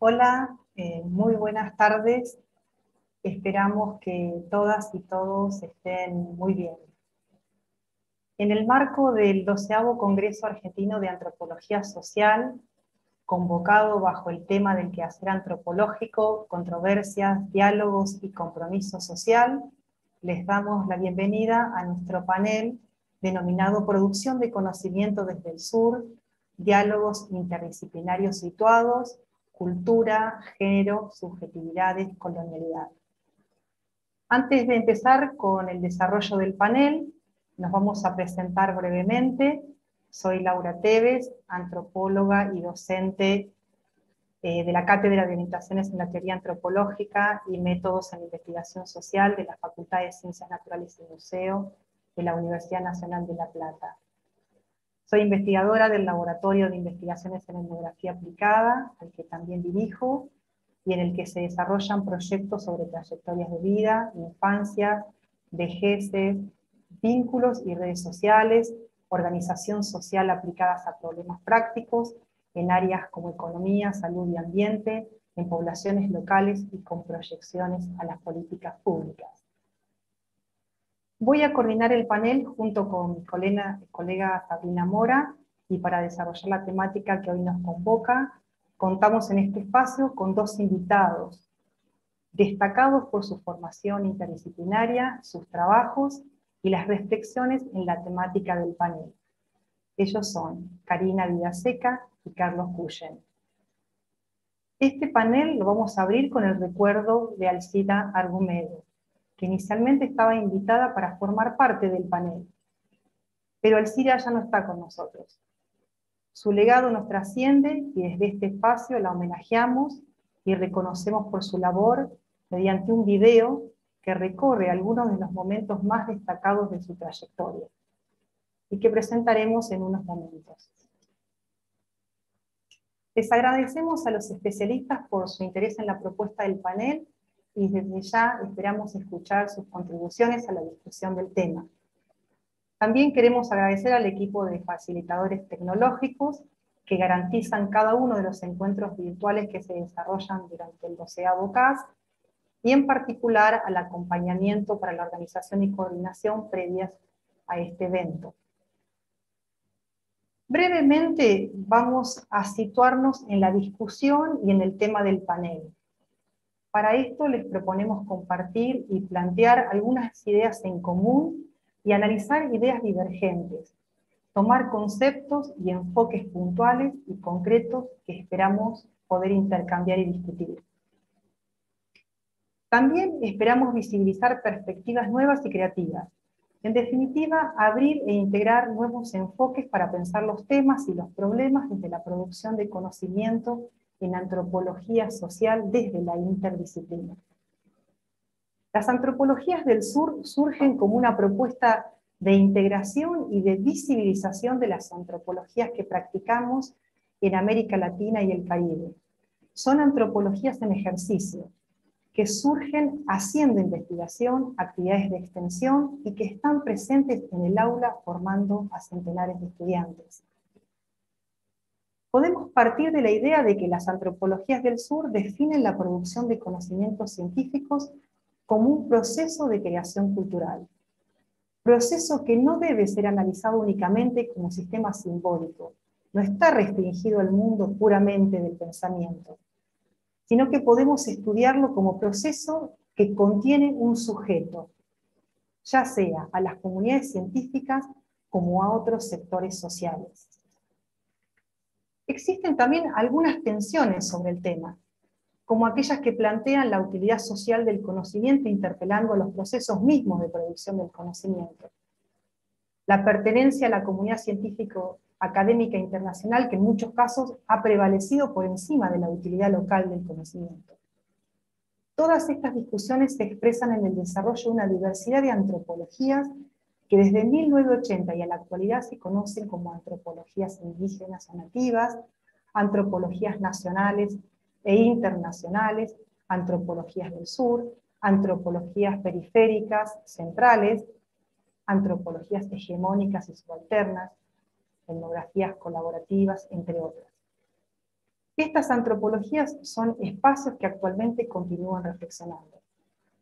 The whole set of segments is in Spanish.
Hola, eh, muy buenas tardes. Esperamos que todas y todos estén muy bien. En el marco del 12 Congreso Argentino de Antropología Social, convocado bajo el tema del quehacer antropológico, controversias, diálogos y compromiso social, les damos la bienvenida a nuestro panel denominado Producción de Conocimiento desde el Sur, Diálogos Interdisciplinarios Situados cultura, género, subjetividades, colonialidad. Antes de empezar con el desarrollo del panel, nos vamos a presentar brevemente. Soy Laura Teves, antropóloga y docente eh, de la Cátedra de Orientaciones en la Teoría Antropológica y Métodos en Investigación Social de la Facultad de Ciencias Naturales y Museo de la Universidad Nacional de La Plata. Soy investigadora del Laboratorio de Investigaciones en Etnografía Aplicada, al que también dirijo, y en el que se desarrollan proyectos sobre trayectorias de vida, infancia, vejeces, vínculos y redes sociales, organización social aplicadas a problemas prácticos en áreas como economía, salud y ambiente, en poblaciones locales y con proyecciones a las políticas públicas. Voy a coordinar el panel junto con mi colega, colega Sabrina Mora y para desarrollar la temática que hoy nos convoca, contamos en este espacio con dos invitados, destacados por su formación interdisciplinaria, sus trabajos y las reflexiones en la temática del panel. Ellos son Karina Vidaseca y Carlos Cuyen. Este panel lo vamos a abrir con el recuerdo de Alcida Argumedo, que inicialmente estaba invitada para formar parte del panel. Pero Alcira ya no está con nosotros. Su legado nos trasciende y desde este espacio la homenajeamos y reconocemos por su labor mediante un video que recorre algunos de los momentos más destacados de su trayectoria y que presentaremos en unos momentos. Les agradecemos a los especialistas por su interés en la propuesta del panel y desde ya esperamos escuchar sus contribuciones a la discusión del tema. También queremos agradecer al equipo de facilitadores tecnológicos que garantizan cada uno de los encuentros virtuales que se desarrollan durante el 12 CAS y en particular al acompañamiento para la organización y coordinación previas a este evento. Brevemente vamos a situarnos en la discusión y en el tema del panel. Para esto les proponemos compartir y plantear algunas ideas en común y analizar ideas divergentes, tomar conceptos y enfoques puntuales y concretos que esperamos poder intercambiar y discutir. También esperamos visibilizar perspectivas nuevas y creativas. En definitiva, abrir e integrar nuevos enfoques para pensar los temas y los problemas desde la producción de conocimiento en antropología social desde la interdisciplina. Las antropologías del sur surgen como una propuesta de integración y de visibilización de las antropologías que practicamos en América Latina y el Caribe. Son antropologías en ejercicio, que surgen haciendo investigación, actividades de extensión y que están presentes en el aula formando a centenares de estudiantes podemos partir de la idea de que las antropologías del sur definen la producción de conocimientos científicos como un proceso de creación cultural. Proceso que no debe ser analizado únicamente como sistema simbólico, no está restringido al mundo puramente del pensamiento, sino que podemos estudiarlo como proceso que contiene un sujeto, ya sea a las comunidades científicas como a otros sectores sociales existen también algunas tensiones sobre el tema, como aquellas que plantean la utilidad social del conocimiento interpelando los procesos mismos de producción del conocimiento. La pertenencia a la comunidad científico académica internacional que en muchos casos ha prevalecido por encima de la utilidad local del conocimiento. Todas estas discusiones se expresan en el desarrollo de una diversidad de antropologías que desde 1980 y a la actualidad se conocen como antropologías indígenas o nativas, antropologías nacionales e internacionales, antropologías del sur, antropologías periféricas, centrales, antropologías hegemónicas y subalternas, etnografías colaborativas, entre otras. Estas antropologías son espacios que actualmente continúan reflexionando.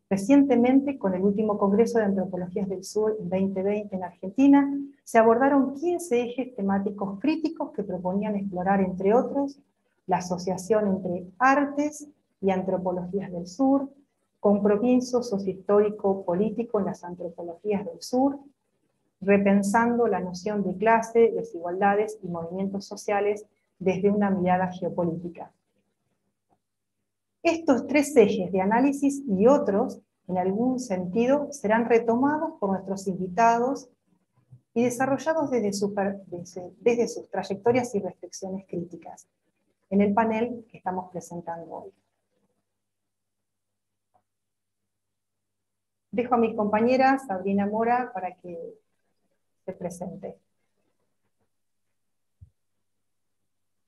Recientemente, con el último Congreso de Antropologías del Sur 2020 en Argentina, se abordaron 15 ejes temáticos críticos que proponían explorar, entre otros, la asociación entre artes y antropologías del sur, compromiso sociohistórico político en las antropologías del sur, repensando la noción de clase, desigualdades y movimientos sociales desde una mirada geopolítica. Estos tres ejes de análisis y otros, en algún sentido, serán retomados por nuestros invitados y desarrollados desde, sus trayectorias y reflexiones críticas en el panel que estamos presentando hoy. Dejo a mi compañera Sabrina Mora para que se presente.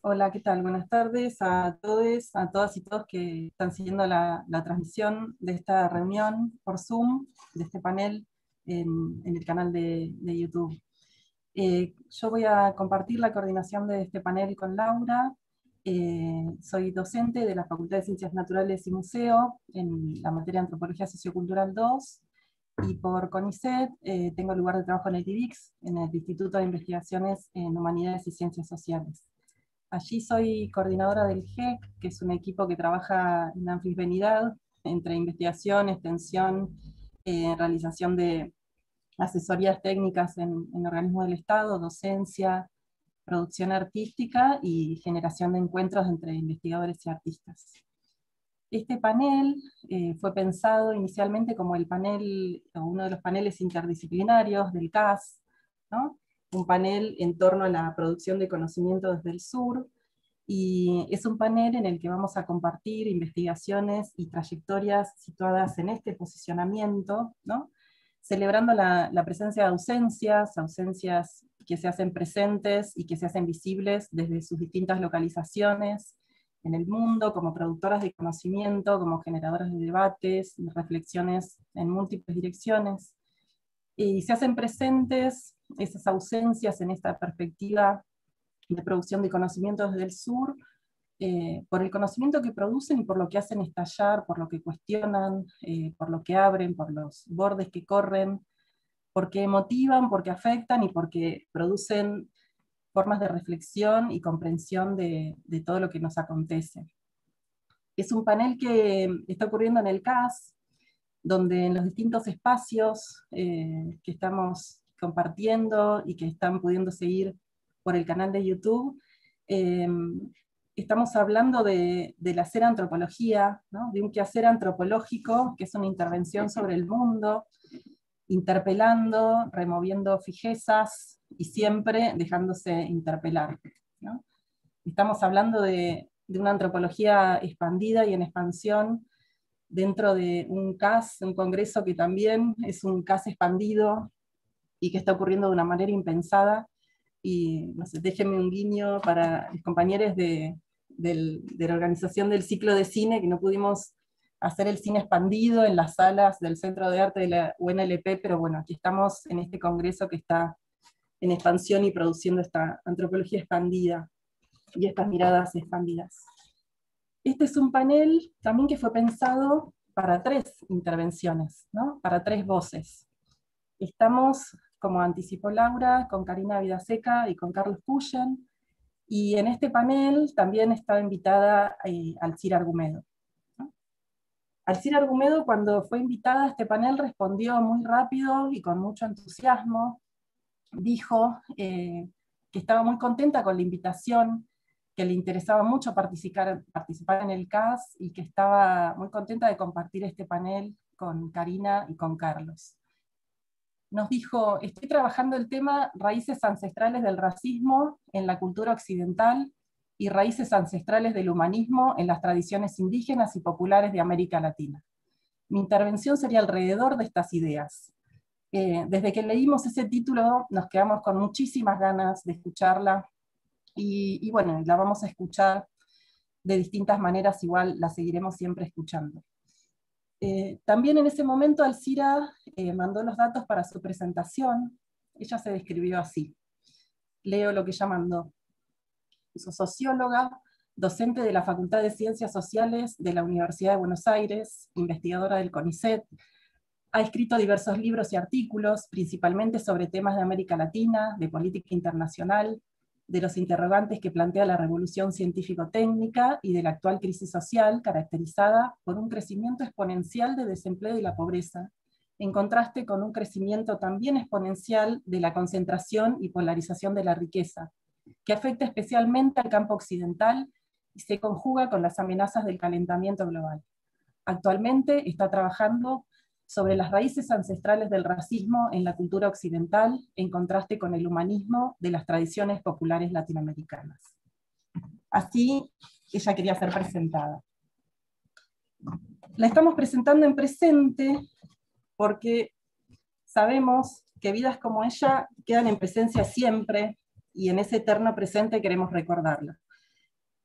Hola, ¿qué tal? Buenas tardes a todos, a todas y todos que están siguiendo la, transmisión de esta reunión por Zoom, de este panel en, el canal de, YouTube. Eh, yo voy a compartir la coordinación de este panel con Laura. Eh, soy docente de la Facultad de Ciencias Naturales y Museo en la materia Antropología Sociocultural 2 y por CONICET eh, tengo lugar de trabajo en el IDIX, en el Instituto de Investigaciones en Humanidades y Ciencias Sociales. Allí soy coordinadora del GEC, que es un equipo que trabaja en anfibenidad entre investigación, extensión, eh, realización de asesorías técnicas en, organismos del Estado, docencia, producción artística y generación de encuentros entre investigadores y artistas. Este panel eh, fue pensado inicialmente como el panel, uno de los paneles interdisciplinarios del CAS, ¿no? Un panel en torno a la producción de conocimiento desde el sur, y es un panel en el que vamos a compartir investigaciones y trayectorias situadas en este posicionamiento, ¿no? celebrando la, presencia de ausencias, ausencias que se hacen presentes y que se hacen visibles desde sus distintas localizaciones en el mundo, como productoras de conocimiento, como generadoras de debates, de reflexiones en múltiples direcciones, y se hacen presentes esas ausencias en esta perspectiva de producción de conocimientos desde el sur, eh, por el conocimiento que producen y por lo que hacen estallar, por lo que cuestionan, eh, por lo que abren, por los bordes que corren, porque motivan, porque afectan y porque producen formas de reflexión y comprensión de, todo lo que nos acontece. Es un panel que está ocurriendo en el CAS, donde en los distintos espacios eh, que estamos compartiendo y que están pudiendo seguir por el canal de YouTube, eh, estamos hablando de, la hacer antropología, de un quehacer antropológico, que es una intervención sobre el mundo, interpelando, removiendo fijezas y siempre dejándose interpelar. Estamos hablando de, de, una antropología expandida y en expansión dentro de un CAS, un congreso que también es un CAS expandido y que está ocurriendo de una manera impensada. Y no sé, déjenme un guiño para los compañeros de, de la organización del ciclo de cine, que no pudimos hacer el cine expandido en las salas del Centro de Arte de la UNLP, pero bueno, aquí estamos en este congreso que está en expansión y produciendo esta antropología expandida y estas miradas expandidas. Este es un panel también que fue pensado para tres intervenciones, ¿no? para tres voces. Estamos, como anticipó Laura, con Karina Vidaseca y con Carlos Puyen, y en este panel también está invitada eh, Alcira Argumedo. Alcira Argumedo, cuando fue invitada a este panel, respondió muy rápido y con mucho entusiasmo. Dijo eh, que estaba muy contenta con la invitación, que le interesaba mucho participar, participar en el CAS y que estaba muy contenta de compartir este panel con Karina y con Carlos. Nos dijo, estoy trabajando el tema raíces ancestrales del racismo en la cultura occidental y raíces ancestrales del humanismo en las tradiciones indígenas y populares de América Latina. Mi intervención sería alrededor de estas ideas. Eh, desde que leímos ese título nos quedamos con muchísimas ganas de escucharla y, bueno, la vamos a escuchar de distintas maneras, igual la seguiremos siempre escuchando. Eh, también en ese momento Alcira eh, mandó los datos para su presentación. Ella se describió así. Leo lo que ella mandó socióloga, docente de la Facultad de Ciencias Sociales de la Universidad de Buenos Aires, investigadora del CONICET, ha escrito diversos libros y artículos, principalmente sobre temas de América Latina, de política internacional, de los interrogantes que plantea la revolución científico-técnica y de la actual crisis social caracterizada por un crecimiento exponencial de desempleo y la pobreza, en contraste con un crecimiento también exponencial de la concentración y polarización de la riqueza, que afecta especialmente al campo occidental y se conjuga con las amenazas del calentamiento global. Actualmente está trabajando sobre las raíces ancestrales del racismo en la cultura occidental, en contraste con el humanismo de las tradiciones populares latinoamericanas. Así, ella quería ser presentada. La estamos presentando en presente porque sabemos que vidas como ella quedan en presencia siempre y en ese eterno presente queremos recordarla.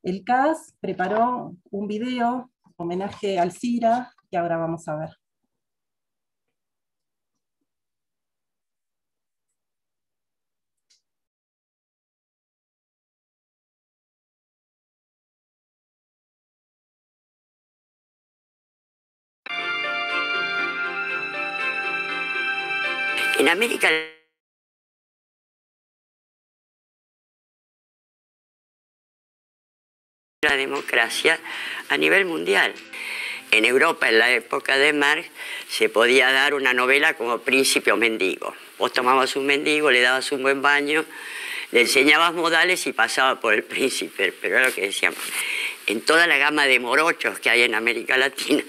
El CAS preparó un video homenaje al CIRA que ahora vamos a ver. América la democracia a nivel mundial. En Europa, en la época de Marx, se podía dar una novela como Príncipe o Mendigo. Vos tomabas un mendigo, le dabas un buen baño, le enseñabas modales y pasaba por el príncipe, pero era lo que decíamos. En toda la gama de morochos que hay en América Latina,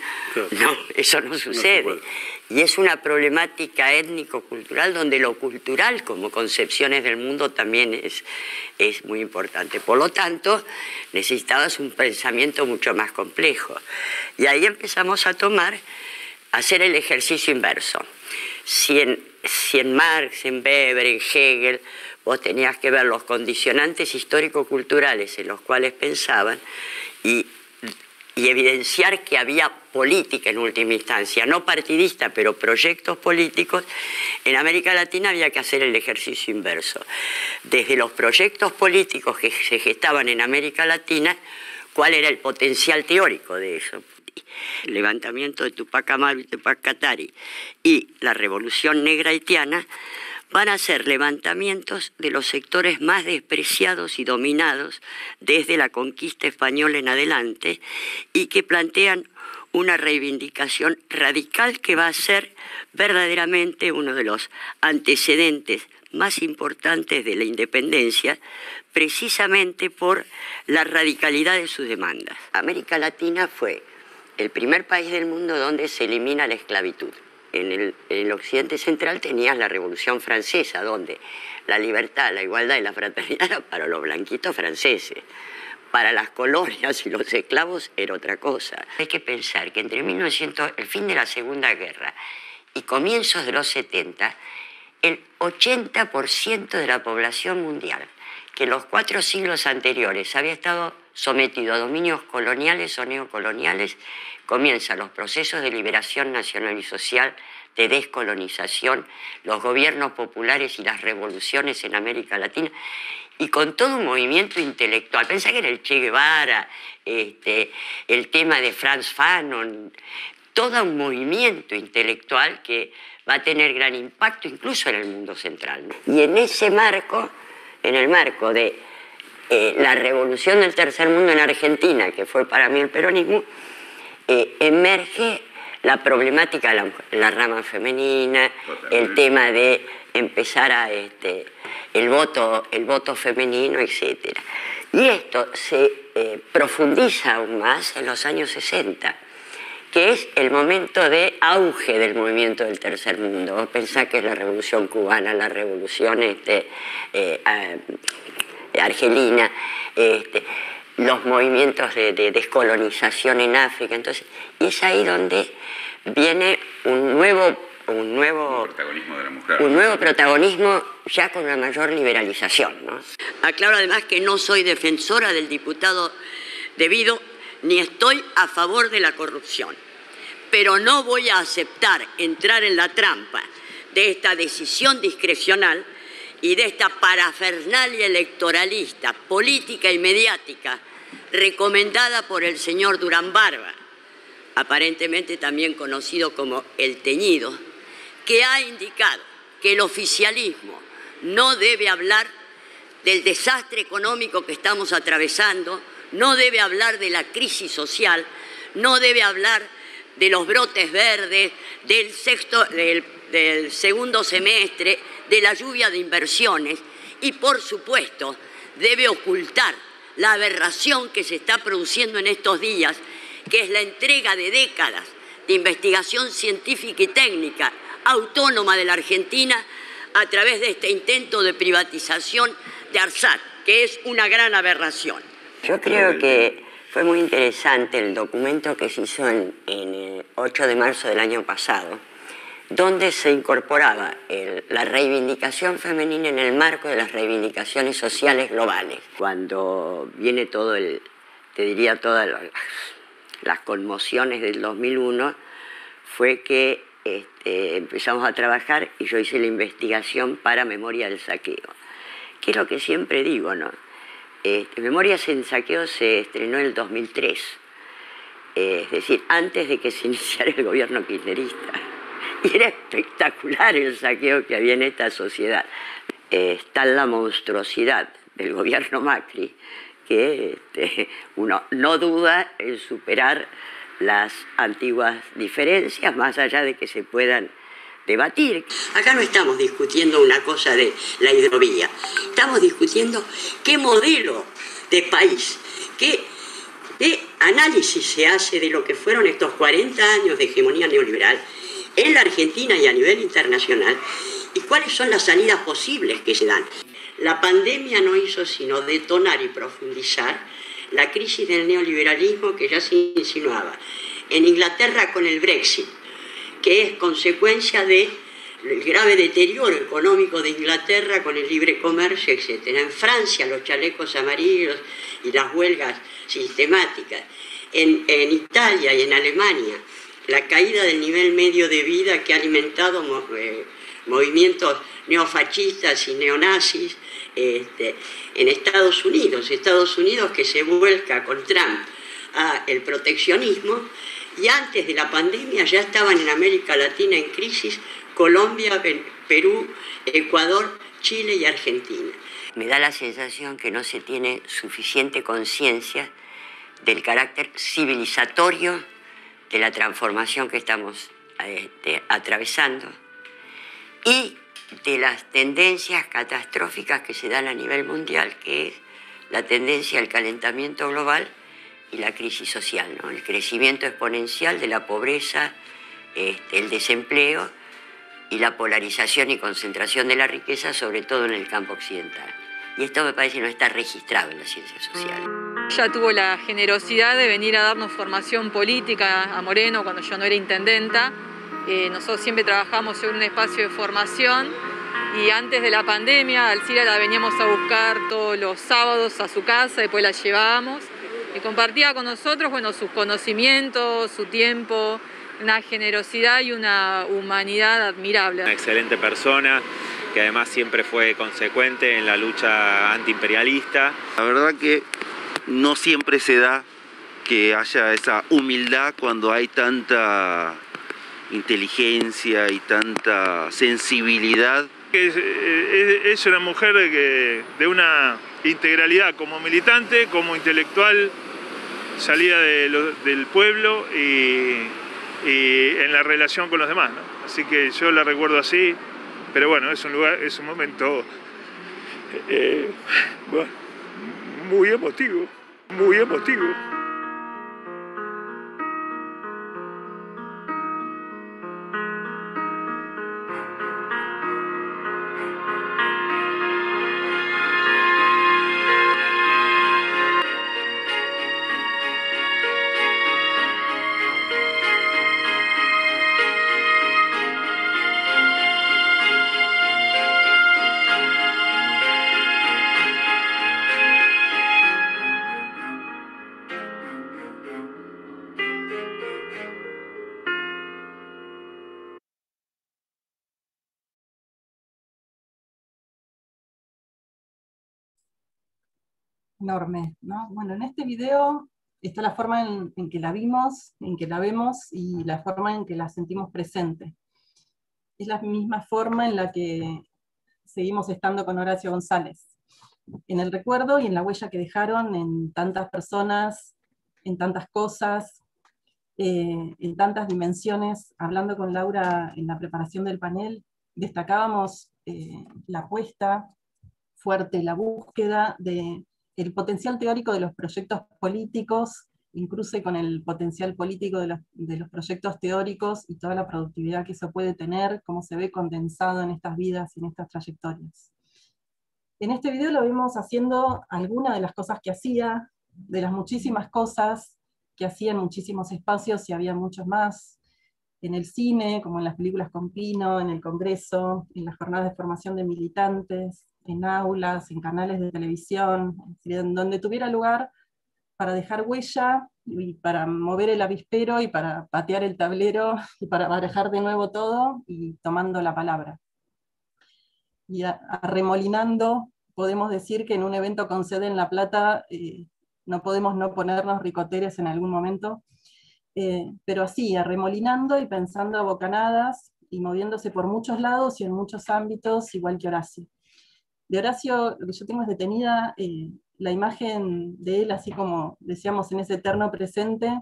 no, eso no sucede. Y es una problemática étnico-cultural donde lo cultural como concepciones del mundo también es, es muy importante. Por lo tanto, necesitabas un pensamiento mucho más complejo. Y ahí empezamos a tomar, a hacer el ejercicio inverso. Si en, si en Marx, en Weber, en Hegel, vos tenías que ver los condicionantes histórico-culturales en los cuales pensaban y y evidenciar que había política en última instancia, no partidista, pero proyectos políticos, en América Latina había que hacer el ejercicio inverso. Desde los proyectos políticos que se gestaban en América Latina, ¿cuál era el potencial teórico de eso? El levantamiento de Tupac Amaru y Tupac Katari y la revolución negra haitiana van a ser levantamientos de los sectores más despreciados y dominados desde la conquista española en adelante y que plantean una reivindicación radical que va a ser verdaderamente uno de los antecedentes más importantes de la independencia, precisamente por la radicalidad de sus demandas. América Latina fue el primer país del mundo donde se elimina la esclavitud en el, occidente central tenías la Revolución Francesa, donde la libertad, la igualdad y la fraternidad eran para los blanquitos franceses. Para las colonias y los esclavos era otra cosa. Hay que pensar que entre 1900, el fin de la Segunda Guerra y comienzos de los 70, el 80% de la población mundial, que en los cuatro siglos anteriores había estado sometido a dominios coloniales o neocoloniales, comienzan los procesos de liberación nacional y social, de descolonización, los gobiernos populares y las revoluciones en América Latina, y con todo un movimiento intelectual. Pensá que era el Che Guevara, este, el tema de Franz Fanon, todo un movimiento intelectual que va a tener gran impacto incluso en el mundo central. Y en ese marco, en el marco de eh, la revolución del tercer mundo en Argentina, que fue para mí el peronismo, eh, emerge la problemática de la, rama femenina, el tema de empezar a este, el voto, el voto femenino, etc. Y esto se eh, profundiza aún más en los años 60 que es el momento de auge del movimiento del tercer mundo. Vos pensás que es la revolución cubana, la revolución este, eh, argelina, este, los movimientos de, descolonización en África. Entonces, y es ahí donde viene un nuevo, un nuevo, protagonismo de la mujer. Un nuevo protagonismo ya con una mayor liberalización. Aclaro además que no soy defensora del diputado debido ni estoy a favor de la corrupción. Pero no voy a aceptar entrar en la trampa de esta decisión discrecional y de esta parafernalia electoralista, política y mediática recomendada por el señor Durán Barba, aparentemente también conocido como el teñido, que ha indicado que el oficialismo no debe hablar del desastre económico que estamos atravesando, no debe hablar de la crisis social, no debe hablar de los brotes verdes, del, sexto, del, del segundo semestre, de la lluvia de inversiones y, por supuesto, debe ocultar la aberración que se está produciendo en estos días, que es la entrega de décadas de investigación científica y técnica autónoma de la Argentina a través de este intento de privatización de ARSAT, que es una gran aberración. Yo creo que fue muy interesante el documento que se hizo en, el 8 de marzo del año pasado, donde se incorporaba la reivindicación femenina en el marco de las reivindicaciones sociales globales. Cuando viene todo el, te diría todas las, conmociones del 2001, fue que este, empezamos a trabajar y yo hice la investigación para Memoria del Saqueo. Que es lo que siempre digo, ¿no? Este, Memorias en Saqueo se estrenó en el 2003, eh, es decir, antes de que se iniciara el gobierno kirchnerista. Era espectacular el saqueo que había en esta sociedad. Está la monstruosidad del gobierno Macri, que este, uno no duda en superar las antiguas diferencias, más allá de que se puedan debatir. Acá no estamos discutiendo una cosa de la hidrovía, estamos discutiendo qué modelo de país, qué análisis se hace de lo que fueron estos 40 años de hegemonía neoliberal en la Argentina y a nivel internacional y cuáles son las salidas posibles que se dan. La pandemia no hizo sino detonar y profundizar la crisis del neoliberalismo que ya se insinuaba. En Inglaterra con el Brexit, que es consecuencia del grave deterioro económico de Inglaterra con el libre comercio, etc. En Francia los chalecos amarillos y las huelgas sistemáticas. En, Italia y en Alemania la caída del nivel medio de vida que ha alimentado eh, movimientos neofascistas y neonazis este, en Estados Unidos, Estados Unidos que se vuelca con Trump a el proteccionismo y antes de la pandemia ya estaban en América Latina en crisis Colombia, Perú, Ecuador, Chile y Argentina. Me da la sensación que no se tiene suficiente conciencia del carácter civilizatorio de la transformación que estamos este, atravesando y de las tendencias catastróficas que se dan a nivel mundial, que es la tendencia al calentamiento global y la crisis social, ¿no? el crecimiento exponencial de la pobreza, este, el desempleo y la polarización y concentración de la riqueza, sobre todo en el campo occidental. Y esto me parece que no está registrado en la ciencia social. Ella tuvo la generosidad de venir a darnos formación política a Moreno cuando yo no era intendenta. Eh, nosotros siempre trabajamos en un espacio de formación y antes de la pandemia, Alcira la veníamos a buscar todos los sábados a su casa, después la llevábamos y compartía con nosotros bueno, sus conocimientos, su tiempo, una generosidad y una humanidad admirable. Una excelente persona que además siempre fue consecuente en la lucha antiimperialista. La verdad que no siempre se da que haya esa humildad cuando hay tanta inteligencia y tanta sensibilidad. Es, una mujer de una integralidad como militante, como intelectual, salida del pueblo y, en la relación con los demás. Así que yo la recuerdo así, pero bueno, es un lugar, es un momento eh, muy emotivo, muy emotivo. Enorme. ¿no? Bueno, en este video está la forma en, que la vimos, en que la vemos y la forma en que la sentimos presente. Es la misma forma en la que seguimos estando con Horacio González. En el recuerdo y en la huella que dejaron en tantas personas, en tantas cosas, eh, en tantas dimensiones. Hablando con Laura en la preparación del panel, destacábamos eh, la apuesta fuerte, la búsqueda de el potencial teórico de los proyectos políticos, incluso con el potencial político de los, proyectos teóricos y toda la productividad que eso puede tener, cómo se ve condensado en estas vidas y en estas trayectorias. En este video lo vimos haciendo algunas de las cosas que hacía, de las muchísimas cosas que hacía en muchísimos espacios y había muchos más, en el cine, como en las películas con Pino, en el Congreso, en las jornadas de formación de militantes, en aulas, en canales de televisión, en donde tuviera lugar para dejar huella y para mover el avispero y para patear el tablero y para barajar de nuevo todo y tomando la palabra. Y arremolinando, podemos decir que en un evento con sede en La Plata eh, no podemos no ponernos ricoteres en algún momento, eh, pero así, arremolinando y pensando a bocanadas y moviéndose por muchos lados y en muchos ámbitos, igual que Horacio de Horacio, lo que yo tengo es detenida eh, la imagen de él, así como decíamos en ese eterno presente,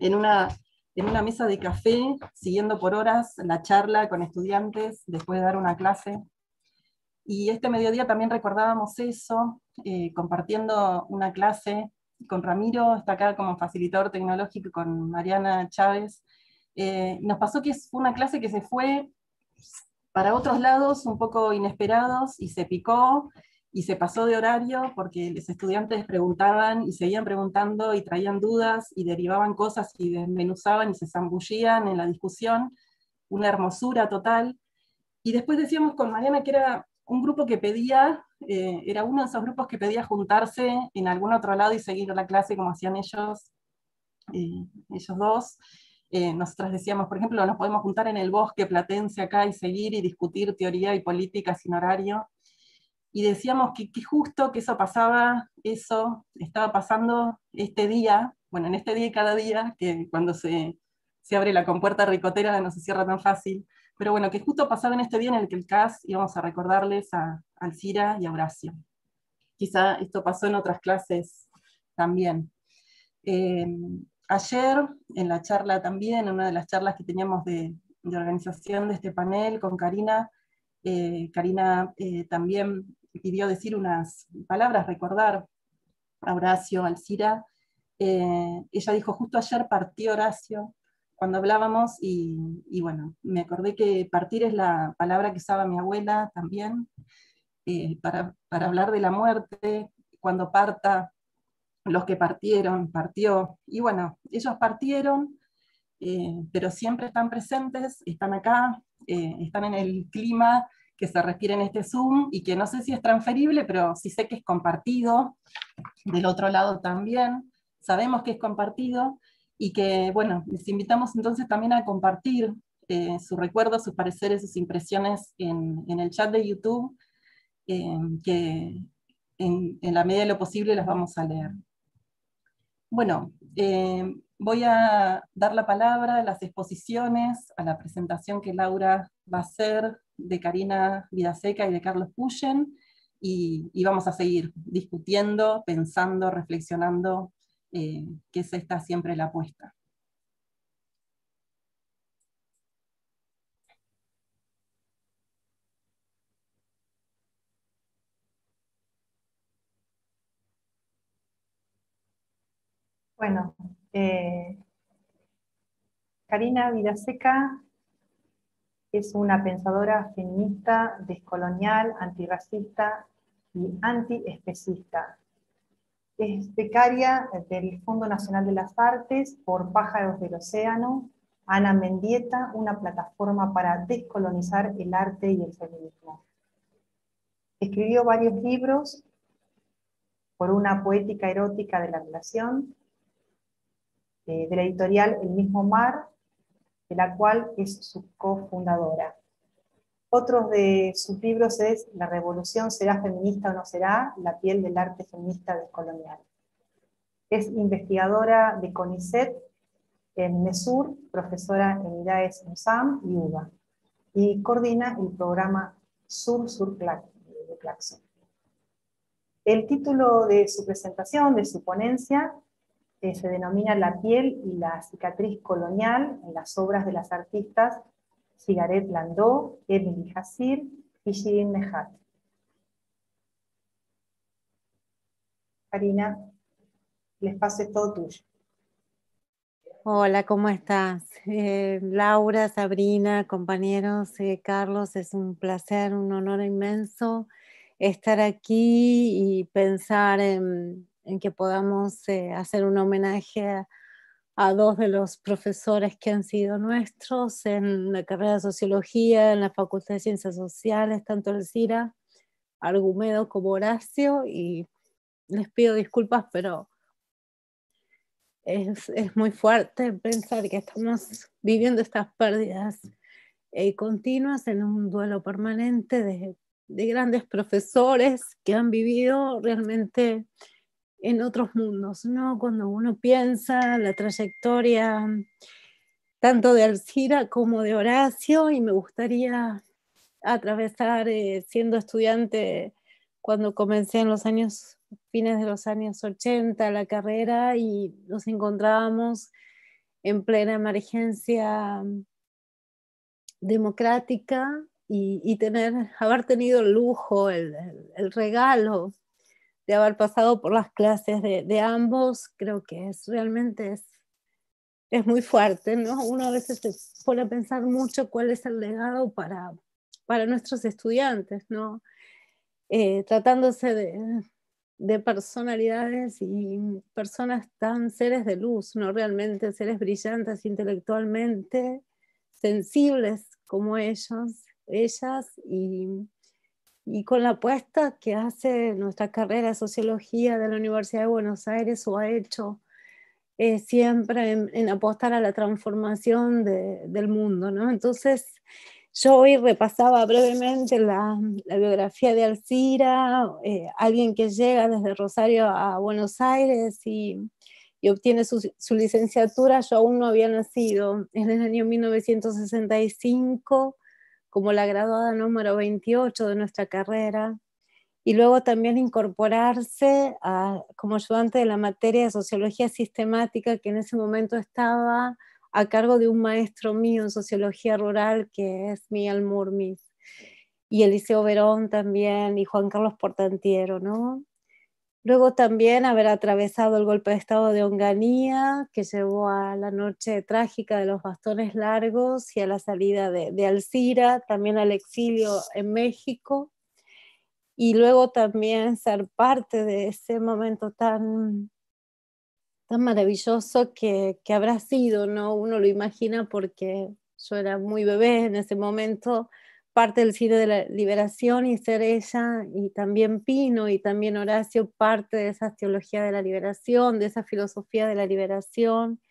en una, en una mesa de café, siguiendo por horas la charla con estudiantes después de dar una clase. Y este mediodía también recordábamos eso, eh, compartiendo una clase con Ramiro, está acá como facilitador tecnológico con Mariana Chávez. Eh, nos pasó que fue una clase que se fue para otros lados un poco inesperados y se picó y se pasó de horario porque los estudiantes preguntaban y seguían preguntando y traían dudas y derivaban cosas y desmenuzaban y se zambullían en la discusión, una hermosura total. Y después decíamos con Mariana que era un grupo que pedía, eh, era uno de esos grupos que pedía juntarse en algún otro lado y seguir la clase como hacían ellos, eh, ellos dos. Eh, nosotras decíamos, por ejemplo, nos podemos juntar en el bosque platense acá y seguir y discutir teoría y política sin horario. Y decíamos que, que justo que eso pasaba, eso estaba pasando este día, bueno, en este día y cada día, que cuando se, se abre la compuerta ricotera no se cierra tan fácil, pero bueno, que justo pasaba en este día en el que el CAS íbamos a recordarles a Alcira y a Horacio. Quizá esto pasó en otras clases también. Eh, ayer, en la charla también, en una de las charlas que teníamos de, organización de este panel con Karina, eh, Karina eh, también pidió decir unas palabras, recordar a Horacio, Alcira. Eh, ella dijo, justo ayer partió Horacio, cuando hablábamos, y, bueno, me acordé que partir es la palabra que usaba mi abuela también, para, para hablar de la muerte, cuando parta, los que partieron, partió, y bueno, ellos partieron, eh, pero siempre están presentes, están acá, eh, están en el clima que se respira en este Zoom y que no sé si es transferible, pero sí sé que es compartido, del otro lado también, sabemos que es compartido y que, bueno, les invitamos entonces también a compartir eh, sus recuerdos, sus pareceres, sus impresiones en, el chat de YouTube, que en, en la medida de lo posible las vamos a leer. Bueno, eh, voy a dar la palabra a las exposiciones, a la presentación que Laura va a hacer de Karina Vidaseca y de Carlos Puyen, y, vamos a seguir discutiendo, pensando, reflexionando, eh, que es esta siempre la apuesta. Bueno, eh, Karina Vidaseca es una pensadora feminista, descolonial, antirracista y antiespecista. Es becaria del Fondo Nacional de las Artes por Pájaros del Océano, Ana Mendieta, una plataforma para descolonizar el arte y el feminismo. Escribió varios libros por una poética erótica de la relación, eh, de la editorial El mismo Mar, de la cual es su cofundadora. Otros de sus libros es La revolución será feminista o no será, la piel del arte feminista descolonial. Es investigadora de CONICET en MESUR, profesora en IDAES USAM y UBA, y coordina el programa Sur Sur de Claxon. El título de su presentación, de su ponencia, eh, se denomina La piel y la cicatriz colonial en las obras de las artistas Sigaret Landó, Emily Hassir y Shirin Nehat. Karina, el espacio es todo tuyo. Hola, ¿cómo estás? Eh, Laura, Sabrina, compañeros, eh, Carlos, es un placer, un honor inmenso estar aquí y pensar en, que podamos eh, hacer un homenaje a, a, dos de los profesores que han sido nuestros en la carrera de Sociología, en la Facultad de Ciencias Sociales, tanto el CIRA, Argumedo como Horacio, y les pido disculpas, pero es, es, muy fuerte pensar que estamos viviendo estas pérdidas eh, continuas en un duelo permanente de, de, grandes profesores que han vivido realmente en otros mundos, ¿no? Cuando uno piensa la trayectoria tanto de Alcira como de Horacio, y me gustaría atravesar eh, siendo estudiante cuando comencé en los años fines de los años 80 la carrera y nos encontrábamos en plena emergencia democrática y, tener, haber tenido el lujo, el, regalo de haber pasado por las clases de, ambos, creo que es realmente es, es, muy fuerte, ¿no? Uno a veces se pone a pensar mucho cuál es el legado para, para nuestros estudiantes, ¿no? Eh, tratándose de, de personalidades y personas tan seres de luz, no realmente seres brillantes intelectualmente, sensibles como ellos, ellas, y, con la apuesta que hace nuestra carrera de sociología de la Universidad de Buenos Aires o ha hecho eh, siempre en, apostar a la transformación del mundo. ¿no? Entonces, yo hoy repasaba brevemente la, biografía de Alcira, eh, alguien que llega desde Rosario a Buenos Aires y, obtiene su, licenciatura. Yo aún no había nacido, en el año 1965, como la graduada número 28 de nuestra carrera. Y luego también incorporarse como ayudante de la materia de sociología sistemática que en ese momento estaba a cargo de un maestro mío en sociología rural que es Miguel Murmis y Eliseo Verón también y Juan Carlos Portantiero, ¿no? Luego también haber atravesado el golpe de estado de Onganía, que llevó a la noche trágica de los bastones largos y a la salida de, de Alcira, también al exilio en México. Y luego también ser parte de ese momento tan tan maravilloso que, que, habrá sido, ¿no? Uno lo imagina porque yo era muy bebé en ese momento, parte del cine de la liberación y ser ella, y también Pino y también Horacio, parte de esa teología de la liberación, de esa filosofía de la liberación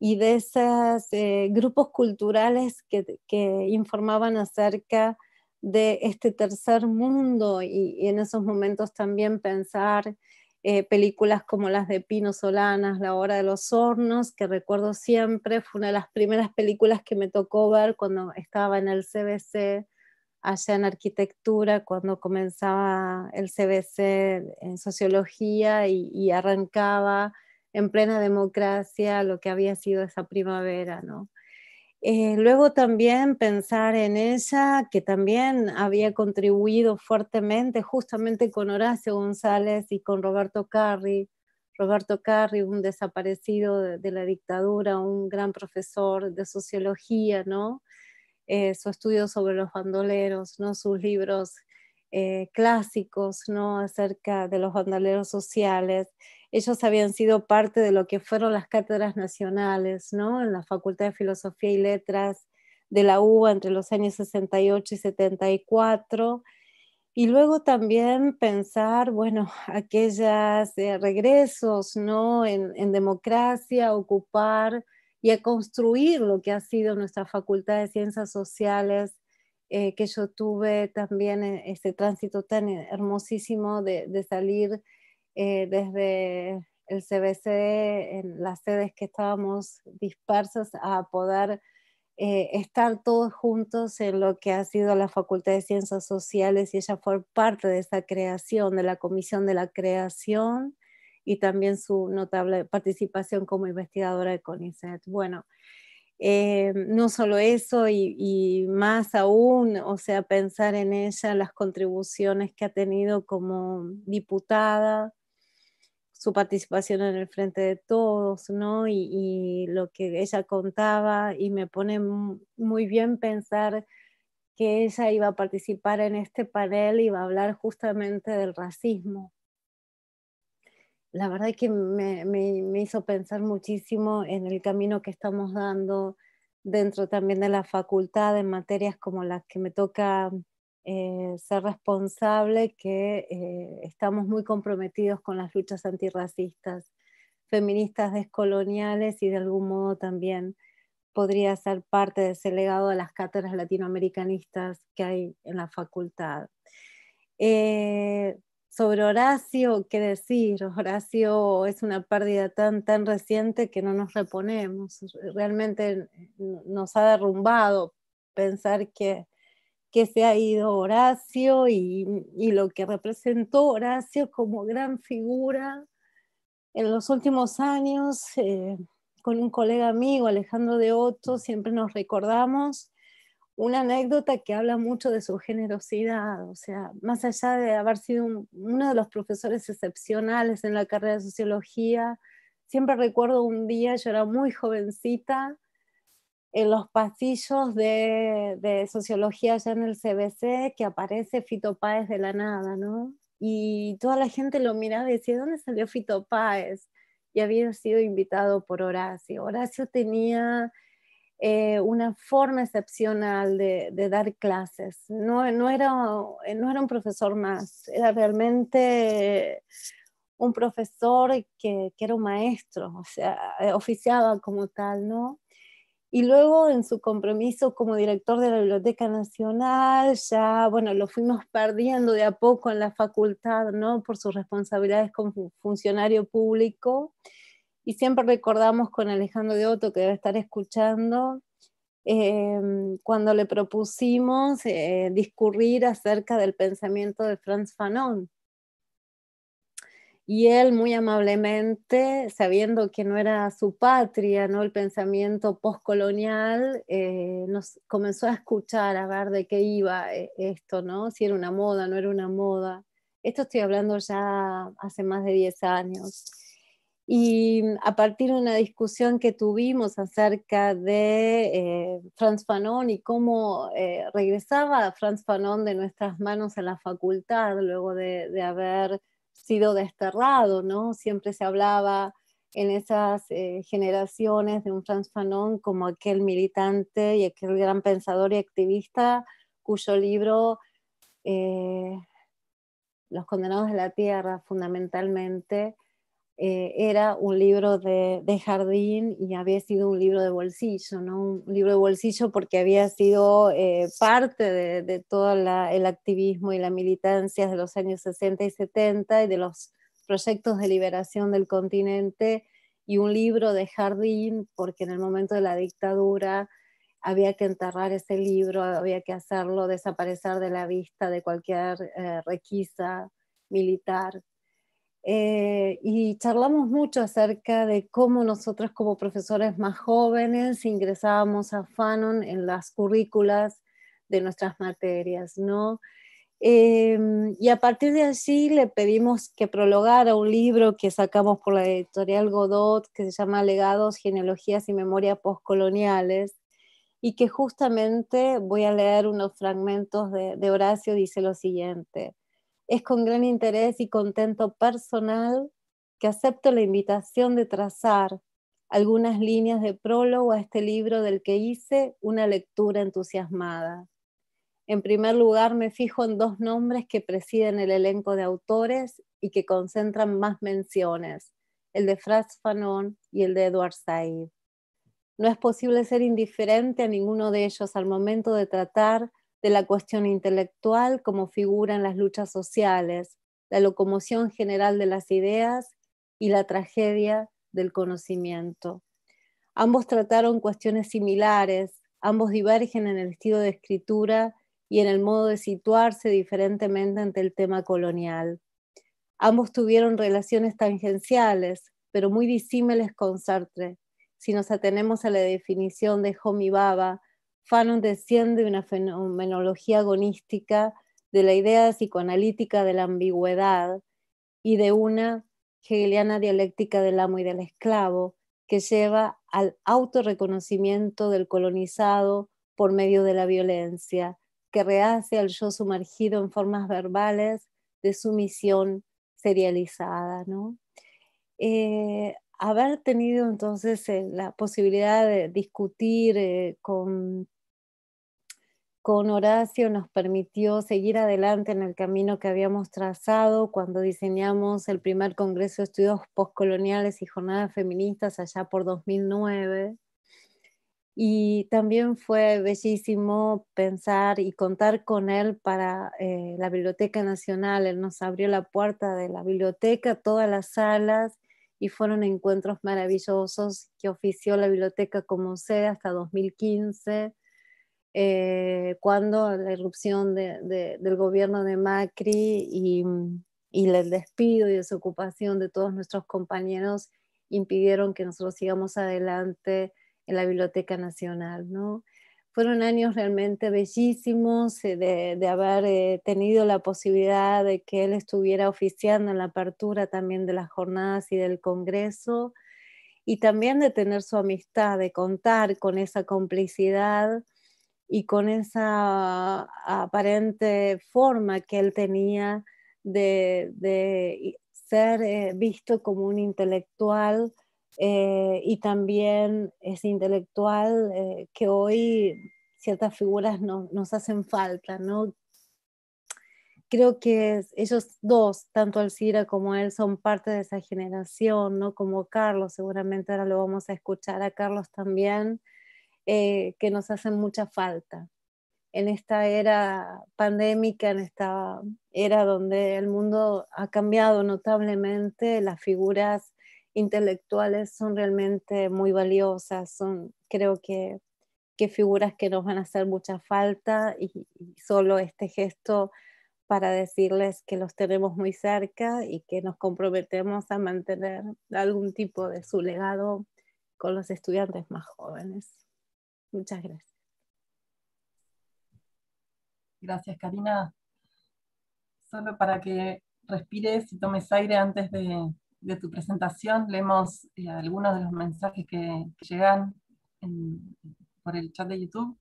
y de esos eh, grupos culturales que, que, informaban acerca de este tercer mundo y en esos momentos también pensar eh, películas como las de Pino Solanas, La Hora de los Hornos, que recuerdo siempre, fue una de las primeras películas que me tocó ver cuando estaba en el CBC, allá en arquitectura, cuando comenzaba el CBC en sociología y, arrancaba en plena democracia lo que había sido esa primavera, ¿no? Eh, luego también pensar en ella, que también había contribuido fuertemente justamente con Horacio González y con Roberto Carri. Roberto Carri, un desaparecido de, la dictadura, un gran profesor de sociología, ¿no? Eh, su estudio sobre los bandoleros, ¿no? sus libros eh, clásicos ¿no? acerca de los bandoleros sociales ellos habían sido parte de lo que fueron las cátedras nacionales, ¿no? En la Facultad de Filosofía y Letras de la UBA entre los años 68 y 74. Y luego también pensar, bueno, aquellos eh, regresos, ¿no? En, en democracia, ocupar y a construir lo que ha sido nuestra Facultad de Ciencias Sociales eh, que yo tuve también ese tránsito tan hermosísimo de, de salir desde el CBC, en las sedes que estábamos dispersas, a poder eh, estar todos juntos en lo que ha sido la Facultad de Ciencias Sociales y ella fue parte de esa creación, de la Comisión de la Creación y también su notable participación como investigadora de CONICET. Bueno, eh, no solo eso y, y, más aún, o sea, pensar en ella, las contribuciones que ha tenido como diputada, su participación en el Frente de Todos, ¿no? Y, lo que ella contaba, y me pone muy bien pensar que ella iba a participar en este panel y iba a hablar justamente del racismo. La verdad que me, me hizo pensar muchísimo en el camino que estamos dando dentro también de la facultad en materias como las que me toca eh, ser responsable que eh, estamos muy comprometidos con las luchas antirracistas, feministas descoloniales y de algún modo también podría ser parte de ese legado de las cátedras latinoamericanistas que hay en la facultad. Eh, sobre Horacio, ¿qué decir? Horacio es una pérdida tan, tan reciente que no nos reponemos. Realmente nos ha derrumbado pensar que que se ha ido Horacio y, lo que representó Horacio como gran figura en los últimos años. Eh, con un colega amigo, Alejandro de Otto, siempre nos recordamos una anécdota que habla mucho de su generosidad, o sea, más allá de haber sido uno de los profesores excepcionales en la carrera de sociología, siempre recuerdo un día, yo era muy jovencita, en los pasillos de, sociología ya en el CBC que aparece Fito Páez de la nada, ¿no? Y toda la gente lo miraba y decía, ¿dónde salió Fito Páez? Y había sido invitado por Horacio. Horacio tenía eh, una forma excepcional de, dar clases. No, no, era, no era un profesor más, era realmente un profesor que, que era un maestro, o sea, oficiaba como tal, ¿no? Y luego en su compromiso como director de la Biblioteca Nacional, ya, bueno, lo fuimos perdiendo de a poco en la facultad, ¿no? Por sus responsabilidades como funcionario público. Y siempre recordamos con Alejandro de Otto, que debe estar escuchando, em, cuando le propusimos eh, discurrir acerca del pensamiento de Franz Fanon, y él muy amablemente, sabiendo que no era su patria, ¿no? el pensamiento postcolonial, eh, nos comenzó a escuchar, a ver de qué iba eh, esto, ¿no? si era una moda, no era una moda. Esto estoy hablando ya hace más de 10 años. Y a partir de una discusión que tuvimos acerca de eh, Franz Fanon y cómo regresaba Franz Fanon de nuestras manos a la facultad luego de haber sido desterrado, ¿no? Siempre se hablaba en esas eh, generaciones de un Franz Fanon como aquel militante y aquel gran pensador y activista cuyo libro eh, Los condenados de la tierra fundamentalmente eh, era un libro de, jardín y había sido un libro de bolsillo, ¿no? Un libro de bolsillo porque había sido eh, parte de, todo el activismo y la militancia de los años 60 y 70 y de los proyectos de liberación del continente y un libro de jardín porque en el momento de la dictadura había que enterrar ese libro, había que hacerlo desaparecer de la vista de cualquier eh, requisa militar eh, y charlamos mucho acerca de cómo nosotros como profesores más jóvenes ingresábamos a Fanon en las currículas de nuestras materias, ¿no? Em, y a partir de allí le pedimos que prologara un libro que sacamos por la editorial Godot, que se llama Legados, Genealogías y Memoria Postcoloniales, y que justamente voy a leer unos fragmentos de, de Horacio, dice lo siguiente. Es con gran interés y contento personal que acepto la invitación de trazar algunas líneas de prólogo a este libro del que hice una lectura entusiasmada. En primer lugar, me fijo en dos nombres que presiden el elenco de autores y que concentran más menciones, el de Franz Fanon y el de Edward Said. No es posible ser indiferente a ninguno de ellos al momento de tratar de la cuestión intelectual como figura en las luchas sociales, la locomoción general de las ideas y la tragedia del conocimiento. Ambos trataron cuestiones similares, ambos divergen en el estilo de escritura y en el modo de situarse diferentemente ante el tema colonial. Ambos tuvieron relaciones tangenciales, pero muy disímiles con Sartre. Si nos atenemos a la definición de Homi Baba, Fanon desciende de una fenomenología agonística de la idea psicoanalítica de la ambigüedad y de una hegeliana dialéctica del amo y del esclavo que lleva al autorreconocimiento del colonizado por medio de la violencia, que rehace al yo sumergido en formas verbales de sumisión serializada. ¿no? Eh, haber tenido entonces eh, la posibilidad de discutir eh, con con Horacio nos permitió seguir adelante en el camino que habíamos trazado cuando diseñamos el primer Congreso de Estudios Postcoloniales y Jornadas Feministas allá por 2009. Y también fue bellísimo pensar y contar con él para eh, la Biblioteca Nacional. Él nos abrió la puerta de la biblioteca, todas las salas, y fueron encuentros maravillosos que ofició la biblioteca como sede hasta 2015 eh, cuando la irrupción del gobierno de Macri y, y, el despido y desocupación de todos nuestros compañeros impidieron que nosotros sigamos adelante en la Biblioteca Nacional. ¿no? Fueron años realmente bellísimos eh, de, haber eh, tenido la posibilidad de que él estuviera oficiando en la apertura también de las jornadas y del Congreso y también de tener su amistad, de contar con esa complicidad y con esa aparente forma que él tenía de, ser eh, visto como un intelectual eh, y también ese intelectual eh, que hoy ciertas figuras nos hacen falta, ¿no? Creo que ellos dos, tanto Alcira como él, son parte de esa generación, ¿no? Como Carlos, seguramente ahora lo vamos a escuchar a Carlos también, eh, que nos hacen mucha falta. En esta era pandémica, en esta era donde el mundo ha cambiado notablemente, las figuras intelectuales son realmente muy valiosas, son creo que, que figuras que nos van a hacer mucha falta y, y solo este gesto para decirles que los tenemos muy cerca y que nos comprometemos a mantener algún tipo de su legado con los estudiantes más jóvenes. Muchas gracias. Gracias, Karina. Solo para que respires y tomes aire antes de, tu presentación, leemos eh, algunos de los mensajes que, llegan por el chat de YouTube.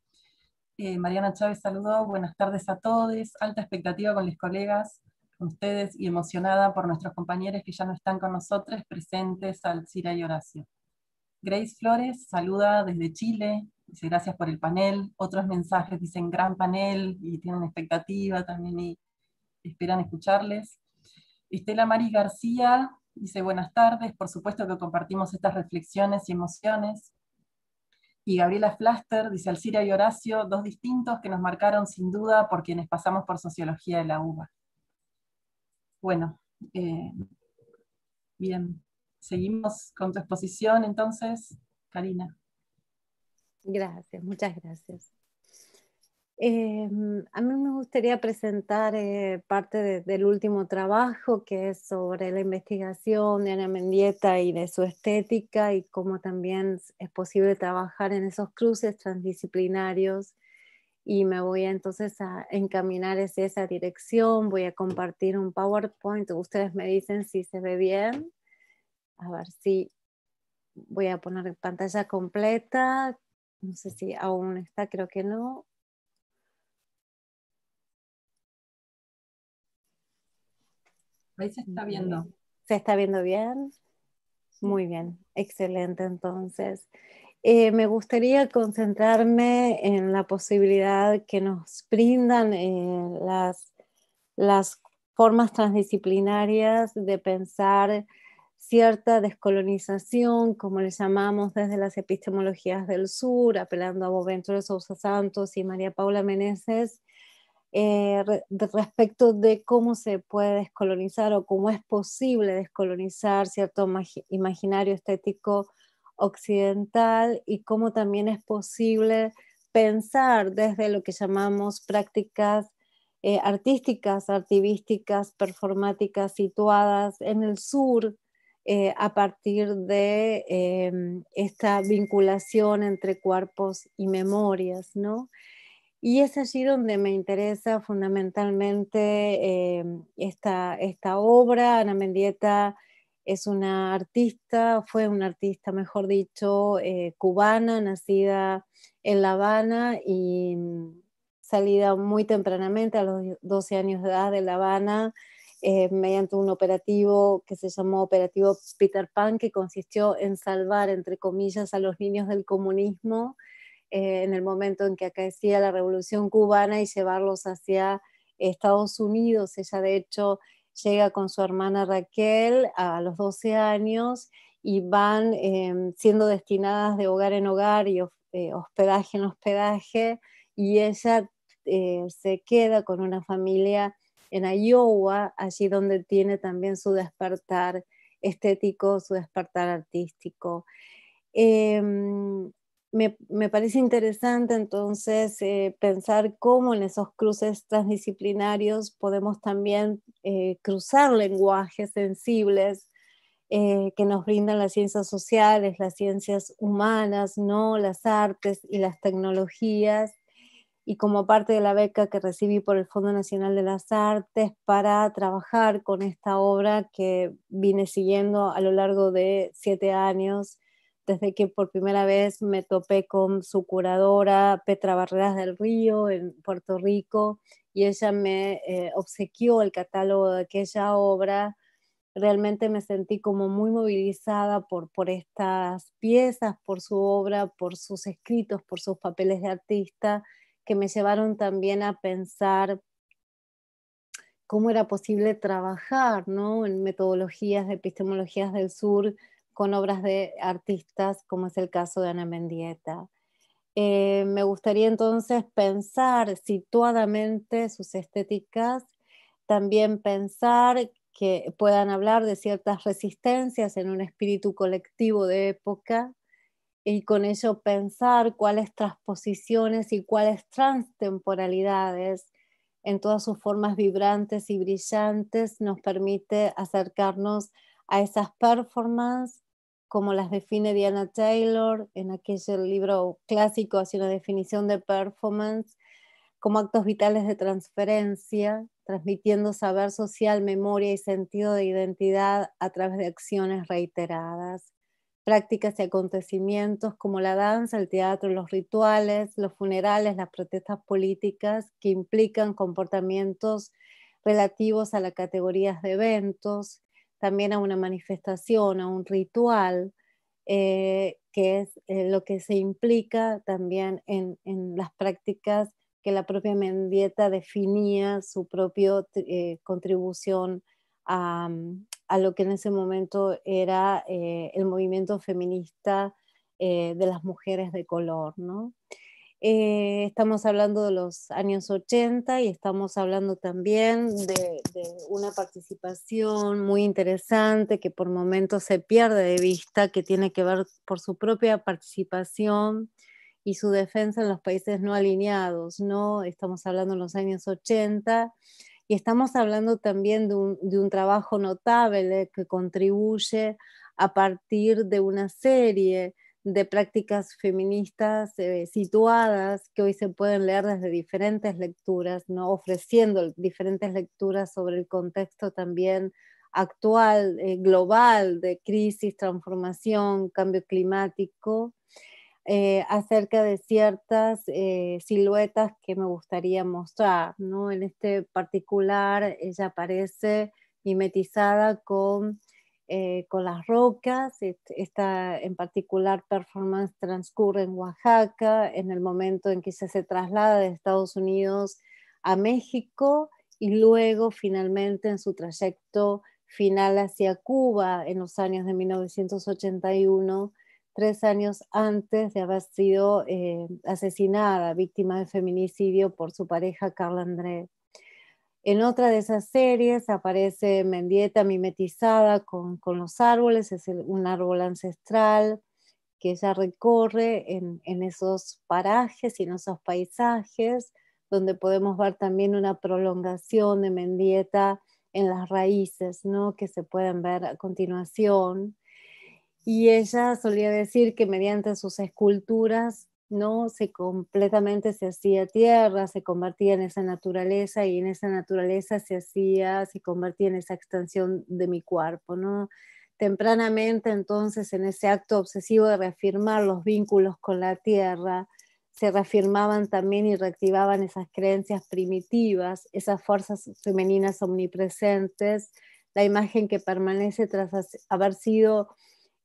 Eh, Mariana Chávez saludó, buenas tardes a todos, alta expectativa con los colegas, con ustedes y emocionada por nuestros compañeros que ya no están con nosotros, presentes, Alcira y Horacio. Grace Flores saluda desde Chile, Dice, gracias por el panel. Otros mensajes dicen gran panel y tienen expectativa también y esperan escucharles. Estela Mari García dice, buenas tardes. Por supuesto que compartimos estas reflexiones y emociones. Y Gabriela Flaster dice, Alcira y Horacio, dos distintos que nos marcaron sin duda por quienes pasamos por sociología de la UBA. Bueno, eh, bien, seguimos con tu exposición entonces, Karina. Gracias, muchas gracias. Em, a mí me gustaría presentar eh, parte del último trabajo que es sobre la investigación de Ana Mendieta y de su estética y cómo también es posible trabajar en esos cruces transdisciplinarios y me voy entonces a encaminar hacia esa dirección, voy a compartir un PowerPoint, ustedes me dicen si se ve bien, a ver si voy a poner pantalla completa, no sé si aún está, creo que no. Ahí se está viendo. ¿Se está viendo bien? Muy bien, excelente entonces. Eh, me gustaría concentrarme en la posibilidad que nos brindan eh, las, las formas transdisciplinarias de pensar cierta descolonización, como le llamamos desde las epistemologías del sur, apelando a Boventura Sousa Santos y María Paula Meneses, eh, respecto de cómo se puede descolonizar o cómo es posible descolonizar cierto imaginario estético occidental y cómo también es posible pensar desde lo que llamamos prácticas eh, artísticas, artivísticas, performáticas situadas en el sur eh, a partir de em, esta vinculación entre cuerpos y memorias, ¿no? Y es allí donde me interesa fundamentalmente em, esta, esta obra. Ana Mendieta es una artista, fue una artista, mejor dicho, eh, cubana, nacida en La Habana y mm, salida muy tempranamente, a los 12 años de edad de La Habana, eh, mediante un operativo que se llamó Operativo Peter Pan, que consistió en salvar, entre comillas, a los niños del comunismo eh, en el momento en que acaecía la Revolución Cubana y llevarlos hacia Estados Unidos. Ella, de hecho, llega con su hermana Raquel a los 12 años y van em, siendo destinadas de hogar en hogar y eh, hospedaje en hospedaje y ella se queda con una familia en Iowa, allí donde tiene también su despertar estético, su despertar artístico. Em, me, parece interesante entonces eh, pensar cómo en esos cruces transdisciplinarios podemos también eh, cruzar lenguajes sensibles eh, que nos brindan las ciencias sociales, las ciencias humanas, ¿no? las artes y las tecnologías, y como parte de la beca que recibí por el Fondo Nacional de las Artes para trabajar con esta obra que vine siguiendo a lo largo de siete años, desde que por primera vez me topé con su curadora Petra Barreras del Río en Puerto Rico y ella me eh, obsequió el catálogo de aquella obra. Realmente me sentí como muy movilizada por, por estas piezas, por su obra, por sus escritos, por sus papeles de artista que me llevaron también a pensar cómo era posible trabajar ¿no? en metodologías de epistemologías del sur con obras de artistas, como es el caso de Ana Mendieta. Eh, me gustaría entonces pensar situadamente sus estéticas, también pensar que puedan hablar de ciertas resistencias en un espíritu colectivo de época, y con ello pensar cuáles transposiciones y cuáles transtemporalidades en todas sus formas vibrantes y brillantes nos permite acercarnos esas performances como las define Diana Taylor en aquel libro clásico, hace una definición de performance, como actos vitales de transferencia, transmitiendo saber social, memoria y sentido de identidad a través de acciones reiteradas prácticas y acontecimientos como la danza, el teatro, los rituales, los funerales, las protestas políticas que implican comportamientos relativos a las categorías de eventos, también a una manifestación, a un ritual, eh, que es eh, lo que se implica también en, las prácticas que la propia Mendieta definía su propia eh, contribución a, a lo que en ese momento era el movimiento feminista de las mujeres de color. ¿no? Eh, estamos hablando de los años 80 y estamos hablando también de, una participación muy interesante que por momentos se pierde de vista, que tiene que ver por su propia participación y su defensa en los países no alineados. ¿no? Estamos hablando en los años 80 y estamos hablando también de un, trabajo notable que contribuye a partir de una serie de prácticas feministas eh, situadas que hoy se pueden leer desde diferentes lecturas, ¿no? ofreciendo diferentes lecturas sobre el contexto también actual, eh, global, de crisis, transformación, cambio climático, eh, acerca de ciertas siluetas que me gustaría mostrar. ¿no? En este particular, ella aparece mimetizada con, eh, con las rocas. Esta en particular performance transcurre en Oaxaca, en el momento en que se traslada de Estados Unidos a México y luego finalmente en su trayecto final hacia Cuba en los años de 1981, tres años antes de haber sido eh, asesinada, víctima de feminicidio por su pareja Carla André. En otra de esas series aparece Mendieta mimetizada con, los árboles, es un árbol ancestral que ella recorre en, esos parajes y en esos paisajes, donde podemos ver también una prolongación de Mendieta en las raíces, ¿no? que se pueden ver a continuación. Y ella solía decir que mediante sus esculturas no se completamente se hacía tierra, se convertía en esa naturaleza y en esa naturaleza se hacía, se convertía en esa extensión de mi cuerpo, ¿no? Tempranamente entonces en ese acto obsesivo de reafirmar los vínculos con la tierra, se reafirmaban también y reactivaban esas creencias primitivas, esas fuerzas femeninas omnipresentes, la imagen que permanece tras haber sido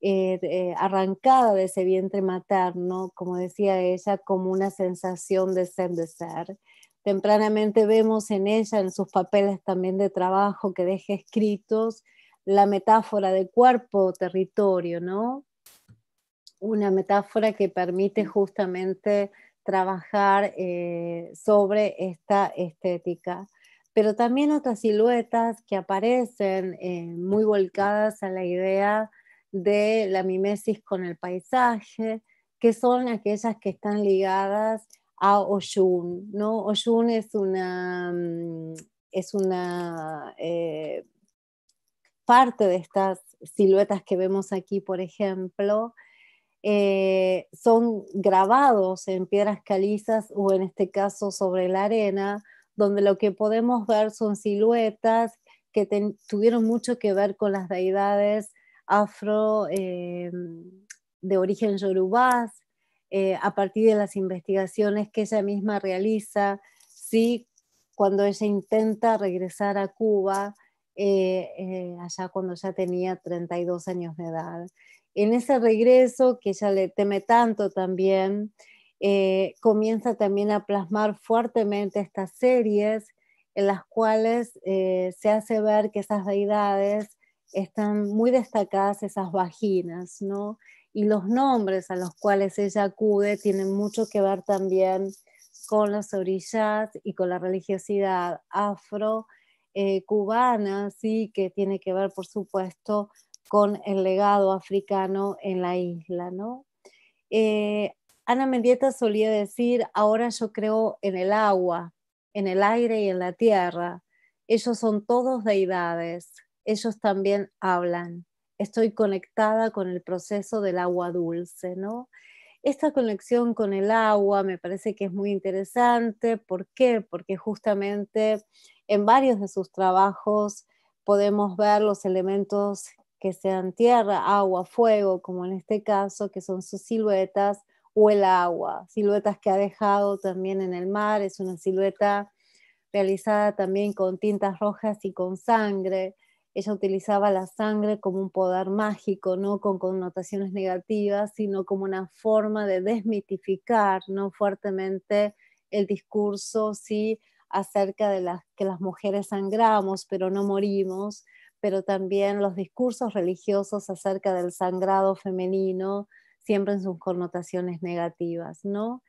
eh, eh, arrancada de ese vientre materno, como decía ella, como una sensación de ser, de ser. Tempranamente vemos en ella, en sus papeles también de trabajo que deja escritos, la metáfora de cuerpo, territorio, ¿no? Una metáfora que permite justamente trabajar eh, sobre esta estética pero también otras siluetas que aparecen muy volcadas a la idea de la mimesis con el paisaje, que son aquellas que están ligadas a Oshun. ¿no? Oshun es una, mm, es una eh, parte de estas siluetas que vemos aquí, por ejemplo, eh, son grabados en piedras calizas o en este caso sobre la arena, donde lo que podemos ver son siluetas que tuvieron mucho que ver con las deidades afro eh, de origen yorubás, eh, a partir de las investigaciones que ella misma realiza, ¿sí? cuando ella intenta regresar a Cuba, eh, allá cuando ya tenía 32 años de edad. En ese regreso, que ella le teme tanto también, comienza también a plasmar fuertemente estas series en las cuales se hace ver que esas deidades están muy destacadas esas vaginas, ¿no? Y los nombres a los cuales ella acude tienen mucho que ver también con las orillas y con la religiosidad afro eh, cubana, sí, que tiene que ver, por supuesto, con el legado africano en la isla, ¿no? Eh, Ana Mendieta solía decir, ahora yo creo en el agua, en el aire y en la tierra. Ellos son todos deidades, ellos también hablan. Estoy conectada con el proceso del agua dulce, ¿no? Esta conexión con el agua me parece que es muy interesante. ¿Por qué? Porque justamente en varios de sus trabajos podemos ver los elementos que sean tierra, agua, fuego, como en este caso, que son sus siluetas, o el agua, siluetas que ha dejado también en el mar. Es una silueta realizada también con tintas rojas y con sangre ella utilizaba la sangre como un poder mágico, no con connotaciones negativas, sino como una forma de desmitificar no fuertemente el discurso sí acerca de las que las mujeres sangramos pero no morimos, pero también los discursos religiosos acerca del sangrado femenino siempre en sus connotaciones negativas, ¿no?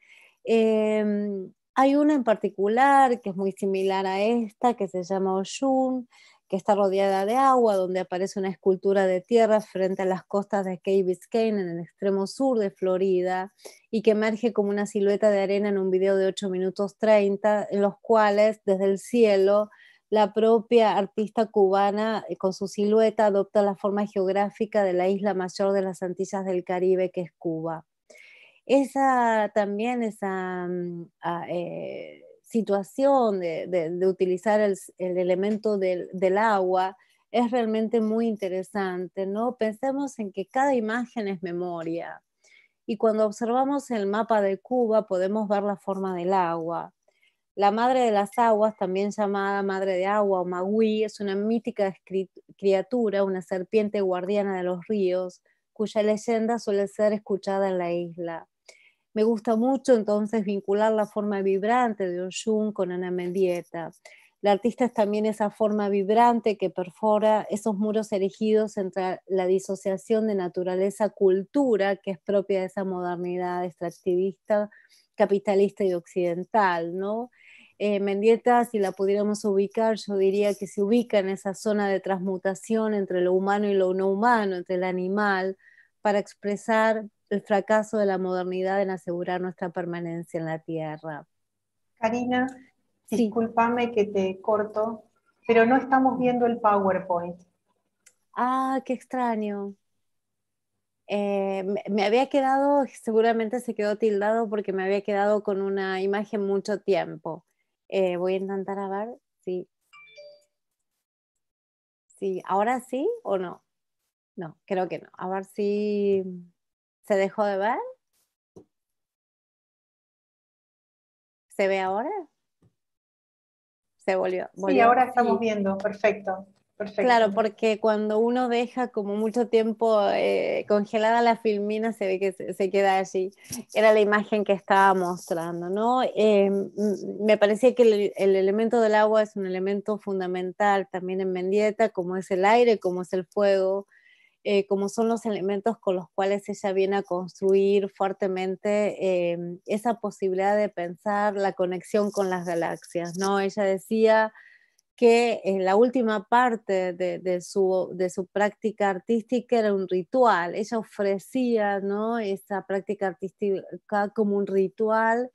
Em, hay una en particular que es muy similar a esta, que se llama Oshun, que está rodeada de agua, donde aparece una escultura de tierra frente a las costas de Key Biscayne en el extremo sur de Florida y que emerge como una silueta de arena en un video de 8 minutos 30, en los cuales desde el cielo la propia artista cubana eh, con su silueta adopta la forma geográfica de la isla mayor de las Antillas del Caribe, que es Cuba. Esa también, esa... Mm, ah, eh, situación de, utilizar el, elemento del, agua es realmente muy interesante, ¿no? Pensemos en que cada imagen es memoria y cuando observamos el mapa de Cuba podemos ver la forma del agua. La madre de las aguas, también llamada madre de agua o magui, es una mítica criatura, una serpiente guardiana de los ríos, cuya leyenda suele ser escuchada en la isla. Me gusta mucho entonces vincular la forma vibrante de Oshun con Ana Mendieta. La artista es también esa forma vibrante que perfora esos muros erigidos entre la disociación de naturaleza-cultura, que es propia de esa modernidad extractivista, capitalista y occidental, ¿no? Eh, Mendieta, si la pudiéramos ubicar, yo diría que se ubica en esa zona de transmutación entre lo humano y lo no humano, entre el animal, para expresar el fracaso de la modernidad en asegurar nuestra permanencia en la Tierra. Karina, discúlpame que te corto, pero no estamos viendo el PowerPoint. Ah, qué extraño. Eh, me, había quedado, seguramente se quedó tildado porque me había quedado con una imagen mucho tiempo. Eh, voy a intentar a ver si. Sí, ¿ahora sí o no? No, creo que no. A ver si se dejó de ver. ¿Se ve ahora? Se volvió. Sí, ahora estamos viendo, perfecto. Claro, porque cuando uno deja como mucho tiempo eh, congelada la filmina, se ve que se, queda allí. Era la imagen que estaba mostrando, ¿no? Eh, me parecía que el, el, elemento del agua es un elemento fundamental también en Mendieta, como es el aire, como es el fuego, eh, como son los elementos con los cuales ella viene a construir fuertemente esa posibilidad de pensar la conexión con las galaxias, ¿no? Ella decía que en la última parte de, su, de, su, práctica artística era un ritual. Ella ofrecía ¿no? esa práctica artística como un ritual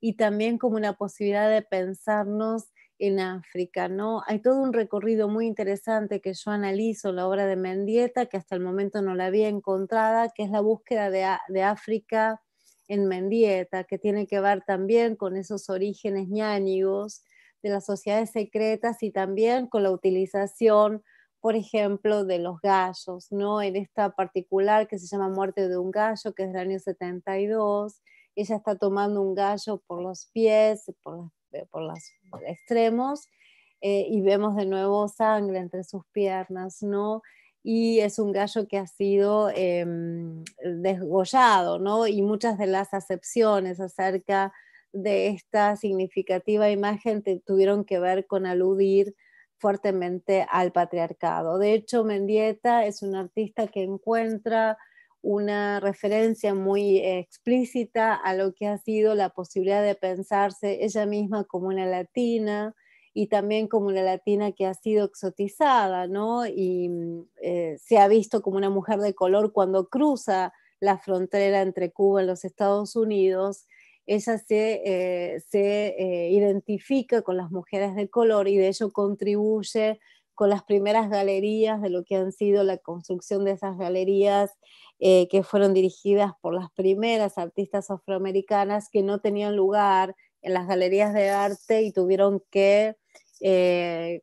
y también como una posibilidad de pensarnos en África. ¿no? Hay todo un recorrido muy interesante que yo analizo la obra de Mendieta, que hasta el momento no la había encontrada, que es la búsqueda de, de África en Mendieta, que tiene que ver también con esos orígenes ñáñigos de las sociedades secretas y también con la utilización, por ejemplo, de los gallos, ¿no? En esta particular que se llama Muerte de un gallo, que es del año 72, ella está tomando un gallo por los pies, por, los extremos, eh, y vemos de nuevo sangre entre sus piernas, ¿no? y es un gallo que ha sido em, desgollado, ¿no? Y muchas de las acepciones acerca de esta significativa imagen tuvieron que ver con aludir fuertemente al patriarcado. De hecho, Mendieta es un artista que encuentra una referencia muy explícita a lo que ha sido la posibilidad de pensarse ella misma como una latina y también como una latina que ha sido exotizada, ¿no? Y eh, se ha visto como una mujer de color cuando cruza la frontera entre Cuba y los Estados Unidos ella se, eh, eh, identifica con las mujeres de color y de ello contribuye con las primeras galerías de lo que han sido la construcción de esas galerías eh, que fueron dirigidas por las primeras artistas afroamericanas que no tenían lugar en las galerías de arte y tuvieron que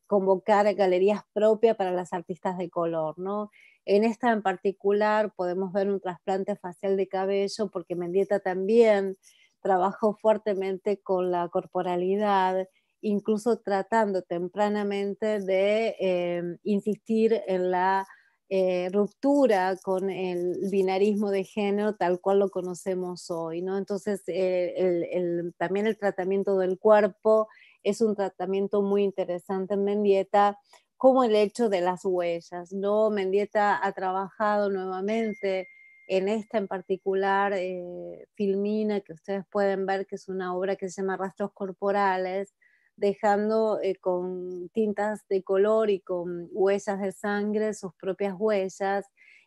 convocar galerías propias para las artistas de color, ¿no? En esta en particular podemos ver un trasplante facial de cabello porque Mendieta también trabajó fuertemente con la corporalidad, incluso tratando tempranamente de em, insistir en la eh, ruptura con el binarismo de género tal cual lo conocemos hoy, ¿no? Entonces, eh, también el tratamiento del cuerpo es un tratamiento muy interesante en Mendieta, como el hecho de las huellas, ¿no? Mendieta ha trabajado nuevamente en esta en particular, eh, Filmina, que ustedes pueden ver que es una obra que se llama Rastros Corporales, dejando eh, con tintas de color y con huellas de sangre sus propias huellas.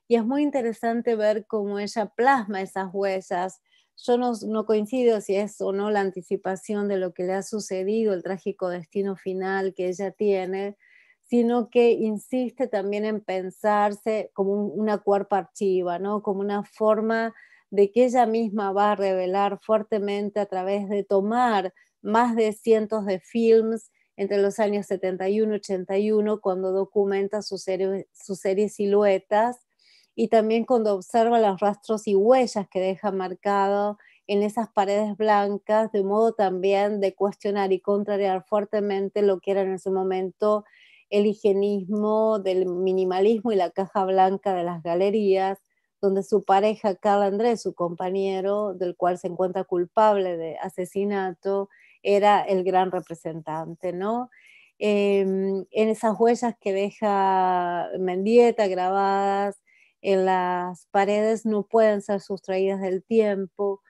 Y es muy interesante ver cómo ella plasma esas huellas. Yo no, no coincido si es o no la anticipación de lo que le ha sucedido, el trágico destino final que ella tiene, sino que insiste también en pensarse como una cuerpa archiva, ¿no? como una forma de que ella misma va a revelar fuertemente a través de tomar más de cientos de films entre los años 71 y 81, cuando documenta sus series serie Siluetas, y también cuando observa los rastros y huellas que deja marcado en esas paredes blancas, de modo también de cuestionar y contrariar fuertemente lo que era en ese momento el higienismo del minimalismo y la caja blanca de las galerías, donde su pareja, Carl Andrés, su compañero, del cual se encuentra culpable de asesinato, era el gran representante, ¿no? em, en esas huellas que deja Mendieta grabadas en las paredes no pueden ser sustraídas del tiempo,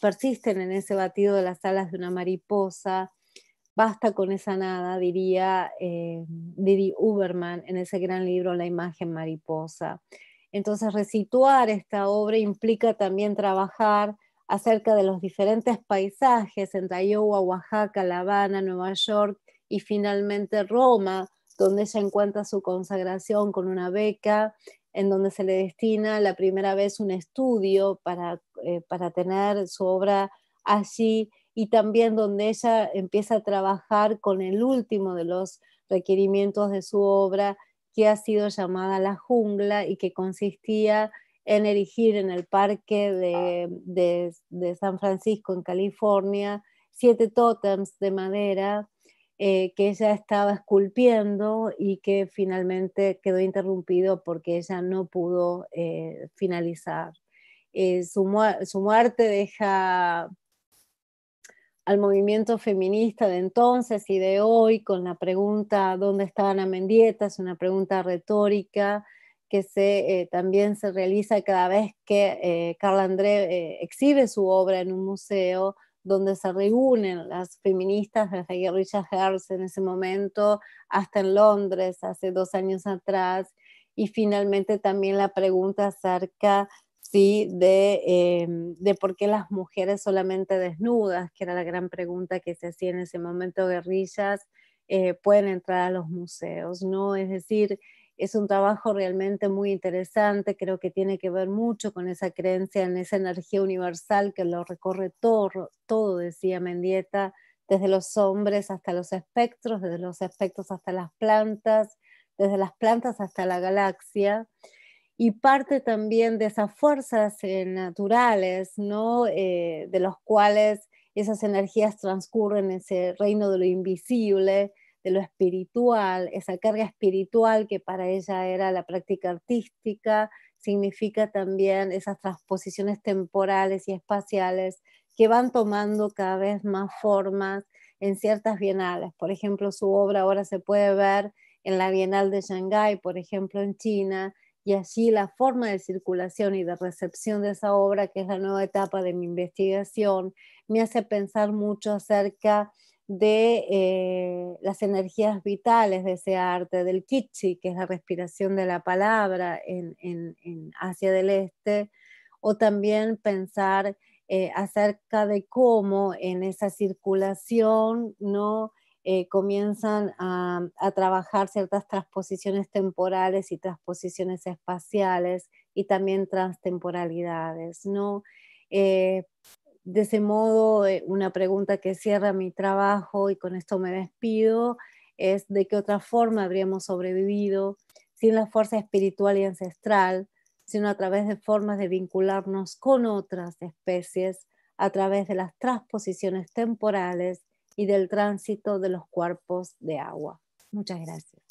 persisten en ese batido de las alas de una mariposa. Basta con esa nada, diría eh, Didi Uberman en ese gran libro La imagen mariposa. Entonces, resituar esta obra implica también trabajar acerca de los diferentes paisajes entre Iowa, Oaxaca, La Habana, Nueva York y finalmente Roma, donde ella encuentra su consagración con una beca en donde se le destina la primera vez un estudio para, eh, para tener su obra allí y también donde ella empieza a trabajar con el último de los requerimientos de su obra, que ha sido llamada La Jungla y que consistía en erigir en el parque de, San Francisco, en California, siete tótems de madera eh, que ella estaba esculpiendo y que finalmente quedó interrumpido porque ella no pudo eh, finalizar. Eh, su, su, muerte deja al movimiento feminista de entonces y de hoy con la pregunta ¿dónde está Ana Mendieta? Es una pregunta retórica que eh, también se realiza cada vez que eh, Carla André eh, exhibe su obra en un museo donde se reúnen las feministas desde Guerrilla Girls en ese momento hasta en Londres hace dos años atrás y finalmente también la pregunta acerca ¿sí? de, de por qué las mujeres solamente desnudas, que era la gran pregunta que se hacía en ese momento guerrillas, pueden entrar a los museos, ¿no? Es decir, es un trabajo realmente muy interesante, creo que tiene que ver mucho con esa creencia en esa energía universal que lo recorre todo, todo decía Mendieta, desde los hombres hasta los espectros, desde los espectros hasta las plantas, desde las plantas hasta la galaxia, y parte también de esas fuerzas eh, naturales, ¿no? Eh, de los cuales esas energías transcurren ese reino de lo invisible, de lo espiritual, esa carga espiritual que para ella era la práctica artística, significa también esas transposiciones temporales y espaciales que van tomando cada vez más formas en ciertas bienales. Por ejemplo, su obra ahora se puede ver en la Bienal de Shanghái, por ejemplo, en China, y allí la forma de circulación y de recepción de esa obra, que es la nueva etapa de mi investigación, me hace pensar mucho acerca de eh, las energías vitales de ese arte, del kitchi, que es la respiración de la palabra en, Asia del Este, o también pensar eh, acerca de cómo en esa circulación no eh, comienzan a, trabajar ciertas transposiciones temporales y transposiciones espaciales y también transtemporalidades, ¿no? De ese modo, eh, una pregunta que cierra mi trabajo y con esto me despido es de qué otra forma habríamos sobrevivido sin la fuerza espiritual y ancestral, sino a través de formas de vincularnos con otras especies, a través de las transposiciones temporales y del tránsito de los cuerpos de agua. Muchas gracias.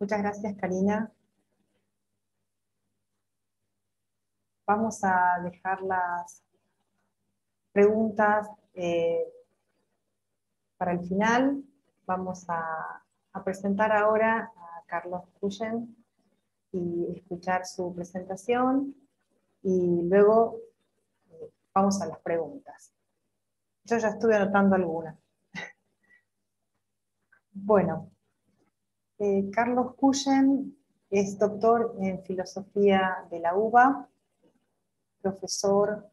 Muchas gracias, Karina. Vamos a dejar las preguntas eh, para el final. Vamos a, presentar ahora a Carlos Cuyen y escuchar su presentación y luego eh, vamos a las preguntas. Yo ya estuve anotando algunas. Bueno, eh, Carlos Cuyen es doctor en filosofía de la UBA, profesor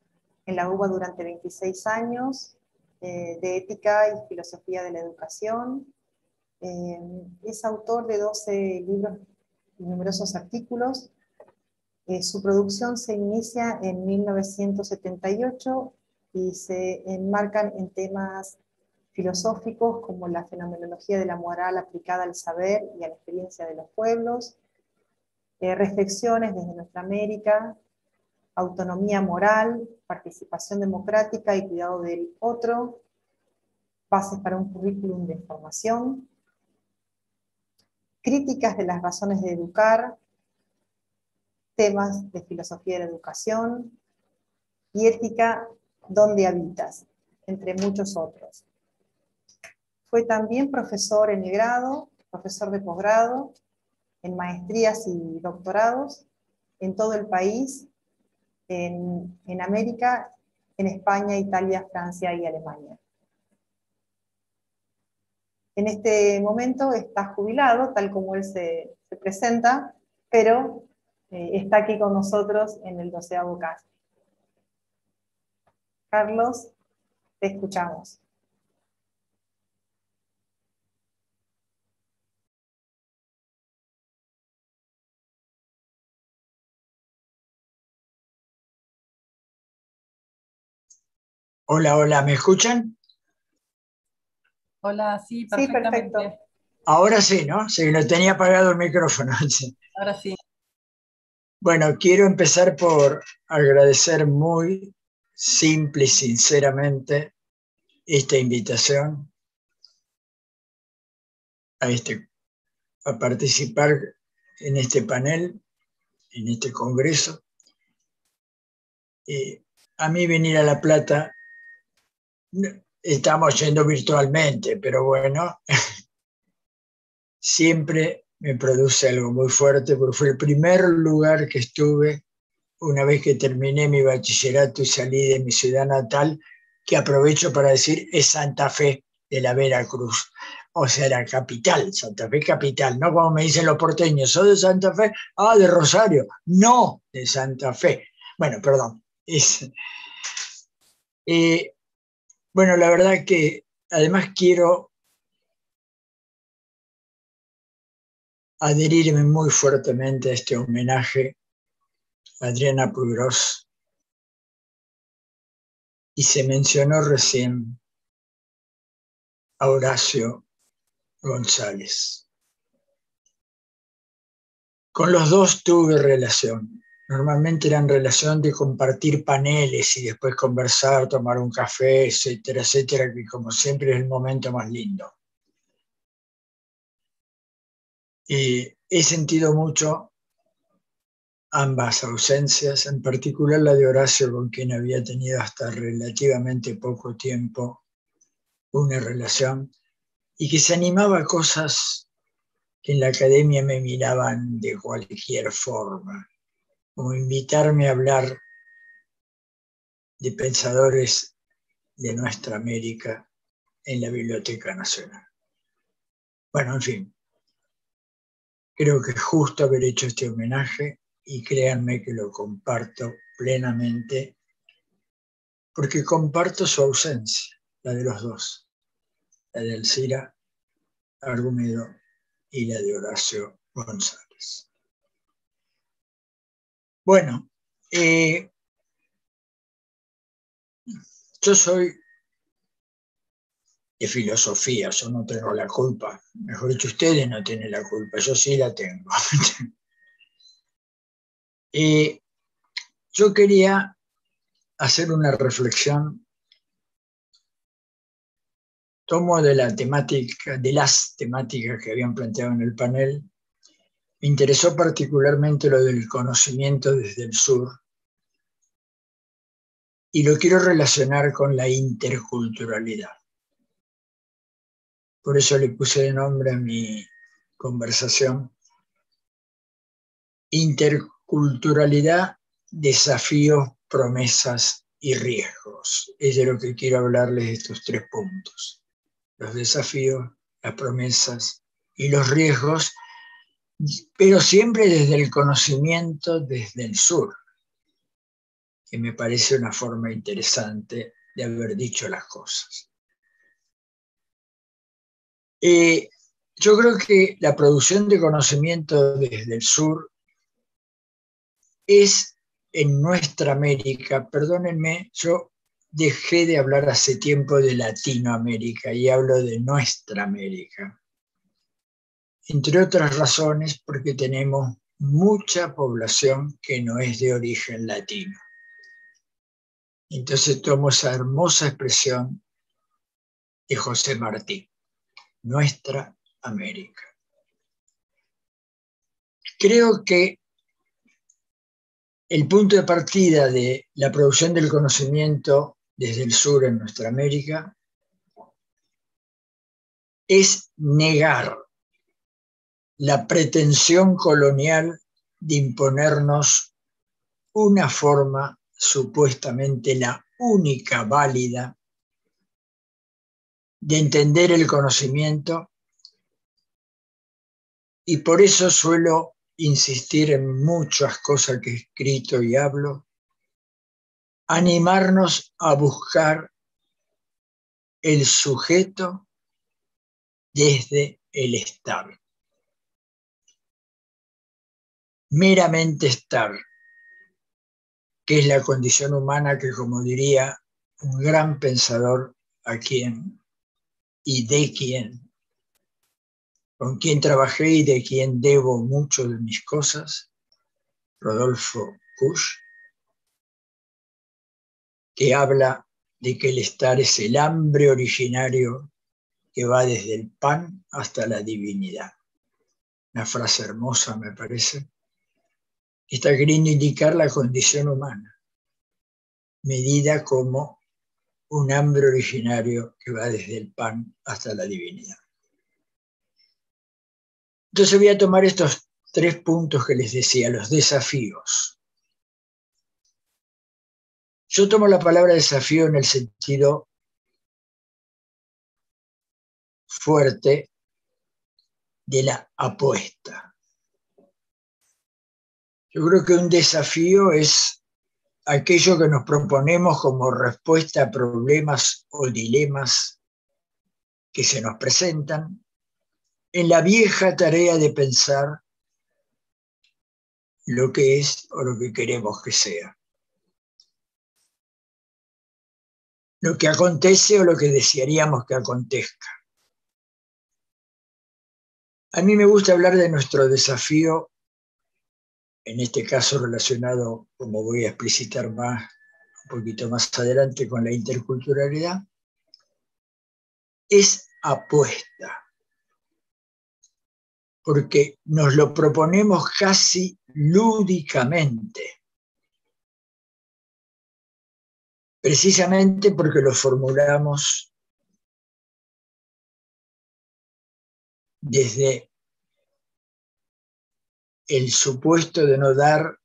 en la UBA durante 26 años, eh, de ética y filosofía de la educación. Eh, es autor de 12 libros y numerosos artículos. su producción se inicia en 1978 y se enmarcan en temas filosóficos como la fenomenología de la moral aplicada al saber y a la experiencia de los pueblos, eh, reflexiones desde nuestra América, autonomía moral, participación democrática y cuidado del otro, bases para un currículum de formación. críticas de las razones de educar, temas de filosofía de la educación y ética donde habitas, entre muchos otros. Fue también profesor en el grado, profesor de posgrado, en maestrías y doctorados en todo el país, en, América, en España, Italia, Francia y Alemania. En este momento está jubilado, tal como él se, presenta, pero eh, está aquí con nosotros en el doceavo caso. Carlos, te escuchamos. Hola, hola, ¿me escuchan? Hola, sí, perfectamente. Sí, Ahora sí, ¿no? Sí, lo tenía apagado el micrófono. Ahora sí. Bueno, quiero empezar por agradecer muy simple y sinceramente esta invitación a, este, a participar en este panel, en este congreso. Eh, a mí venir a La Plata estamos yendo virtualmente, pero bueno, siempre me produce algo muy fuerte porque fue el primer lugar que estuve una vez que terminé mi bachillerato y salí de mi ciudad natal, que aprovecho para decir es Santa Fe de la Veracruz. O sea, la capital, Santa Fe capital, no como me dicen los porteños, ¿soy de Santa Fe? Ah, de Rosario. No, de Santa Fe. Bueno, perdón. Es, eh, bueno, la verdad que además quiero adherirme muy fuertemente a este homenaje a Adriana Puigros. Y se mencionó recién a Horacio González. Con los dos tuve relación. Normalmente eran relación de compartir paneles y después conversar, tomar un café, etcétera, etcétera, que como siempre es el momento más lindo. Y he sentido mucho ambas ausencias, en particular la de Horacio, con quien había tenido hasta relativamente poco tiempo una relación, y que se animaba a cosas que en la academia me miraban de cualquier forma como invitarme a hablar de pensadores de nuestra América en la Biblioteca Nacional. Bueno, en fin, creo que es justo haber hecho este homenaje y créanme que lo comparto plenamente porque comparto su ausencia, la de los dos, la de Alcira Argumedo y la de Horacio González. Bueno, eh, yo soy de filosofía, yo no tengo la culpa. Mejor dicho, ustedes no tienen la culpa, yo sí la tengo. Eh, yo quería hacer una reflexión. Tomo de la temática, de las temáticas que habían planteado en el panel, me interesó particularmente lo del conocimiento desde el sur y lo quiero relacionar con la interculturalidad. Por eso le puse de nombre a mi conversación Interculturalidad, desafíos, promesas y riesgos. Es de lo que quiero hablarles de estos tres puntos. Los desafíos, las promesas y los riesgos pero siempre desde el conocimiento desde el sur, que me parece una forma interesante de haber dicho las cosas. Eh, yo creo que la producción de conocimiento desde el sur es en nuestra América, perdónenme, yo dejé de hablar hace tiempo de Latinoamérica y hablo de nuestra América entre otras razones porque tenemos mucha población que no es de origen latino. Entonces tomo esa hermosa expresión de José Martí, nuestra América. creo que el punto de partida de la producción del conocimiento desde el sur en nuestra América es negar la pretensión colonial de imponernos una forma supuestamente la única válida de entender el conocimiento y por eso suelo insistir en muchas cosas que he escrito y hablo, animarnos a buscar el sujeto desde el estar. Meramente estar, que es la condición humana que, como diría un gran pensador a quien y de quien, con quien trabajé y de quien debo mucho de mis cosas, Rodolfo Kusch, que habla de que el estar es el hambre originario que va desde el pan hasta la divinidad. Una frase hermosa, me parece. Está queriendo indicar la condición humana, medida como un hambre originario que va desde el pan hasta la divinidad. Entonces voy a tomar estos tres puntos que les decía, los desafíos. Yo tomo la palabra desafío en el sentido fuerte de la apuesta. Yo creo que un desafío es aquello que nos proponemos como respuesta a problemas o dilemas que se nos presentan en la vieja tarea de pensar lo que es o lo que queremos que sea. Lo que acontece o lo que desearíamos que acontezca. A mí me gusta hablar de nuestro desafío, en este caso relacionado, como voy a explicitar más, un poquito más adelante, con la interculturalidad, es apuesta, porque nos lo proponemos casi lúdicamente, precisamente porque lo formulamos desde el supuesto de no dar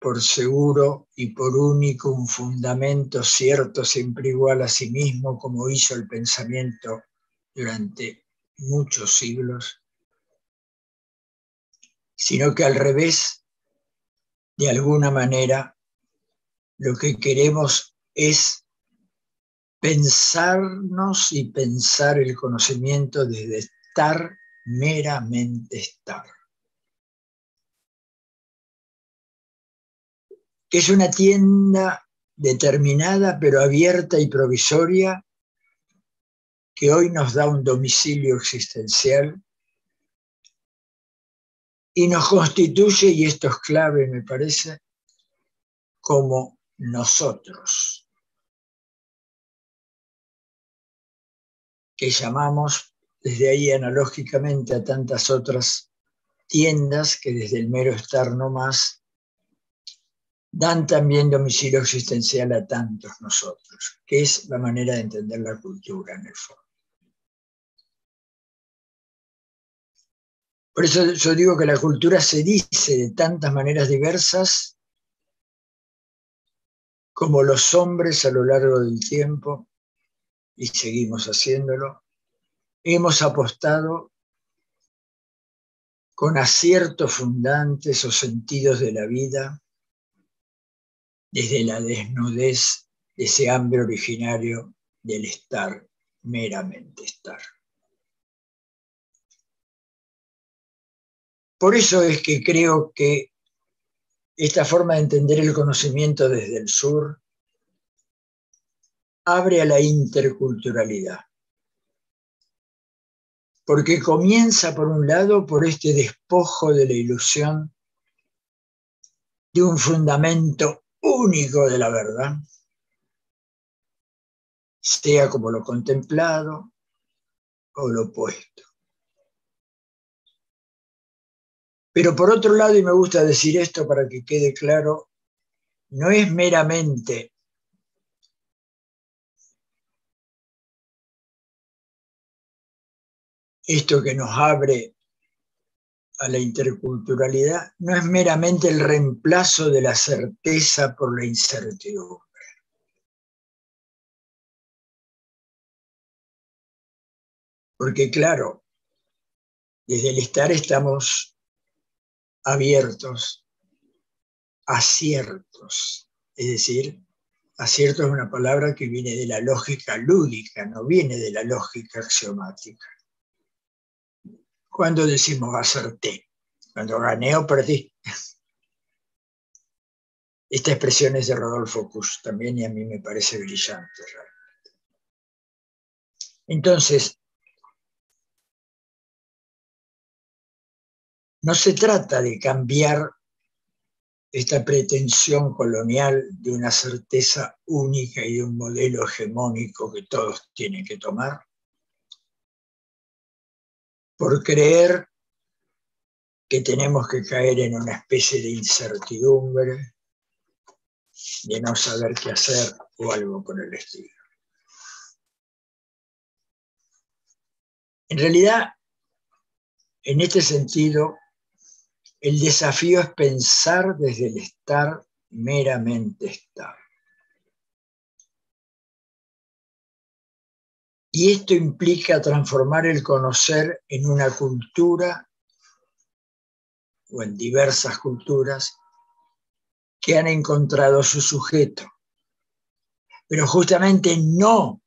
por seguro y por único un fundamento cierto siempre igual a sí mismo, como hizo el pensamiento durante muchos siglos, sino que al revés, de alguna manera, lo que queremos es pensarnos y pensar el conocimiento desde estar, meramente estar. Que es una tienda determinada pero abierta y provisoria que hoy nos da un domicilio existencial y nos constituye, y esto es clave me parece, como nosotros, que llamamos desde ahí analógicamente a tantas otras tiendas que desde el mero estar no más dan también domicilio existencial a tantos nosotros, que es la manera de entender la cultura en el fondo. Por eso yo digo que la cultura se dice de tantas maneras diversas como los hombres a lo largo del tiempo, y seguimos haciéndolo, hemos apostado con aciertos fundantes o sentidos de la vida desde la desnudez de ese hambre originario del estar, meramente estar. Por eso es que creo que esta forma de entender el conocimiento desde el sur abre a la interculturalidad porque comienza por un lado por este despojo de la ilusión de un fundamento único de la verdad, sea como lo contemplado o lo opuesto. Pero por otro lado, y me gusta decir esto para que quede claro, no es meramente esto que nos abre a la interculturalidad, no es meramente el reemplazo de la certeza por la incertidumbre. Porque claro, desde el estar estamos abiertos a ciertos, es decir, acierto es una palabra que viene de la lógica lúdica, no viene de la lógica axiomática. Cuando decimos acerté, cuando gané o perdí. Esta expresión es de Rodolfo Kusch también y a mí me parece brillante Entonces, no se trata de cambiar esta pretensión colonial de una certeza única y de un modelo hegemónico que todos tienen que tomar, por creer que tenemos que caer en una especie de incertidumbre, de no saber qué hacer o algo con el estilo. En realidad, en este sentido, el desafío es pensar desde el estar meramente estar. Y esto implica transformar el conocer en una cultura o en diversas culturas que han encontrado su sujeto, pero justamente no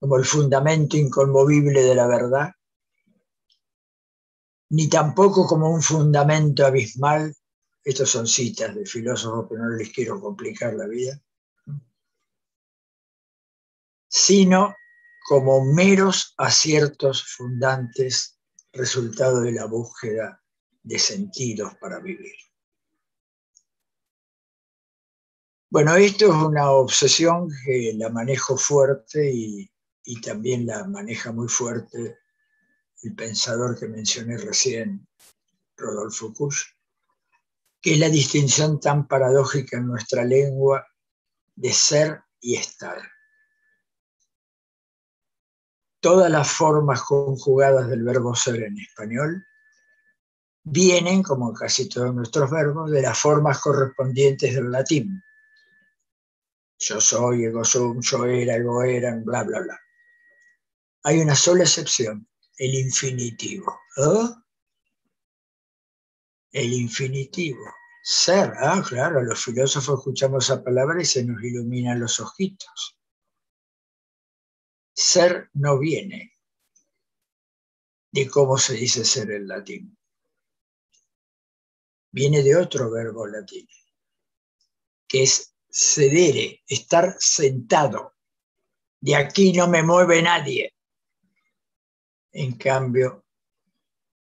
como el fundamento inconmovible de la verdad, ni tampoco como un fundamento abismal, estas son citas de filósofos, pero no les quiero complicar la vida, sino como meros aciertos fundantes resultado de la búsqueda de sentidos para vivir. Bueno, esto es una obsesión que la manejo fuerte y, también la maneja muy fuerte el pensador que mencioné recién, Rodolfo Kusch, que es la distinción tan paradójica en nuestra lengua de ser y estar. Todas las formas conjugadas del verbo ser en español vienen, como casi todos nuestros verbos, de las formas correspondientes del latín. Yo soy, ego sum, yo era, ego eran, bla, bla, bla. Hay una sola excepción, el infinitivo. ¿eh? El infinitivo. Ser. Ah, claro, los filósofos escuchamos esa palabra y se nos iluminan los ojitos. Ser no viene de cómo se dice ser en latín. Viene de otro verbo latín, que es sedere, estar sentado. De aquí no me mueve nadie. En cambio,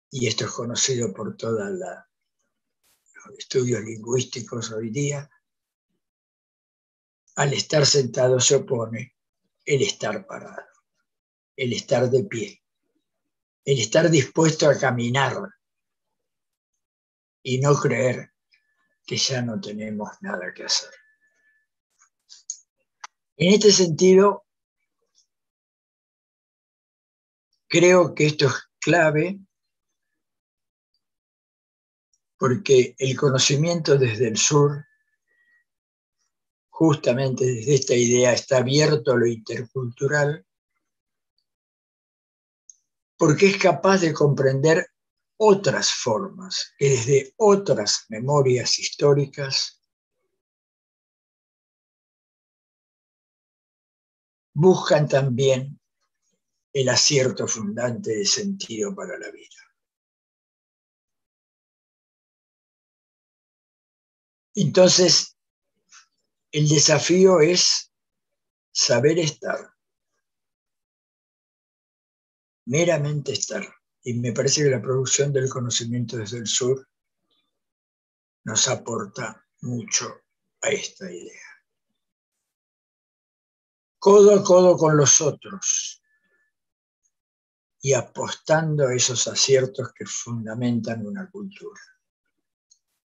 y esto es conocido por todos los estudios lingüísticos hoy día, al estar sentado se opone el estar parado, el estar de pie, el estar dispuesto a caminar y no creer que ya no tenemos nada que hacer. En este sentido, Creo que esto es clave porque el conocimiento desde el sur, justamente desde esta idea, está abierto a lo intercultural, porque es capaz de comprender otras formas que desde otras memorias históricas buscan también el acierto fundante de sentido para la vida. Entonces, el desafío es saber estar, meramente estar. Y me parece que la producción del conocimiento desde el sur nos aporta mucho a esta idea. Codo a codo con los otros, y apostando a esos aciertos que fundamentan una cultura.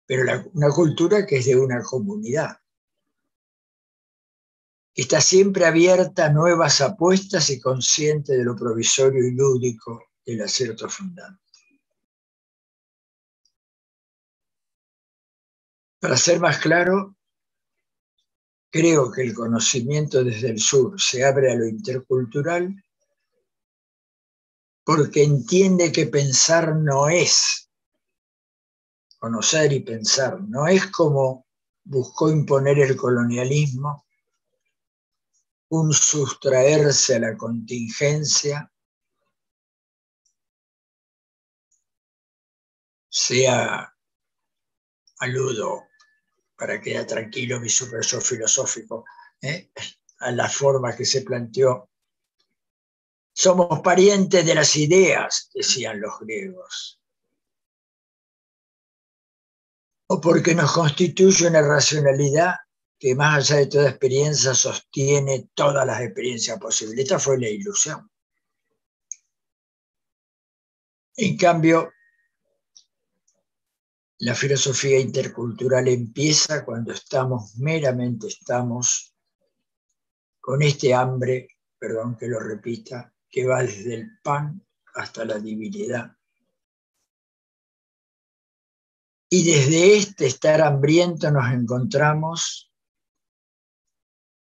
Pero una cultura que es de una comunidad, está siempre abierta a nuevas apuestas y consciente de lo provisorio y lúdico del acierto fundante. Para ser más claro, creo que el conocimiento desde el sur se abre a lo intercultural porque entiende que pensar no es, conocer y pensar, no es como buscó imponer el colonialismo, un sustraerse a la contingencia, sea aludo para que quede tranquilo mi superso filosófico, ¿eh? a la forma que se planteó. Somos parientes de las ideas, decían los griegos. O porque nos constituye una racionalidad que más allá de toda experiencia sostiene todas las experiencias posibles. Esta fue la ilusión. En cambio, la filosofía intercultural empieza cuando estamos, meramente estamos, con este hambre, perdón que lo repita, que va desde el pan hasta la divinidad. Y desde este estar hambriento nos encontramos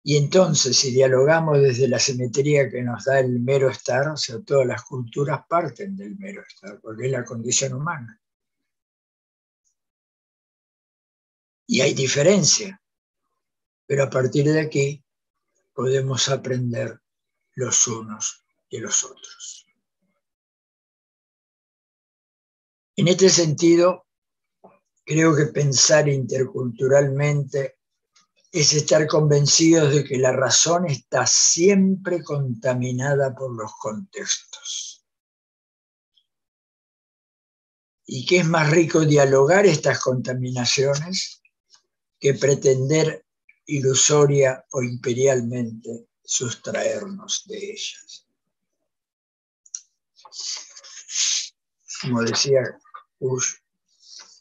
y entonces si dialogamos desde la simetría que nos da el mero estar, o sea, todas las culturas parten del mero estar, porque es la condición humana. y hay diferencia, pero a partir de aquí podemos aprender los unos de los otros. En este sentido, creo que pensar interculturalmente es estar convencidos de que la razón está siempre contaminada por los contextos. Y que es más rico dialogar estas contaminaciones que pretender ilusoria o imperialmente sustraernos de ellas. Como decía Bush,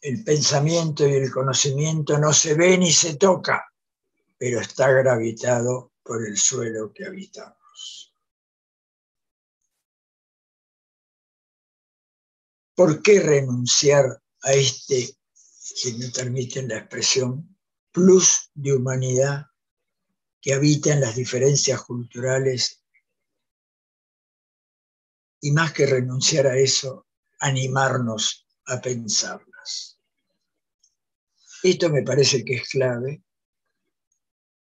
el pensamiento y el conocimiento no se ve ni se toca, pero está gravitado por el suelo que habitamos. ¿Por qué renunciar a este, si me permiten la expresión, plus de humanidad que habita en las diferencias culturales y más que renunciar a eso, animarnos a pensarlas. Esto me parece que es clave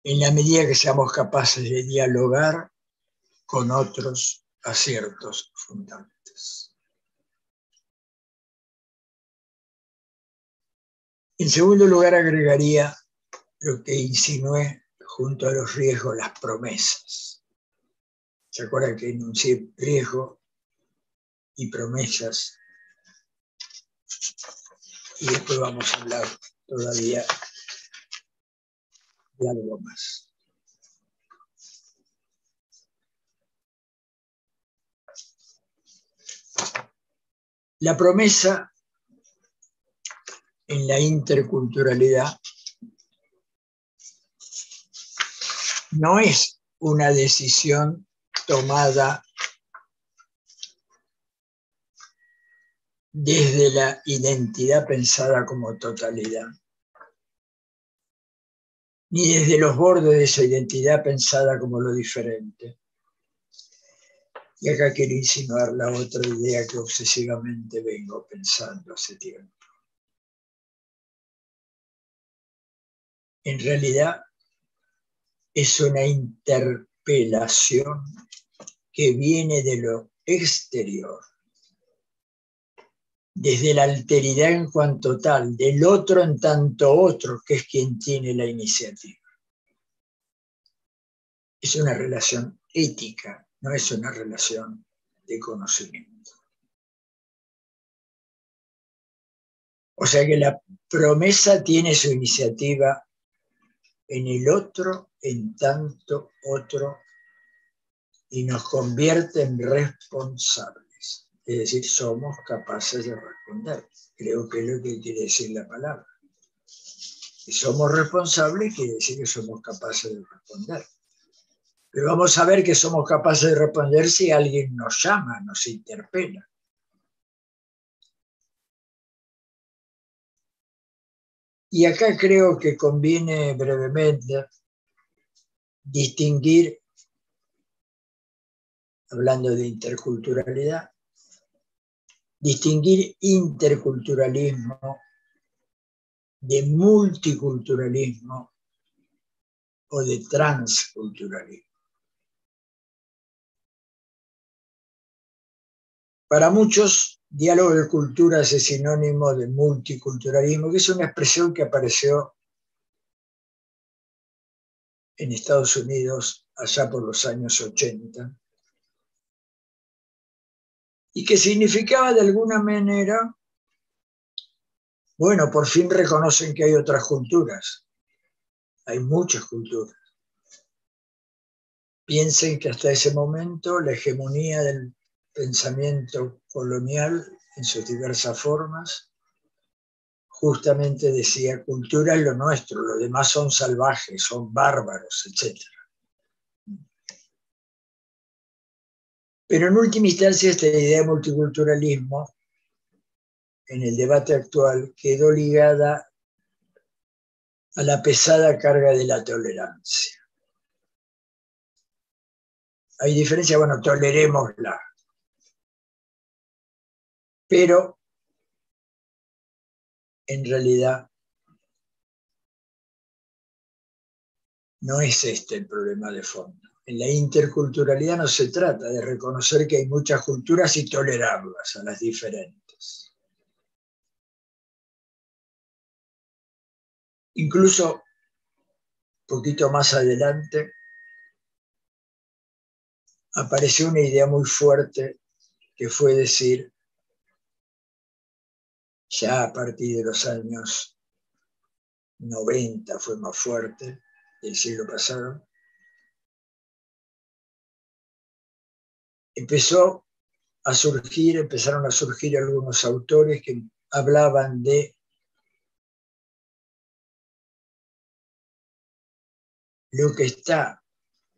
en la medida que seamos capaces de dialogar con otros aciertos fundantes. En segundo lugar, agregaría lo que insinué junto a los riesgos, las promesas. ¿Se acuerdan que enuncié riesgo y promesas? Y después vamos a hablar todavía de algo más. La promesa en la interculturalidad no es una decisión tomada desde la identidad pensada como totalidad, ni desde los bordes de esa identidad pensada como lo diferente. Y acá quiero insinuar la otra idea que obsesivamente vengo pensando hace tiempo. En realidad, es una interpelación que viene de lo exterior, desde la alteridad en cuanto tal, del otro en tanto otro, que es quien tiene la iniciativa. Es una relación ética, no es una relación de conocimiento. O sea que la promesa tiene su iniciativa en el otro en tanto otro y nos convierte en responsables. Es decir, somos capaces de responder. Creo que es lo que quiere decir la palabra. Si somos responsables quiere decir que somos capaces de responder. Pero vamos a ver que somos capaces de responder si alguien nos llama, nos interpela. Y acá creo que conviene brevemente distinguir, hablando de interculturalidad, distinguir interculturalismo de multiculturalismo o de transculturalismo. Para muchos, diálogo de culturas es sinónimo de multiculturalismo, que es una expresión que apareció en Estados Unidos allá por los años 80 y que significaba de alguna manera, bueno, por fin reconocen que hay otras culturas, hay muchas culturas. Piensen que hasta ese momento la hegemonía del pensamiento colonial en sus diversas formas justamente decía, cultura es lo nuestro, lo demás son salvajes, son bárbaros, etc. Pero en última instancia esta idea de multiculturalismo en el debate actual quedó ligada a la pesada carga de la tolerancia. Hay diferencia, bueno, tolerémosla, pero en realidad no es este el problema de fondo. En la interculturalidad no se trata de reconocer que hay muchas culturas y tolerarlas a las diferentes. Incluso, un poquito más adelante, apareció una idea muy fuerte que fue decir, ya a partir de los años 90 fue más fuerte, del siglo pasado, empezó a surgir, empezaron a surgir algunos autores que hablaban de lo que está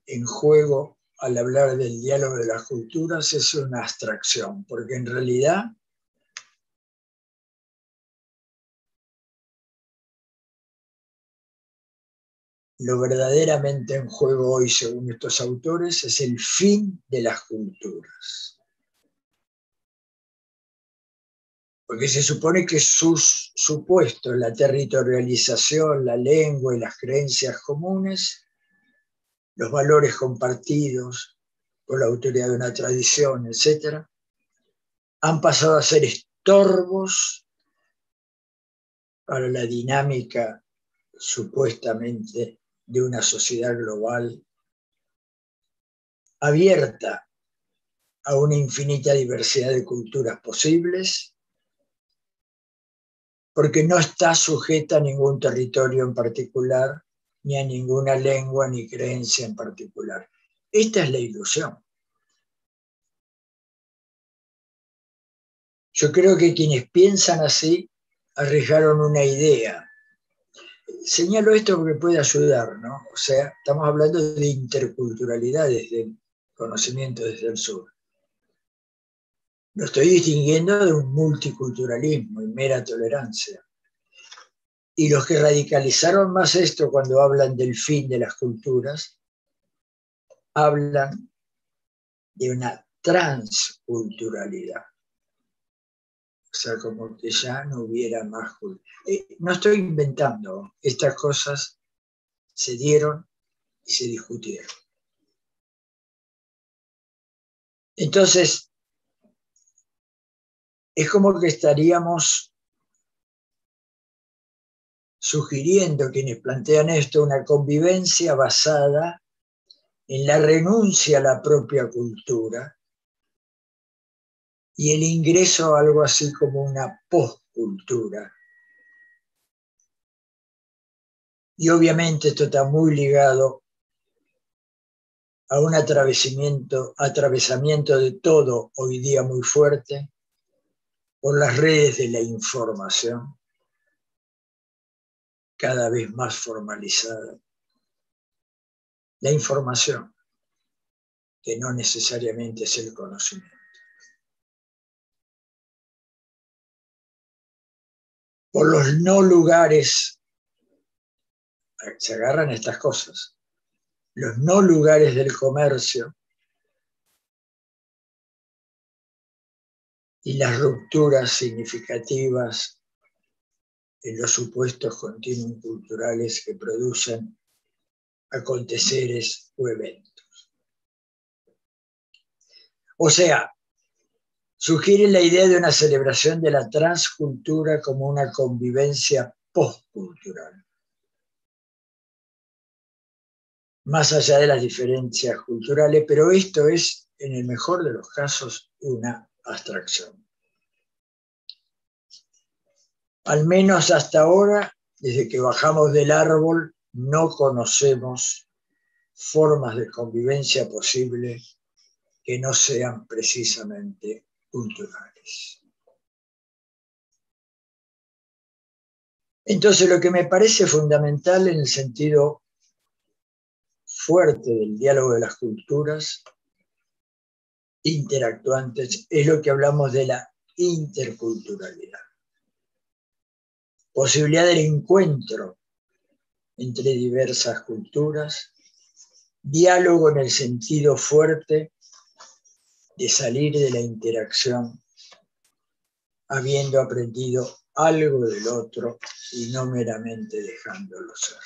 en juego al hablar del diálogo de las culturas es una abstracción, porque en realidad Lo verdaderamente en juego hoy, según estos autores, es el fin de las culturas. Porque se supone que sus supuestos, la territorialización, la lengua y las creencias comunes, los valores compartidos por la autoridad de una tradición, etc., han pasado a ser estorbos para la dinámica supuestamente de una sociedad global abierta a una infinita diversidad de culturas posibles, porque no está sujeta a ningún territorio en particular, ni a ninguna lengua ni creencia en particular. Esta es la ilusión. Yo creo que quienes piensan así arriesgaron una idea señalo esto porque puede ayudar, ¿no? O sea, estamos hablando de interculturalidad desde el conocimiento desde el sur. Lo estoy distinguiendo de un multiculturalismo y mera tolerancia. Y los que radicalizaron más esto cuando hablan del fin de las culturas, hablan de una transculturalidad. O sea, como que ya no hubiera más eh, no estoy inventando, estas cosas se dieron y se discutieron. Entonces, es como que estaríamos sugiriendo quienes plantean esto una convivencia basada en la renuncia a la propia cultura y el ingreso a algo así como una postcultura. Y obviamente esto está muy ligado a un atravesamiento, atravesamiento de todo hoy día muy fuerte por las redes de la información, cada vez más formalizada. La información, que no necesariamente es el conocimiento. Por los no lugares, se agarran estas cosas, los no lugares del comercio. Y las rupturas significativas en los supuestos continuos culturales que producen aconteceres o eventos. O sea, sugiere la idea de una celebración de la transcultura como una convivencia postcultural. Más allá de las diferencias culturales, pero esto es, en el mejor de los casos, una abstracción. Al menos hasta ahora, desde que bajamos del árbol, no conocemos formas de convivencia posible que no sean precisamente culturales. Entonces, lo que me parece fundamental en el sentido fuerte del diálogo de las culturas interactuantes es lo que hablamos de la interculturalidad. Posibilidad del encuentro entre diversas culturas, diálogo en el sentido fuerte de salir de la interacción habiendo aprendido algo del otro y no meramente dejándolo ser.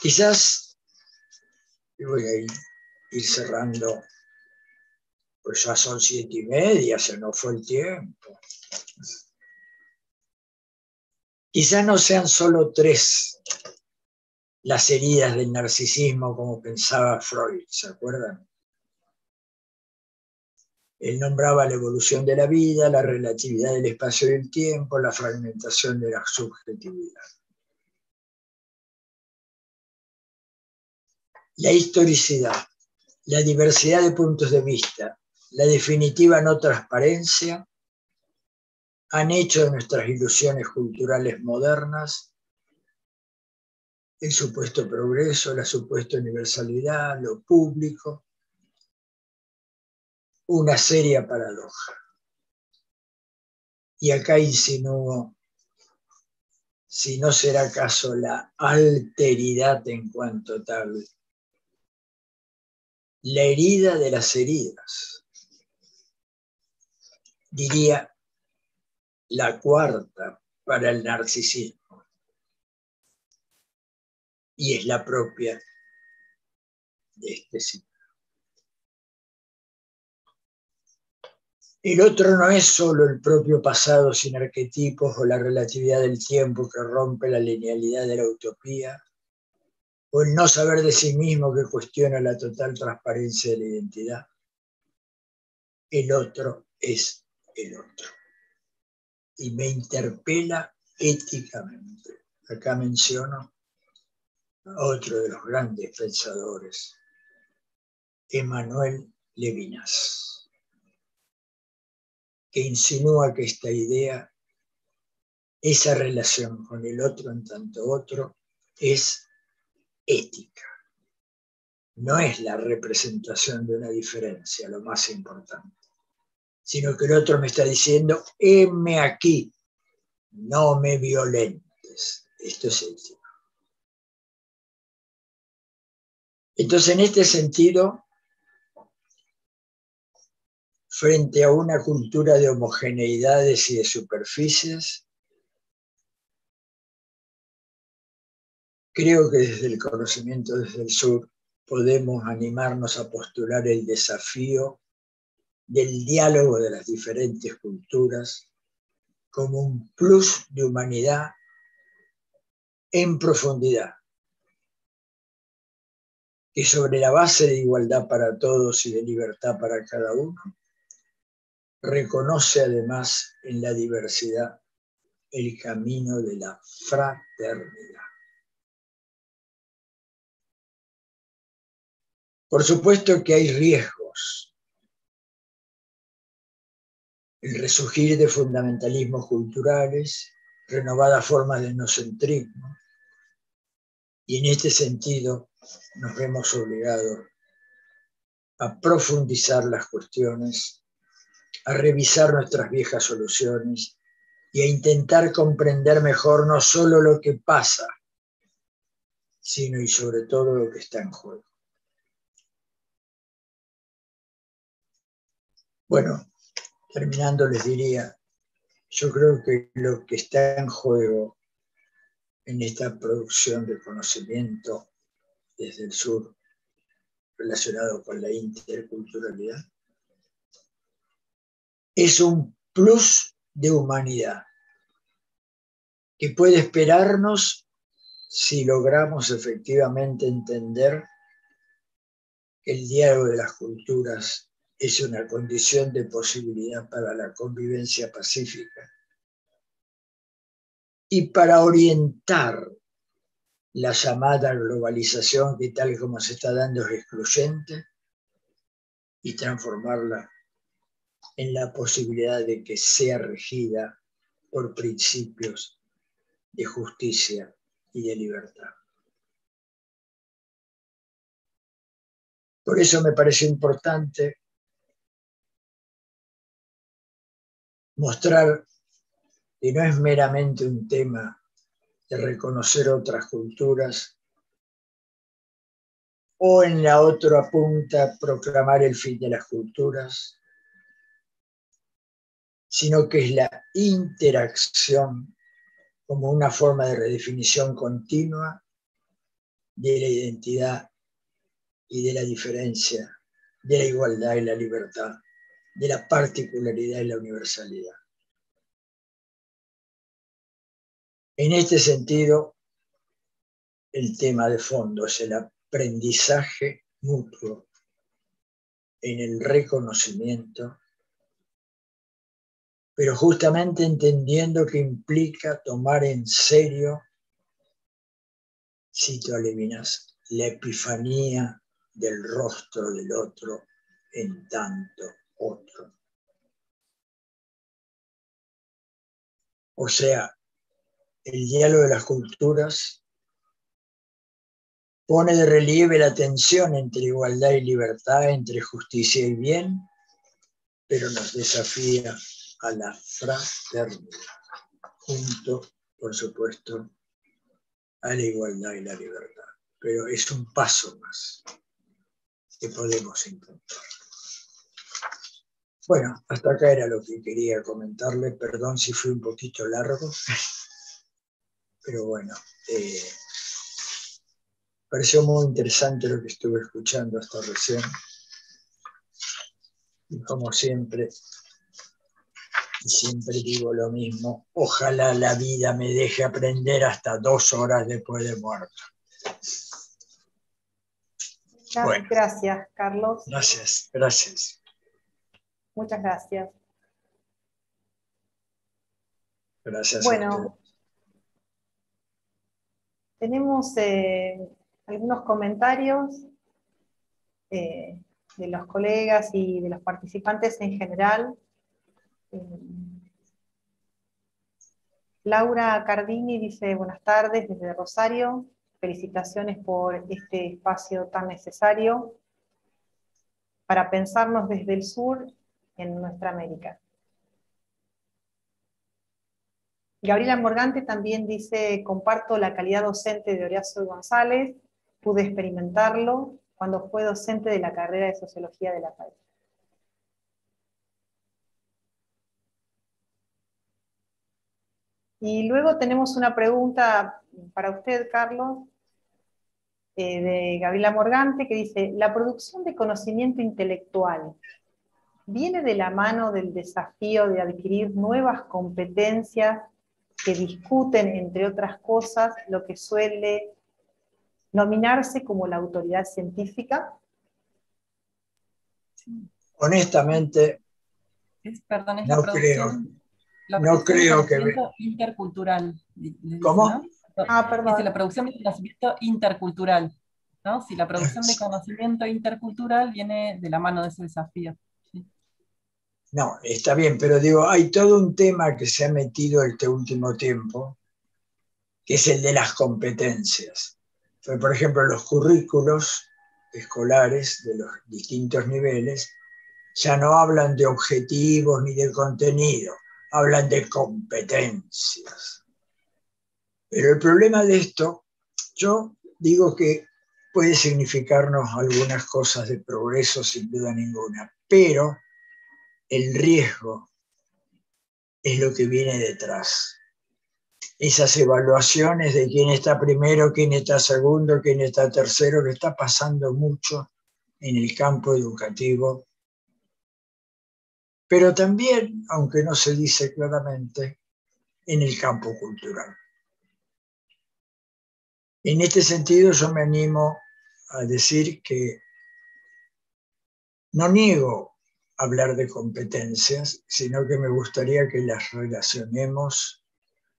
Quizás, y voy a ir, cerrando, pues ya son siete y media, se nos fue el tiempo. Quizás no sean solo tres las heridas del narcisismo como pensaba Freud, ¿se acuerdan? Él nombraba la evolución de la vida, la relatividad del espacio y del tiempo, la fragmentación de la subjetividad. la historicidad, la diversidad de puntos de vista, la definitiva no transparencia, han hecho de nuestras ilusiones culturales modernas el supuesto progreso, la supuesta universalidad, lo público, una seria paradoja. Y acá insinúo si no será acaso la alteridad en cuanto tal la herida de las heridas. Diría la cuarta para el narcisismo. Y es la propia de este signo. El otro no es solo el propio pasado sin arquetipos o la relatividad del tiempo que rompe la linealidad de la utopía, o el no saber de sí mismo que cuestiona la total transparencia de la identidad. El otro es el otro. Y me interpela éticamente. Acá menciono otro de los grandes pensadores, Emmanuel Levinas, que insinúa que esta idea, esa relación con el otro en tanto otro, es ética. No es la representación de una diferencia lo más importante, sino que el otro me está diciendo, heme aquí, no me violentes. Esto es ética. Entonces, en este sentido, frente a una cultura de homogeneidades y de superficies, Creo que desde el conocimiento desde el sur podemos animarnos a postular el desafío del diálogo de las diferentes culturas como un plus de humanidad en profundidad, que sobre la base de igualdad para todos y de libertad para cada uno, reconoce además en la diversidad el camino de la fraternidad. Por supuesto que hay riesgos. El resurgir de fundamentalismos culturales, renovadas formas de nocentrismo, y en este sentido nos vemos obligados a profundizar las cuestiones, a revisar nuestras viejas soluciones y a intentar comprender mejor no solo lo que pasa, sino y sobre todo lo que está en juego. Bueno, terminando les diría, yo creo que lo que está en juego en esta producción de conocimiento desde el sur relacionado con la interculturalidad es un plus de humanidad que puede esperarnos si logramos efectivamente entender que el diálogo de las culturas es una condición de posibilidad para la convivencia pacífica y para orientar la llamada globalización que tal como se está dando es excluyente y transformarla en la posibilidad de que sea regida por principios de justicia y de libertad. Por eso me parece importante mostrar que no es meramente un tema de reconocer otras culturas o en la otra punta proclamar el fin de las culturas, sino que es la interacción como una forma de redefinición continua de la identidad y de la diferencia, de la igualdad y la libertad, de la particularidad y la universalidad. En este sentido, el tema de fondo es el aprendizaje mutuo en el reconocimiento pero justamente entendiendo que implica tomar en serio, cito a Levinas, la epifanía del rostro del otro en tanto otro. O sea, el diálogo de las culturas pone de relieve la tensión entre igualdad y libertad, entre justicia y bien, pero nos desafía a la fraternidad, junto, por supuesto, a la igualdad y la libertad. Pero es un paso más que podemos encontrar. Bueno, hasta acá era lo que quería comentarle. Perdón si fui un poquito largo, pero bueno, eh, pareció muy interesante lo que estuve escuchando hasta recién. Y como siempre, siempre digo lo mismo, ojalá la vida me deje aprender hasta dos horas después de muerto. Gracias, Carlos. Gracias, gracias. Muchas gracias. Gracias. Bueno, tenemos eh, algunos comentarios eh, de los colegas y de los participantes en general. Laura Cardini dice buenas tardes desde Rosario, felicitaciones por este espacio tan necesario para pensarnos desde el sur en nuestra América. Gabriela Morgante también dice, comparto la calidad docente de Horacio González, pude experimentarlo cuando fue docente de la carrera de Sociología de la Paz. Y luego tenemos una pregunta para usted, Carlos, eh, de Gabriela Morgante, que dice, la producción de conocimiento intelectual viene de la mano del desafío de adquirir nuevas competencias que discuten, entre otras cosas, lo que suele nominarse como la autoridad científica? Honestamente, perdón, es no creo no creo que... Intercultural. ¿Cómo? Ah, perdón. la producción de conocimiento intercultural. ¿no? Si la producción de conocimiento intercultural viene de la mano de ese desafío. No, está bien, pero digo, hay todo un tema que se ha metido este último tiempo, que es el de las competencias. Por ejemplo, los currículos escolares de los distintos niveles ya no hablan de objetivos ni de contenido, hablan de competencias. Pero el problema de esto, yo digo que puede significarnos algunas cosas de progreso, sin duda ninguna, pero el riesgo es lo que viene detrás. Esas evaluaciones de quién está primero, quién está segundo, quién está tercero, que está pasando mucho en el campo educativo. Pero también, aunque no se dice claramente, en el campo cultural. En este sentido, yo me animo a decir que no niego hablar de competencias, sino que me gustaría que las relacionemos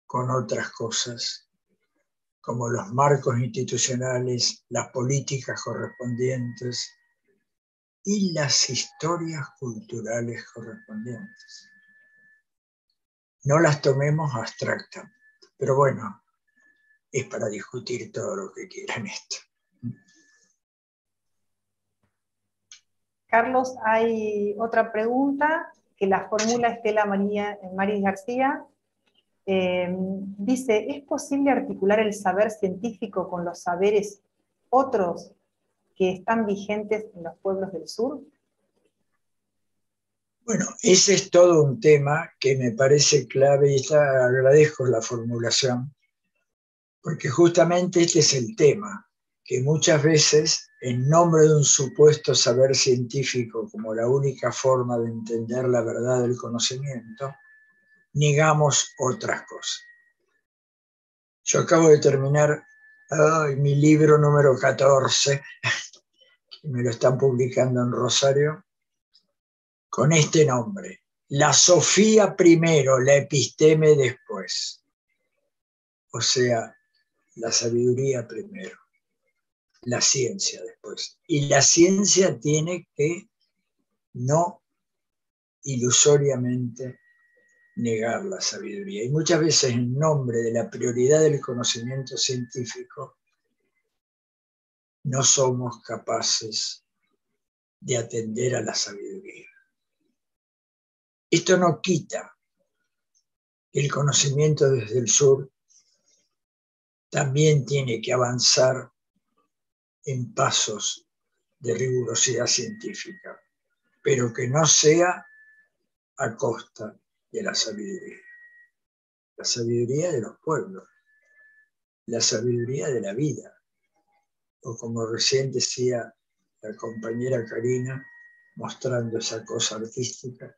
con otras cosas, como los marcos institucionales, las políticas correspondientes y las historias culturales correspondientes. No las tomemos abstractas, pero bueno, es para discutir todo lo que quieran esto. Carlos, hay otra pregunta que la formula Estela María, Maris García. Eh, dice, ¿es posible articular el saber científico con los saberes otros que están vigentes en los pueblos del sur? Bueno, ese es todo un tema que me parece clave y agradezco la formulación, porque justamente este es el tema, que muchas veces en nombre de un supuesto saber científico como la única forma de entender la verdad del conocimiento, negamos otras cosas. Yo acabo de terminar mi libro número 14, que me lo están publicando en Rosario, con este nombre, La Sofía primero, la episteme después. O sea, la sabiduría primero la ciencia después. Y la ciencia tiene que no ilusoriamente negar la sabiduría. Y muchas veces en nombre de la prioridad del conocimiento científico, no somos capaces de atender a la sabiduría. Esto no quita que el conocimiento desde el sur también tiene que avanzar en pasos de rigurosidad científica, pero que no sea a costa de la sabiduría. La sabiduría de los pueblos, la sabiduría de la vida, o como recién decía la compañera Karina, mostrando esa cosa artística,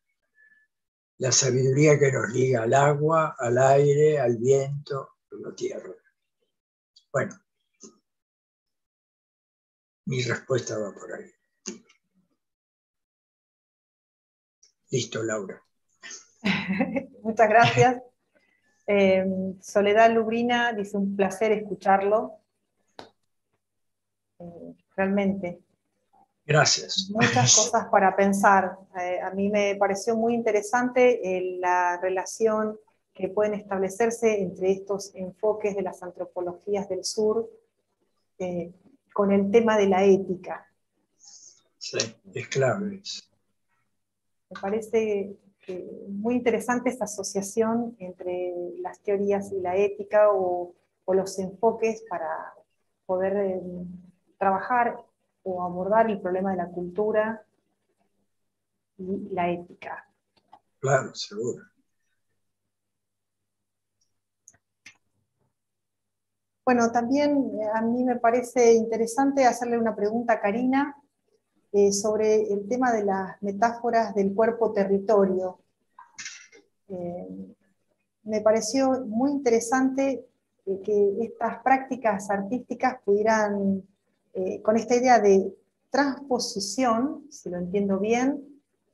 la sabiduría que nos liga al agua, al aire, al viento, a la tierra. Bueno, mi respuesta va por ahí. Listo, Laura. Muchas gracias. Eh, Soledad Lubrina dice un placer escucharlo. Eh, realmente. Gracias. Muchas cosas para pensar. Eh, a mí me pareció muy interesante la relación que pueden establecerse entre estos enfoques de las antropologías del sur con el tema de la ética. Sí, es clave. Me parece muy interesante esta asociación entre las teorías y la ética o, los enfoques para poder eh, trabajar o abordar el problema de la cultura y la ética. Claro, seguro. Bueno, también eh, a mí me parece interesante hacerle una pregunta a Karina eh, sobre el tema de las metáforas del cuerpo-territorio. Eh, me pareció muy interesante que estas prácticas artísticas pudieran, con esta idea de transposición, si lo entiendo bien,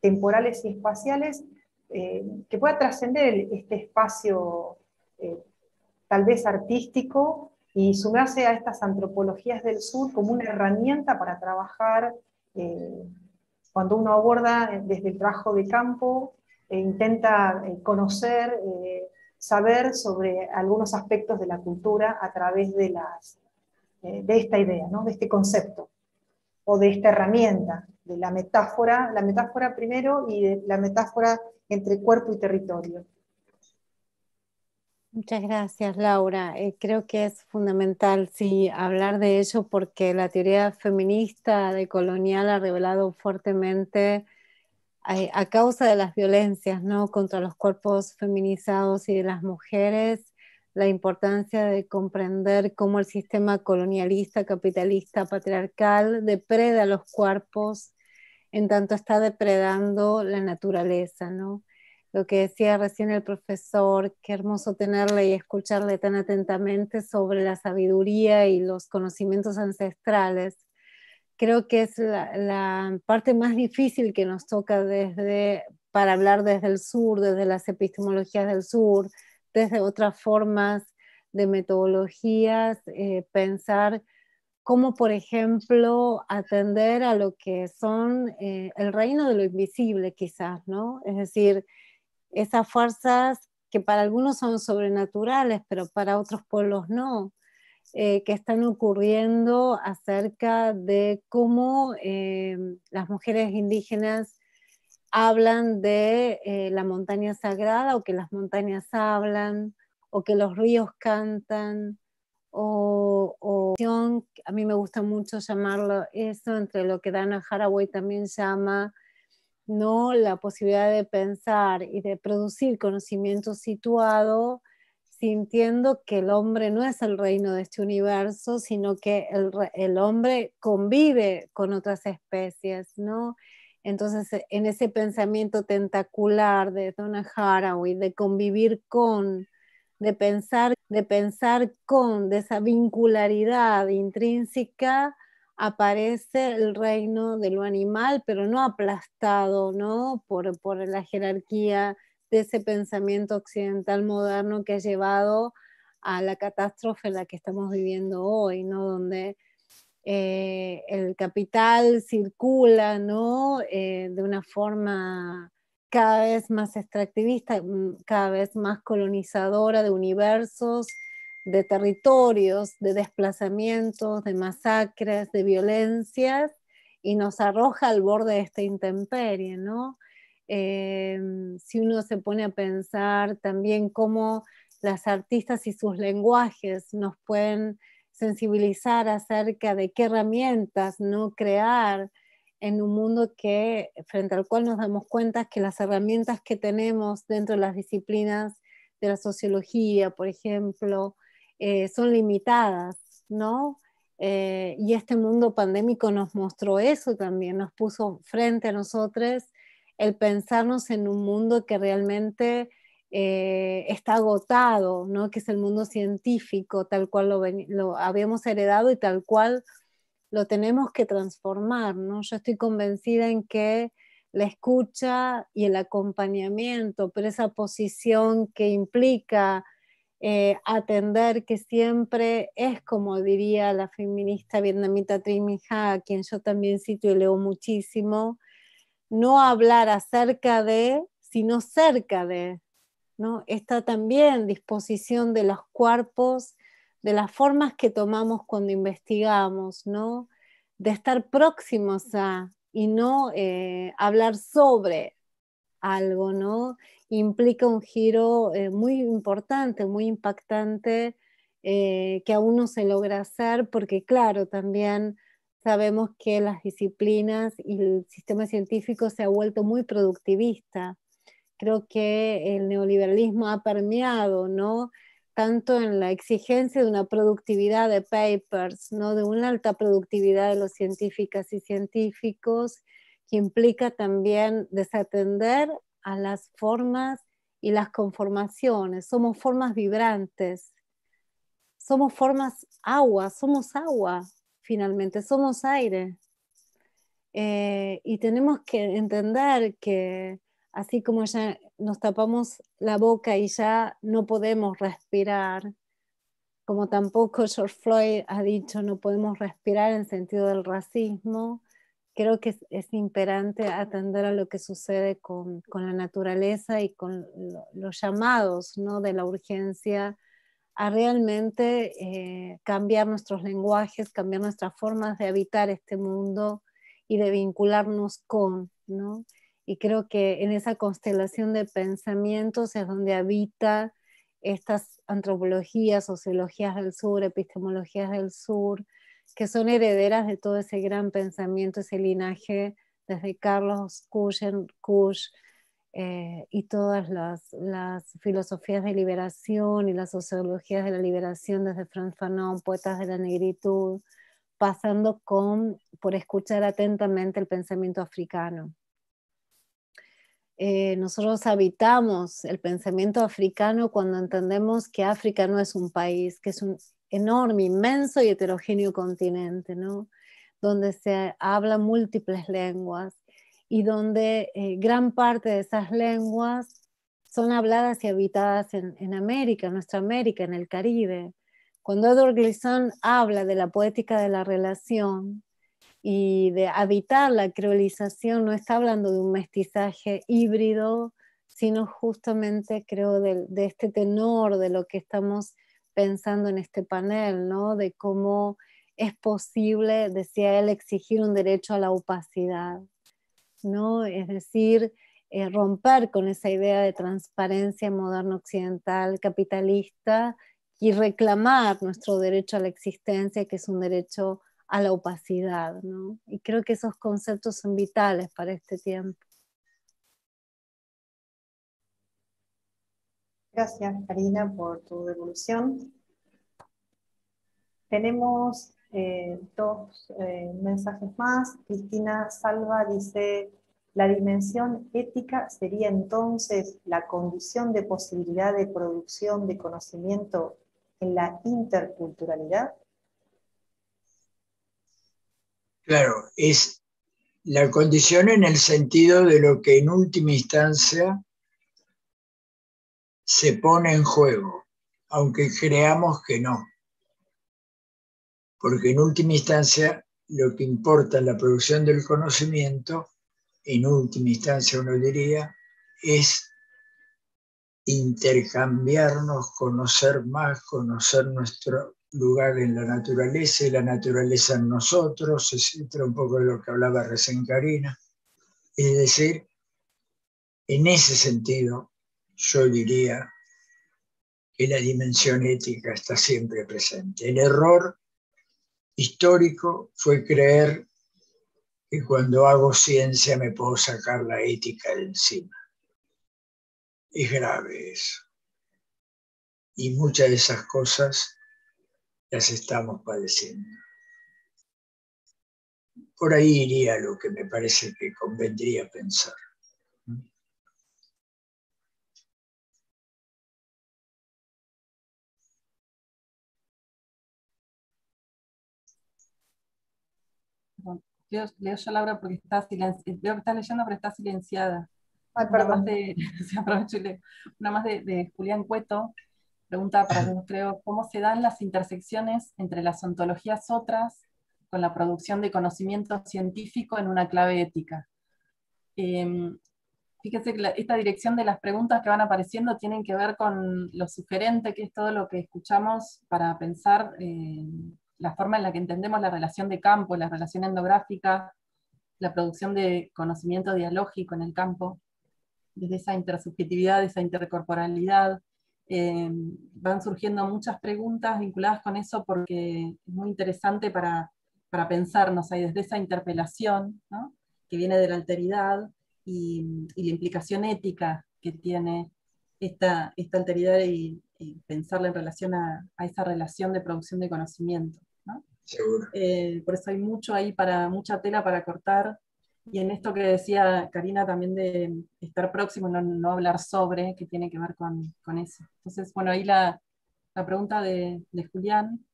temporales y espaciales, que pueda trascender este espacio tal vez artístico y sumarse a estas antropologías del sur como una herramienta para trabajar eh, cuando uno aborda desde el trabajo de campo, e intenta eh, conocer, saber sobre algunos aspectos de la cultura a través de, las, de esta idea, ¿no? de este concepto o de esta herramienta, de la metáfora, la metáfora primero y la metáfora entre cuerpo y territorio. Muchas gracias, Laura. Eh, creo que es fundamental sí, hablar de ello porque la teoría feminista de colonial ha revelado fuertemente, eh, a causa de las violencias ¿no? contra los cuerpos feminizados y de las mujeres, la importancia de comprender cómo el sistema colonialista, capitalista, patriarcal depreda los cuerpos en tanto está depredando la naturaleza, ¿no? Lo que decía recién el profesor, qué hermoso tenerle y escucharle tan atentamente sobre la sabiduría y los conocimientos ancestrales. Creo que es la, parte más difícil que nos toca desde, para hablar desde el sur, desde las epistemologías del sur, desde otras formas de metodologías, eh, pensar cómo, por ejemplo, atender a lo que son eh, el reino de lo invisible, quizás, ¿no? Es decir, esas fuerzas que para algunos son sobrenaturales, pero para otros pueblos no, eh, que están ocurriendo acerca de cómo las mujeres indígenas hablan de eh, la montaña sagrada o que las montañas hablan o que los ríos cantan o, a mí me gusta mucho llamarlo eso entre lo que Dana Haraway también llama no la posibilidad de pensar y de producir conocimiento situado sintiendo que el hombre no es el reino de este universo, sino que el, el hombre convive con otras especies, ¿no? Entonces, e, en ese pensamiento tentacular de Donna Haraway, de convivir con, de pensar, de pensar con, de esa vincularidad intrínseca, aparece el reino de lo animal, pero no aplastado ¿no? Por, por la jerarquía de ese pensamiento occidental moderno que ha llevado a la catástrofe en la que estamos viviendo hoy, ¿no? donde eh, el capital circula ¿no? Eh, de una forma cada vez más extractivista, mm, cada vez más colonizadora de universos, de territorios, de desplazamientos, de masacres, de violencias, y nos arroja al borde de esta intemperie, ¿no? Eh, si uno se pone a pensar también cómo las artistas y sus lenguajes nos pueden sensibilizar acerca de qué herramientas no crear en un mundo que frente al cual nos damos cuenta que las herramientas que tenemos dentro de las disciplinas de la sociología, por ejemplo, eh, son limitadas, ¿no? Eh, y este mundo pandémico nos mostró eso también, nos puso frente a nosotros el pensarnos en un mundo que realmente eh, está agotado, ¿no? que es el mundo científico, tal cual lo, habíamos heredado y tal cual lo tenemos que transformar. ¿no? Yo estoy convencida en que la escucha y el acompañamiento, pero esa posición que implica eh, atender que siempre es como diría la feminista vietnamita Trinh Ha, a quien yo también cito y leo muchísimo, no hablar acerca de, sino cerca de, ¿no? Esta también disposición de los cuerpos, de las formas que tomamos cuando investigamos, ¿no? De estar próximos a y no eh, hablar sobre algo, ¿no? Implica un giro eh, muy importante, muy impactante, eh, que aún no se logra hacer, porque claro, también sabemos que las disciplinas y el sistema científico se ha vuelto muy productivista creo que el neoliberalismo ha permeado, ¿no? tanto en la exigencia de una productividad de papers, ¿no? de una alta productividad de los científicas y científicos, que implica también desatender a las formas y las conformaciones. Somos formas vibrantes, somos formas agua, somos agua, finalmente, somos aire. Eh, y tenemos que entender que así como ya nos tapamos la boca y ya no podemos respirar, como tampoco George Floyd ha dicho, no podemos respirar en sentido del racismo, creo que es, imperante atender a lo que sucede con, la naturaleza y con los llamados ¿no? de la urgencia a realmente eh, cambiar nuestros lenguajes, cambiar nuestras formas de habitar este mundo y de vincularnos con, ¿no? Y creo que en esa constelación de pensamientos es donde habita estas antropologías, sociologías del sur, epistemologías del sur, que son herederas de todo ese gran pensamiento, ese linaje desde Carlos Kusch, eh, y todas las, filosofías de liberación y las sociologías de la liberación desde Franz Fanon, poetas de la negritud, pasando con, por escuchar atentamente el pensamiento africano. Eh, nosotros habitamos el pensamiento africano cuando entendemos que África no es un país, que es un enorme, inmenso y heterogéneo continente, ¿no? donde se habla múltiples lenguas y donde eh, gran parte de esas lenguas son habladas y habitadas en, América, en nuestra América, en el Caribe. Cuando Edward Gleason habla de la poética de la relación y de habitar la creolización, no está hablando de un mestizaje híbrido, sino justamente creo de este tenor de lo que estamos pensando en este panel, ¿no? De cómo es posible, decía él, exigir un derecho a la opacidad, ¿no? Es decir, eh, romper con esa idea de transparencia moderno occidental capitalista y reclamar nuestro derecho a la existencia, que es un derecho a la opacidad, ¿no? Y creo que esos conceptos son vitales para este tiempo. Gracias, Karina, por tu devolución. Tenemos eh, dos eh, mensajes más. Cristina Salva dice, la dimensión ética sería entonces la condición de posibilidad de producción de conocimiento en la interculturalidad. Claro, es la condición en el sentido de lo que en última instancia se pone en juego, aunque creamos que no. Porque en última instancia lo que importa en la producción del conocimiento, en última instancia uno diría, es intercambiarnos, conocer más, conocer nuestro lugar en la naturaleza y la naturaleza en nosotros, etcétera, un poco de lo que hablaba recién Karina. Es decir, en ese sentido, yo diría que la dimensión ética está siempre presente. El error histórico fue creer que cuando hago ciencia me puedo sacar la ética de encima. Es grave eso. Y muchas de esas cosas las estamos padeciendo. Por ahí iría lo que me parece que convendría pensar. Leo, leo yo Laura porque está silenciada, veo que está leyendo pero está silenciada. Ay, perdón. Una más de, Una más de, Julián Cueto, pregunta para creo, ¿cómo se dan las intersecciones entre las ontologías otras con la producción de conocimiento científico en una clave ética? Em, fíjense que esta dirección de las preguntas que van apareciendo tienen que ver con lo sugerente, que es todo lo que escuchamos para pensar eh, la forma en la que entendemos la relación de campo, la relación endográfica, la producción de conocimiento dialógico en el campo, desde esa intersubjetividad, esa intercorporalidad. Eh, van surgiendo muchas preguntas vinculadas con eso porque es muy interesante para, para pensarnos ahí desde esa interpelación que viene de la alteridad y, la implicación ética que tiene esta, esta alteridad y, pensarla en relación a, a, esa relación de producción de conocimiento. Eh, por eso hay mucho ahí para, mucha tela para cortar. Y en esto que decía Karina también de estar próximo, no, no hablar sobre, que tiene que ver con, con eso. Entonces, bueno, ahí la, la pregunta de, de, Julián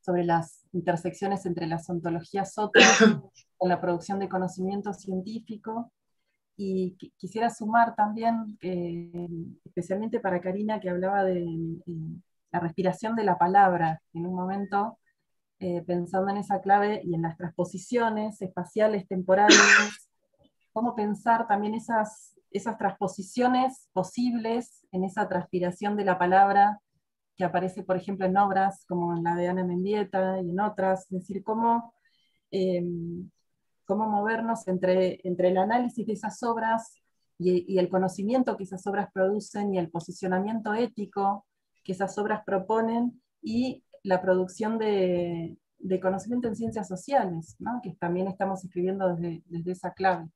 sobre las intersecciones entre las ontologías otras con la producción de conocimiento científico. Y quisiera sumar también, especialmente para Karina, que hablaba de, la respiración de la palabra, en un momento eh, pensando en esa clave y en las transposiciones espaciales, temporales, cómo pensar también esas, esas transposiciones posibles en esa transpiración de la palabra que aparece, por ejemplo, en obras como la de Ana Mendieta y en otras, es decir, cómo, em, cómo movernos entre, entre el análisis de esas obras y, el conocimiento que esas obras producen y el posicionamiento ético que esas obras proponen y la producción de, conocimiento en ciencias sociales, que también estamos escribiendo desde, desde esa clave.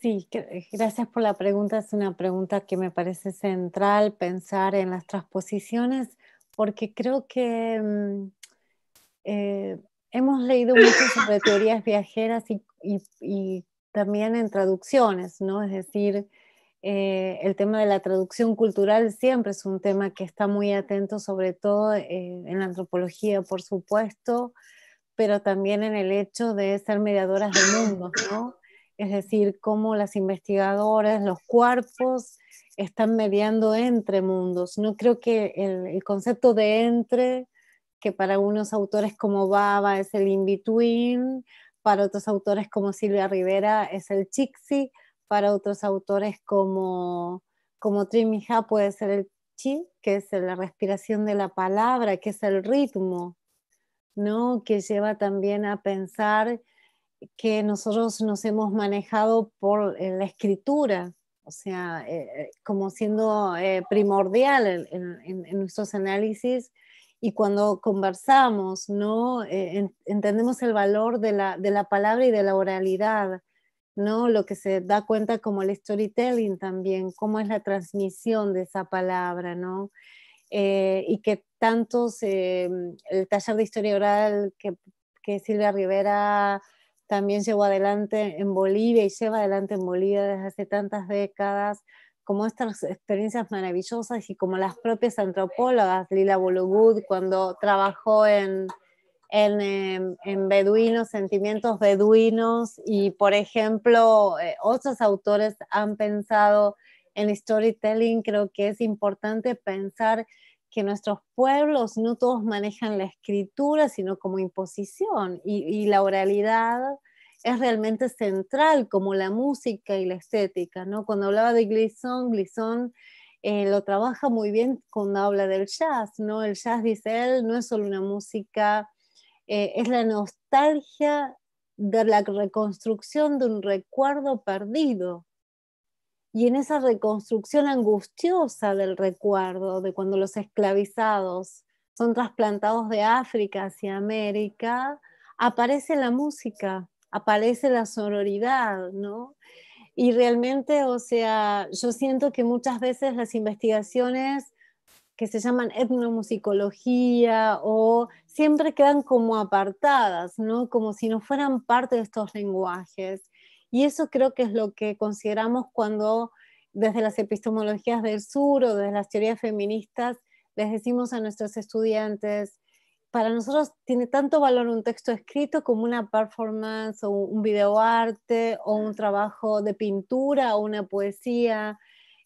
Sí, gracias por la pregunta. Es una pregunta que me parece central pensar en las transposiciones, porque creo que mm, eh, hemos leído mucho sobre teorías viajeras y, también en traducciones, ¿no? Es decir, eh, el tema de la traducción cultural siempre es un tema que está muy atento, sobre todo eh, en la antropología, por supuesto, pero también en el hecho de ser mediadoras del mundo, ¿no? Es decir, cómo las investigadoras, los cuerpos están mediando entre mundos. No creo que el concepto de entre que para unos autores como Baba es el in-between, para otros autores como Silvia Rivera es el chixi, para otros autores como, como Trimija puede ser el chi, que es la respiración de la palabra, que es el ritmo, ¿no? que lleva también a pensar que nosotros nos hemos manejado por eh, la escritura, o sea, eh, eh, como siendo primordial en, nuestros análisis y cuando conversamos, ¿no? Eh, entendemos el valor de la, de la, palabra y de la oralidad, ¿no? Lo que se da cuenta como el storytelling también, cómo es la transmisión de esa palabra, ¿no? Eh, y que tantos, eh, el taller de historia oral que, que Silvia Rivera también llevó adelante en Bolivia y lleva adelante en Bolivia desde hace tantas décadas, como estas experiencias maravillosas y como las propias antropólogas, Lila Bologud, cuando trabajó en, em, en, beduinos, sentimientos beduinos, y por ejemplo, eh, otros autores han pensado en storytelling, creo que es importante pensar que nuestros pueblos no todos manejan la escritura, sino como imposición, y, la oralidad es realmente central, como la música y la estética, ¿no? Cuando hablaba de Glisson, Glisson eh, lo trabaja muy bien cuando habla del jazz, ¿no? El jazz, dice él, no es solo una música, eh, es la nostalgia de la reconstrucción de un recuerdo perdido. Y en esa reconstrucción angustiosa del recuerdo, de cuando los esclavizados son trasplantados de África hacia América, aparece la música, aparece la sororidad, ¿no? Y realmente, o sea, yo siento que muchas veces las investigaciones que se llaman etnomusicología o siempre quedan como apartadas, ¿no? Como si no fueran parte de estos lenguajes. Y eso creo que es lo que consideramos cuando desde las epistemologías del sur o desde las teorías feministas les decimos a nuestros estudiantes, para nosotros tiene tanto valor un texto escrito como una performance o un videoarte o un trabajo de pintura o una poesía.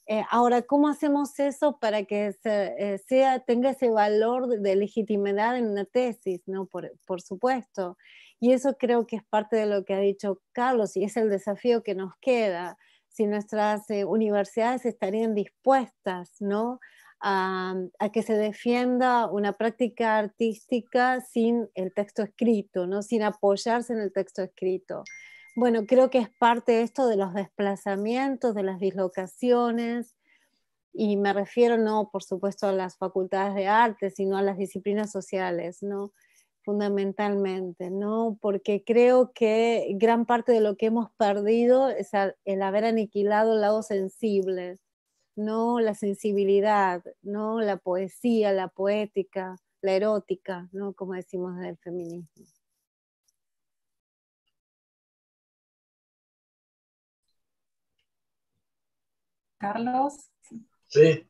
Eh, ahora, ¿cómo hacemos eso para que eh, sea, tenga ese valor de, legitimidad en una tesis? ¿no? Por, por, supuesto. Y eso creo que es parte de lo que ha dicho Carlos y es el desafío que nos queda. Si nuestras eh, universidades estarían dispuestas ¿no? a, que se defienda una práctica artística sin el texto escrito, ¿no? sin apoyarse en el texto escrito. Bueno, creo que es parte de esto de los desplazamientos, de las dislocaciones, y me refiero no, por supuesto, a las facultades de arte, sino a las disciplinas sociales, ¿no? Fundamentalmente, ¿no? Porque creo que gran parte de lo que hemos perdido es el haber aniquilado el lado sensible, no la sensibilidad, no la poesía, la poética, la erótica, ¿no? como decimos del feminismo. Carlos. Sí.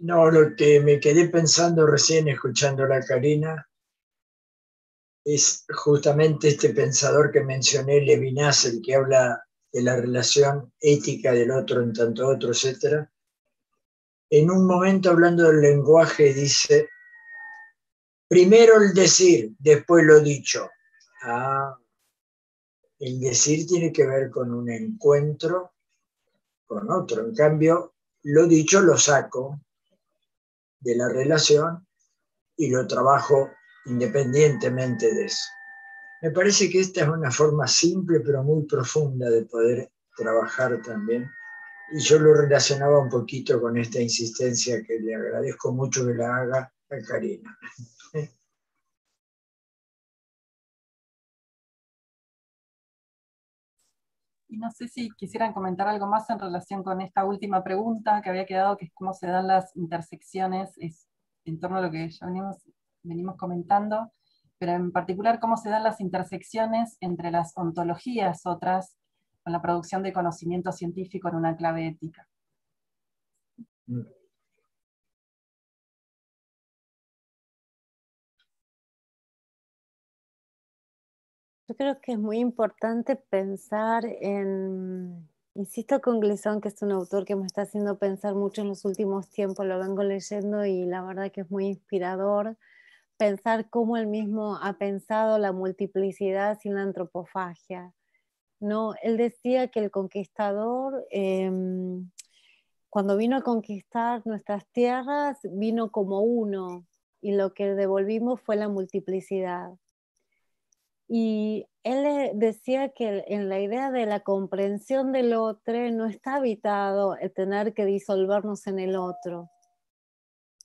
No, lo que me quedé pensando recién escuchando a la Karina es justamente este pensador que mencioné, Levinas, el que habla de la relación ética del otro en tanto otro, etc., en un momento hablando del lenguaje dice, primero el decir, después lo dicho. Ah, el decir tiene que ver con un encuentro con otro. En cambio, lo dicho lo saco de la relación y lo trabajo independientemente de eso. Me parece que esta es una forma simple pero muy profunda de poder trabajar también. Y yo lo relacionaba un poquito con esta insistencia que le agradezco mucho que la haga a Karina. No sé si quisieran comentar algo más en relación con esta última pregunta que había quedado, que es cómo se dan las intersecciones es, en torno a lo que ya venimos, venimos comentando, pero en particular cómo se dan las intersecciones entre las ontologías otras con la producción de conocimiento científico en una clave ética. Yo creo que es muy importante pensar en, insisto con Gleason, que es un autor que me está haciendo pensar mucho en los últimos tiempos, lo vengo leyendo y la verdad que es muy inspirador pensar cómo él mismo ha pensado la multiplicidad sin la antropofagia. ¿no? Él decía que el conquistador, em, cuando vino a conquistar nuestras tierras, vino como uno y lo que devolvimos fue la multiplicidad. Y él decía que en la idea de la comprensión del otro no está habitado el tener que disolvernos en el otro.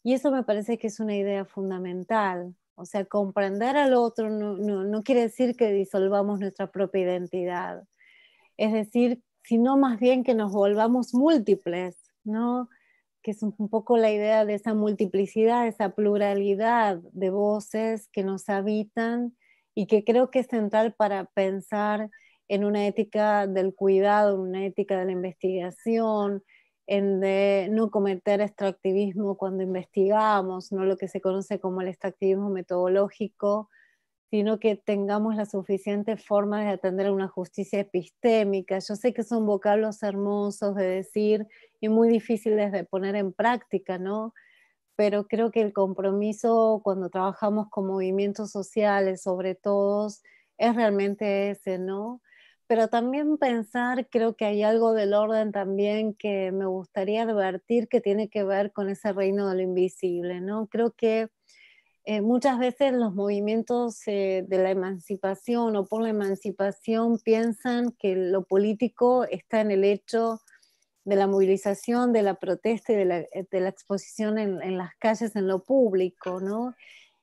Y eso me parece que es una idea fundamental. O sea, comprender al otro no, no quiere decir que disolvamos nuestra propia identidad. Es decir, sino más bien que nos volvamos múltiples, ¿no? que es un poco la idea de esa multiplicidad, esa pluralidad de voces que nos habitan y que creo que es central para pensar en una ética del cuidado, en una ética de la investigación, en no cometer extractivismo cuando investigamos, no lo que se conoce como el extractivismo metodológico, sino que tengamos la suficiente forma de atender una justicia epistémica. Yo sé que son vocablos hermosos de decir y muy difíciles de poner en práctica, ¿no? Pero creo que el compromiso cuando trabajamos con movimientos sociales, sobre todo, es realmente ese, ¿no? Pero también pensar, creo que hay algo del orden también que me gustaría advertir que tiene que ver con ese reino de lo invisible, ¿no? Creo que eh, muchas veces los movimientos eh, de la emancipación o por la emancipación piensan que lo político está en el hecho de la movilización, de la protesta y de la, eh, exposición en, las calles, en lo público, ¿no?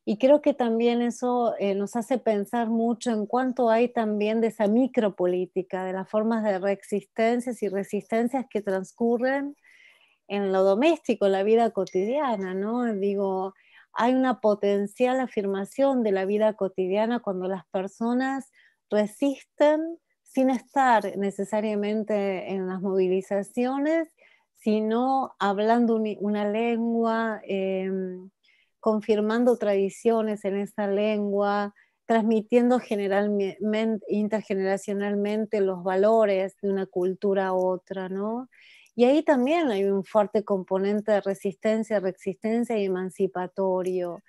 Y creo que también eso eh, nos hace pensar mucho en cuánto hay también de esa micropolítica, de las formas de reexistencias y resistencias que transcurren en lo doméstico, en la vida cotidiana, ¿no? Digo, hay una potencial afirmación de la vida cotidiana cuando las personas resisten sin estar necesariamente en las movilizaciones, sino hablando una lengua, em, confirmando tradiciones en esa lengua, transmitiendo generalmente, intergeneracionalmente los valores de una cultura a otra, ¿no? Y ahí también hay un fuerte componente de resistencia, resistencia y emancipatorio.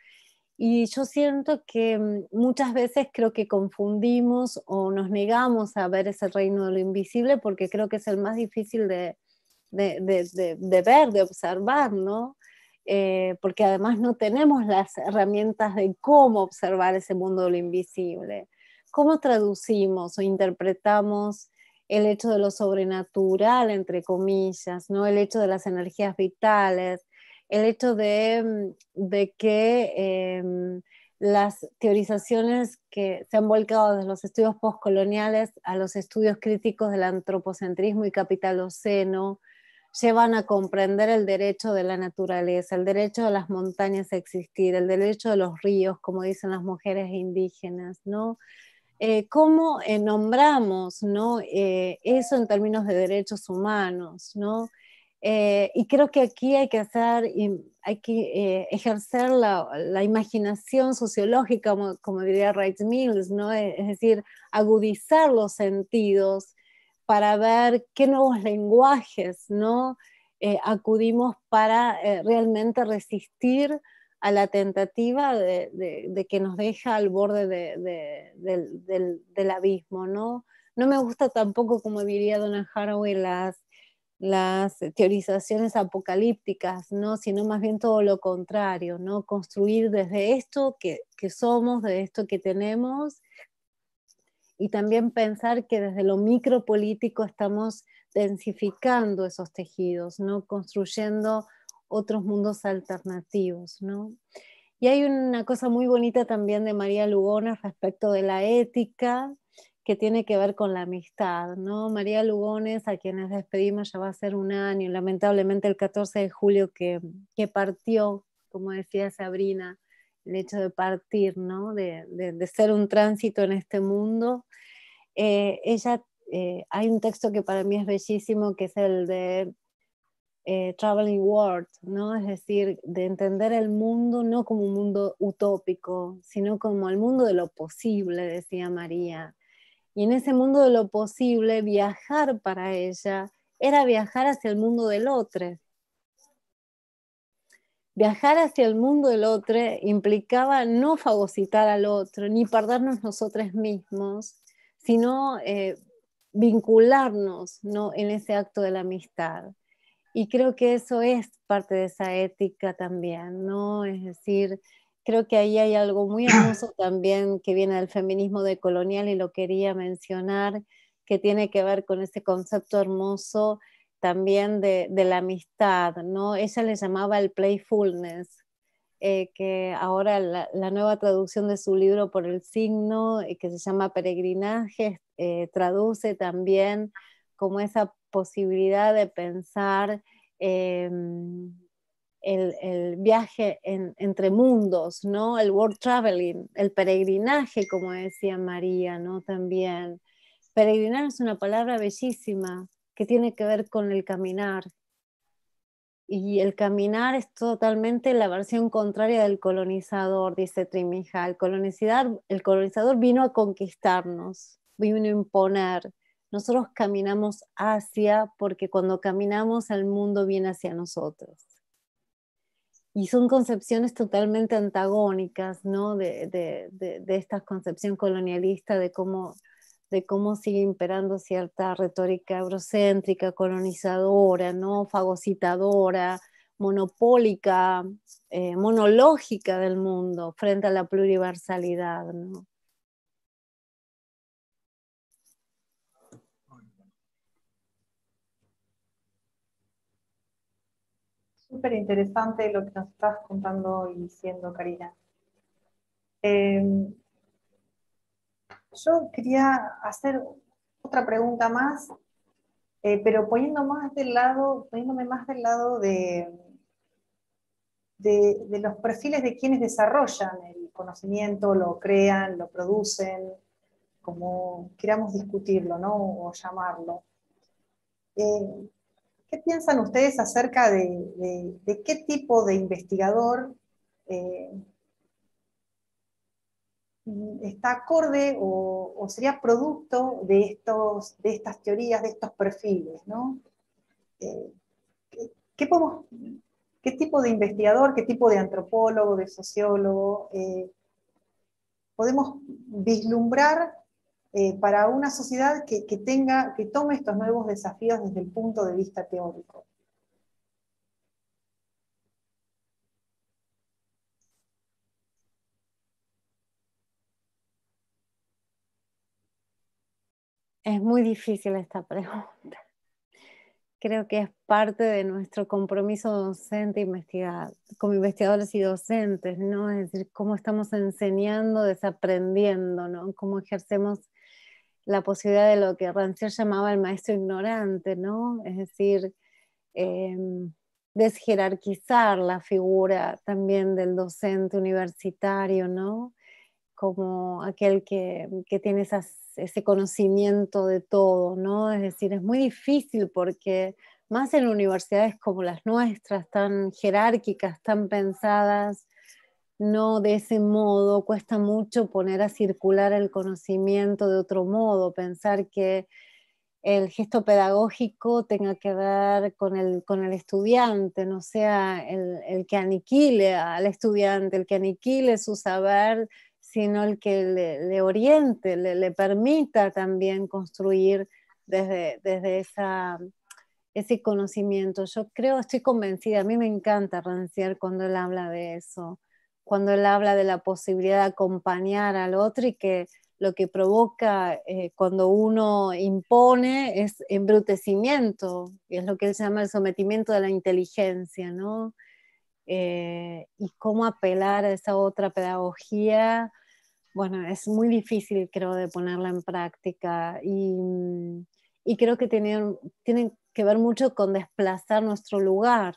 Y yo siento que mm, muchas veces creo que confundimos o nos negamos a ver ese reino de lo invisible porque creo que es el más difícil de, de, de, ver, de observar, ¿no? Eh, porque además no tenemos las herramientas de cómo observar ese mundo de lo invisible. ¿Cómo traducimos o interpretamos el hecho de lo sobrenatural, entre comillas, ¿no? el hecho de las energías vitales, el hecho de, mm, que em, las teorizaciones que se han volcado desde los estudios postcoloniales a los estudios críticos del antropocentrismo y capitaloceno llevan a comprender el derecho de la naturaleza, el derecho de las montañas a existir, el derecho de los ríos, como dicen las mujeres indígenas, ¿no? Eh, ¿Cómo eh, nombramos ¿no? Eh, eso en términos de derechos humanos? ¿no? Eh, y creo que aquí hay que hacer, hay que eh, ejercer la, la, imaginación sociológica, como, diría Wright Mills, ¿no? es decir, agudizar los sentidos para ver qué nuevos lenguajes ¿no? Eh, acudimos para eh, realmente resistir a la tentativa de, que nos deja al borde del, abismo. ¿no? no me gusta tampoco, como diría Donna Haraway, las, las teorizaciones apocalípticas, ¿no? sino más bien todo lo contrario, ¿no? construir desde esto que, que somos, de esto que tenemos, y también pensar que desde lo micropolítico estamos densificando esos tejidos, ¿no? construyendo otros mundos alternativos. ¿no? Y hay una cosa muy bonita también de María Lugones respecto de la ética que tiene que ver con la amistad. ¿no? María Lugones, a quienes despedimos ya va a ser un año, lamentablemente el 14 de julio que, que partió, como decía Sabrina, el hecho de partir, ¿no? de, de, ser un tránsito en este mundo. Eh, ella, eh, hay un texto que para mí es bellísimo, que es el de eh, Traveling World, ¿no? es decir, de entender el mundo no como un mundo utópico, sino como el mundo de lo posible, decía María. Y en ese mundo de lo posible, viajar para ella era viajar hacia el mundo del otro, Viajar hacia el mundo del otro implicaba no fagocitar al otro, ni perdernos nosotros mismos, sino eh, vincularnos ¿no? en ese acto de la amistad. Y creo que eso es parte de esa ética también, ¿no? Es decir, creo que ahí hay algo muy hermoso también que viene del feminismo decolonial y lo quería mencionar, que tiene que ver con ese concepto hermoso también de, la amistad, ¿no? Ella le llamaba el playfulness, eh, que ahora la, nueva traducción de su libro por el signo, eh, que se llama Peregrinaje, eh, traduce también como esa posibilidad de pensar el, viaje entre mundos, ¿no? El world traveling, el peregrinaje, como decía María, ¿no? También. Peregrinar es una palabra bellísima, que tiene que ver con el caminar. Y el caminar es totalmente la versión contraria del colonizador, dice Trimija. El colonizador, el colonizador vino a conquistarnos, vino a imponer. Nosotros caminamos hacia, porque cuando caminamos el mundo viene hacia nosotros. Y son concepciones totalmente antagónicas, ¿no? De, de, esta concepción colonialista de cómo de cómo sigue imperando cierta retórica eurocéntrica, colonizadora, ¿no? fagocitadora, monopólica, eh, monológica del mundo frente a la pluriversalidad. ¿no? Súper interesante lo que nos estás contando y diciendo, Karina. Em, yo quería hacer otra pregunta más, eh, pero poniendo más del lado, poniéndome más del lado de, de, los perfiles de quienes desarrollan el conocimiento, lo crean, lo producen, como queramos discutirlo, ¿no? O llamarlo. Eh, ¿Qué piensan ustedes acerca de, qué tipo de investigador eh, está acorde o, sería producto de, estos, de estas teorías, de estos perfiles, ¿no? Eh, ¿qué, tipo de investigador, qué tipo de antropólogo, de sociólogo eh, podemos vislumbrar eh, para una sociedad que, tenga, que tome estos nuevos desafíos desde el punto de vista teórico? Es muy difícil esta pregunta. Creo que es parte de nuestro compromiso docente investigar, como investigadores y docentes, ¿no? Es decir, cómo estamos enseñando, desaprendiendo, ¿no? Cómo ejercemos la posibilidad de lo que Rancière llamaba el maestro ignorante, ¿no? Es decir, em, desjerarquizar la figura también del docente universitario, ¿no? Como aquel que, que tiene ese conocimiento de todo, ¿no? Es decir, es muy difícil porque más en universidades como las nuestras, tan jerárquicas, tan pensadas, no de ese modo, cuesta mucho poner a circular el conocimiento de otro modo, pensar que el gesto pedagógico tenga que ver con el, con el estudiante, no sea el, que aniquile al estudiante, el que aniquile su saber, sino el que le, oriente, le, permita también construir desde, desde esa, ese conocimiento. Yo creo, estoy convencida, a mí me encanta Rancière cuando él habla de eso, cuando él habla de la posibilidad de acompañar al otro y que lo que provoca eh, cuando uno impone es embrutecimiento, y es lo que él llama el sometimiento de la inteligencia, ¿no? Eh, y cómo apelar a esa otra pedagogía, bueno, es muy difícil creo de ponerla en práctica y, y creo que tienen, tienen que ver mucho con desplazar nuestro lugar.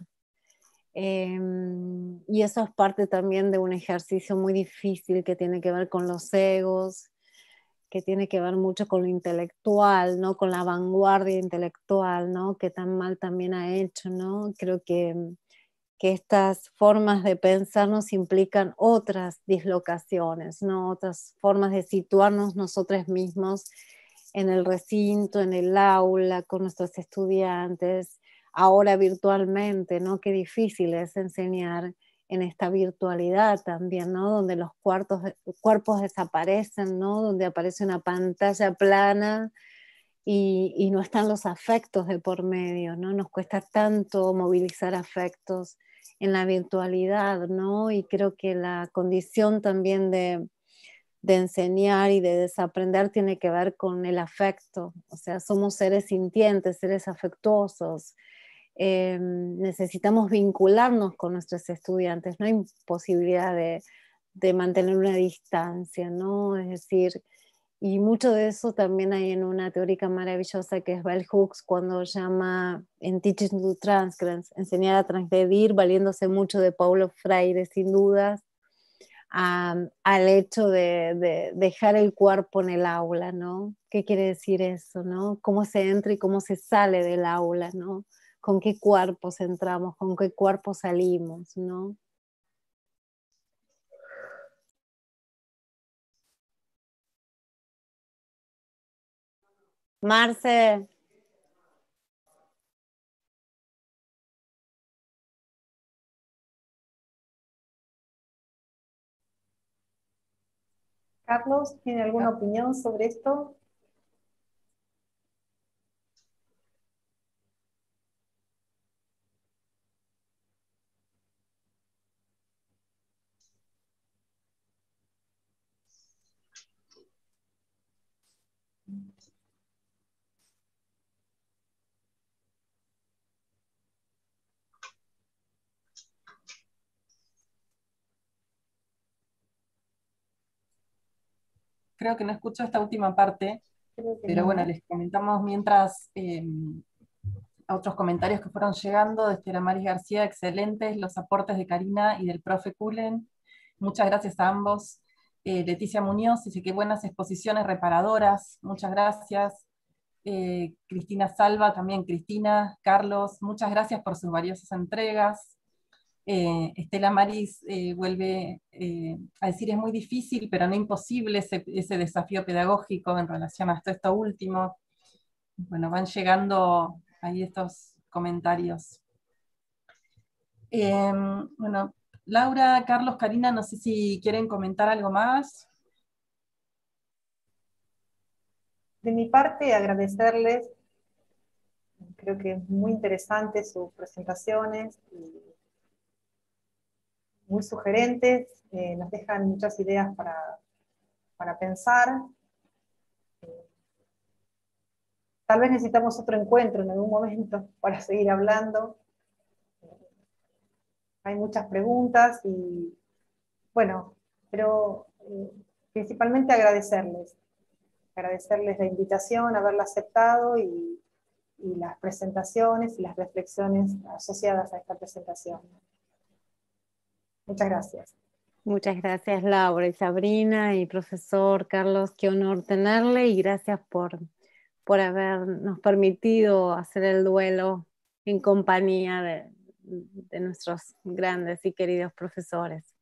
Em, y eso es parte también de un ejercicio muy difícil que tiene que ver con los egos, que tiene que ver mucho con lo intelectual, ¿no? Con la vanguardia intelectual, ¿no? Que tan mal también ha hecho, ¿no? Creo que, que estas formas de pensar nos implican otras dislocaciones, ¿no? Otras formas de situarnos nosotros mismos en el recinto, en el aula, con nuestros estudiantes, ahora virtualmente, ¿no? Qué difícil es enseñar en esta virtualidad también, ¿no? Donde los cuartos, cuerpos desaparecen, ¿no? Donde aparece una pantalla plana y, y, no están los afectos de por medio, ¿no? Nos cuesta tanto movilizar afectos en la virtualidad, ¿no? Y creo que la condición también de, de enseñar y de desaprender tiene que ver con el afecto, o sea, somos seres sintientes, seres afectuosos, eh, necesitamos vincularnos con nuestros estudiantes, no hay posibilidad de, mantener una distancia, ¿no? Es decir, y mucho de eso también hay en una teórica maravillosa que es Bell Hooks cuando llama en Teaching to Transgress, enseñar a transgredir, valiéndose mucho de Paulo Freire, sin dudas, al hecho de, de, dejar el cuerpo en el aula, ¿no? ¿Qué quiere decir eso, no? ¿Cómo se entra y cómo se sale del aula, no? Con qué cuerpos entramos, con qué cuerpo salimos, ¿no? Marce. Carlos, ¿tiene alguna opinión sobre esto? Creo que no escucho esta última parte, pero bueno, les comentamos mientras em, a otros comentarios que fueron llegando de Estela Maris García, excelentes los aportes de Karina y del profe Kulen. Muchas gracias a ambos. Eh, Leticia Muñoz dice que buenas exposiciones reparadoras, muchas gracias. Eh, Cristina Salva, también Cristina, Carlos, muchas gracias por sus valiosas entregas. Eh, Estela Maris eh, vuelve eh, a decir es muy difícil, pero no imposible ese, desafío pedagógico en relación a esto, último. Bueno, van llegando ahí estos comentarios. Bueno, Laura, Carlos, Karina, no sé si quieren comentar algo más. De mi parte, agradecerles. Creo que es muy interesante sus presentaciones y muy sugerentes, eh, nos dejan muchas ideas para, para pensar. Eh, tal vez necesitamos otro encuentro en algún momento para seguir hablando. Eh, hay muchas preguntas y, bueno, pero principalmente agradecerles, agradecerles la invitación, haberla aceptado y, y las presentaciones y las reflexiones asociadas a esta presentación. Muchas gracias. Muchas gracias Laura y Sabrina y profesor Carlos, qué honor tenerle y gracias por, por habernos permitido hacer el duelo en compañía de, de nuestros grandes y queridos profesores.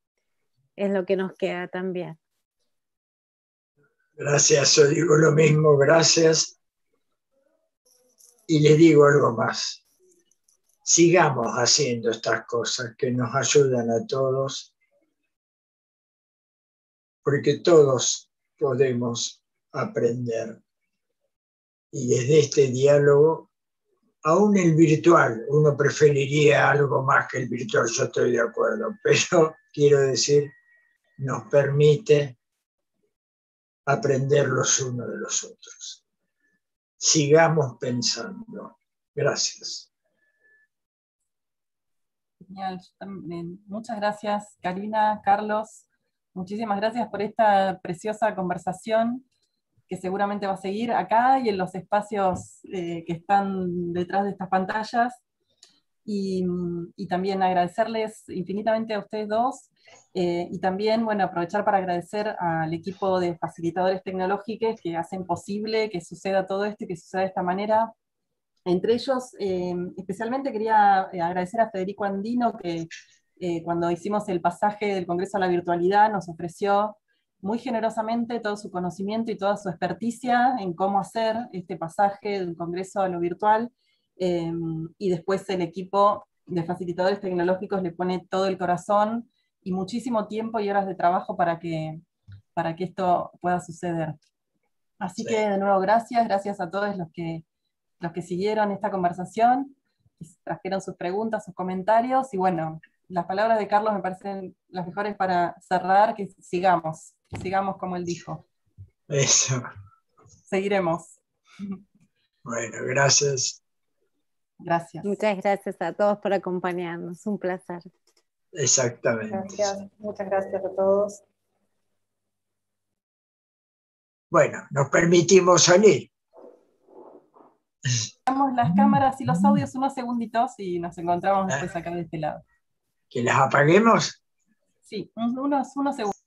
Es lo que nos queda también. Gracias, yo digo lo mismo, gracias. Y les digo algo más. Sigamos haciendo estas cosas que nos ayudan a todos, porque todos podemos aprender. Y desde este diálogo, aún el virtual, uno preferiría algo más que el virtual, yo estoy de acuerdo, pero quiero decir, nos permite aprender los unos de los otros. Sigamos pensando. Gracias. Genial, muchas gracias Karina, Carlos, muchísimas gracias por esta preciosa conversación que seguramente va a seguir acá y en los espacios eh, que están detrás de estas pantallas. Y, y, también agradecerles infinitamente a ustedes dos eh, y también, bueno, aprovechar para agradecer al equipo de facilitadores tecnológicos que hacen posible que suceda todo esto y que suceda de esta manera. Entre ellos, eh, especialmente quería eh, agradecer a Federico Andino, que cuando hicimos el pasaje del Congreso a la Virtualidad nos ofreció muy generosamente todo su conocimiento y toda su experticia en cómo hacer este pasaje del Congreso a lo virtual. y después el equipo de facilitadores tecnológicos le pone todo el corazón y muchísimo tiempo y horas de trabajo para que, para que esto pueda suceder. Así que de nuevo gracias, gracias a todos los que, los que siguieron esta conversación, trajeron sus preguntas, sus comentarios y bueno, las palabras de Carlos me parecen las mejores para cerrar, que sigamos, sigamos como él dijo. Eso. Seguiremos. Bueno, gracias. Gracias. Muchas gracias a todos por acompañarnos. Un placer. Exactamente. Gracias, muchas gracias a todos. Bueno, nos permitimos salir. Damos las cámaras y los audios unos segunditos y nos encontramos después acá de este lado. ¿Que las apaguemos? Sí, unos, unos segundos.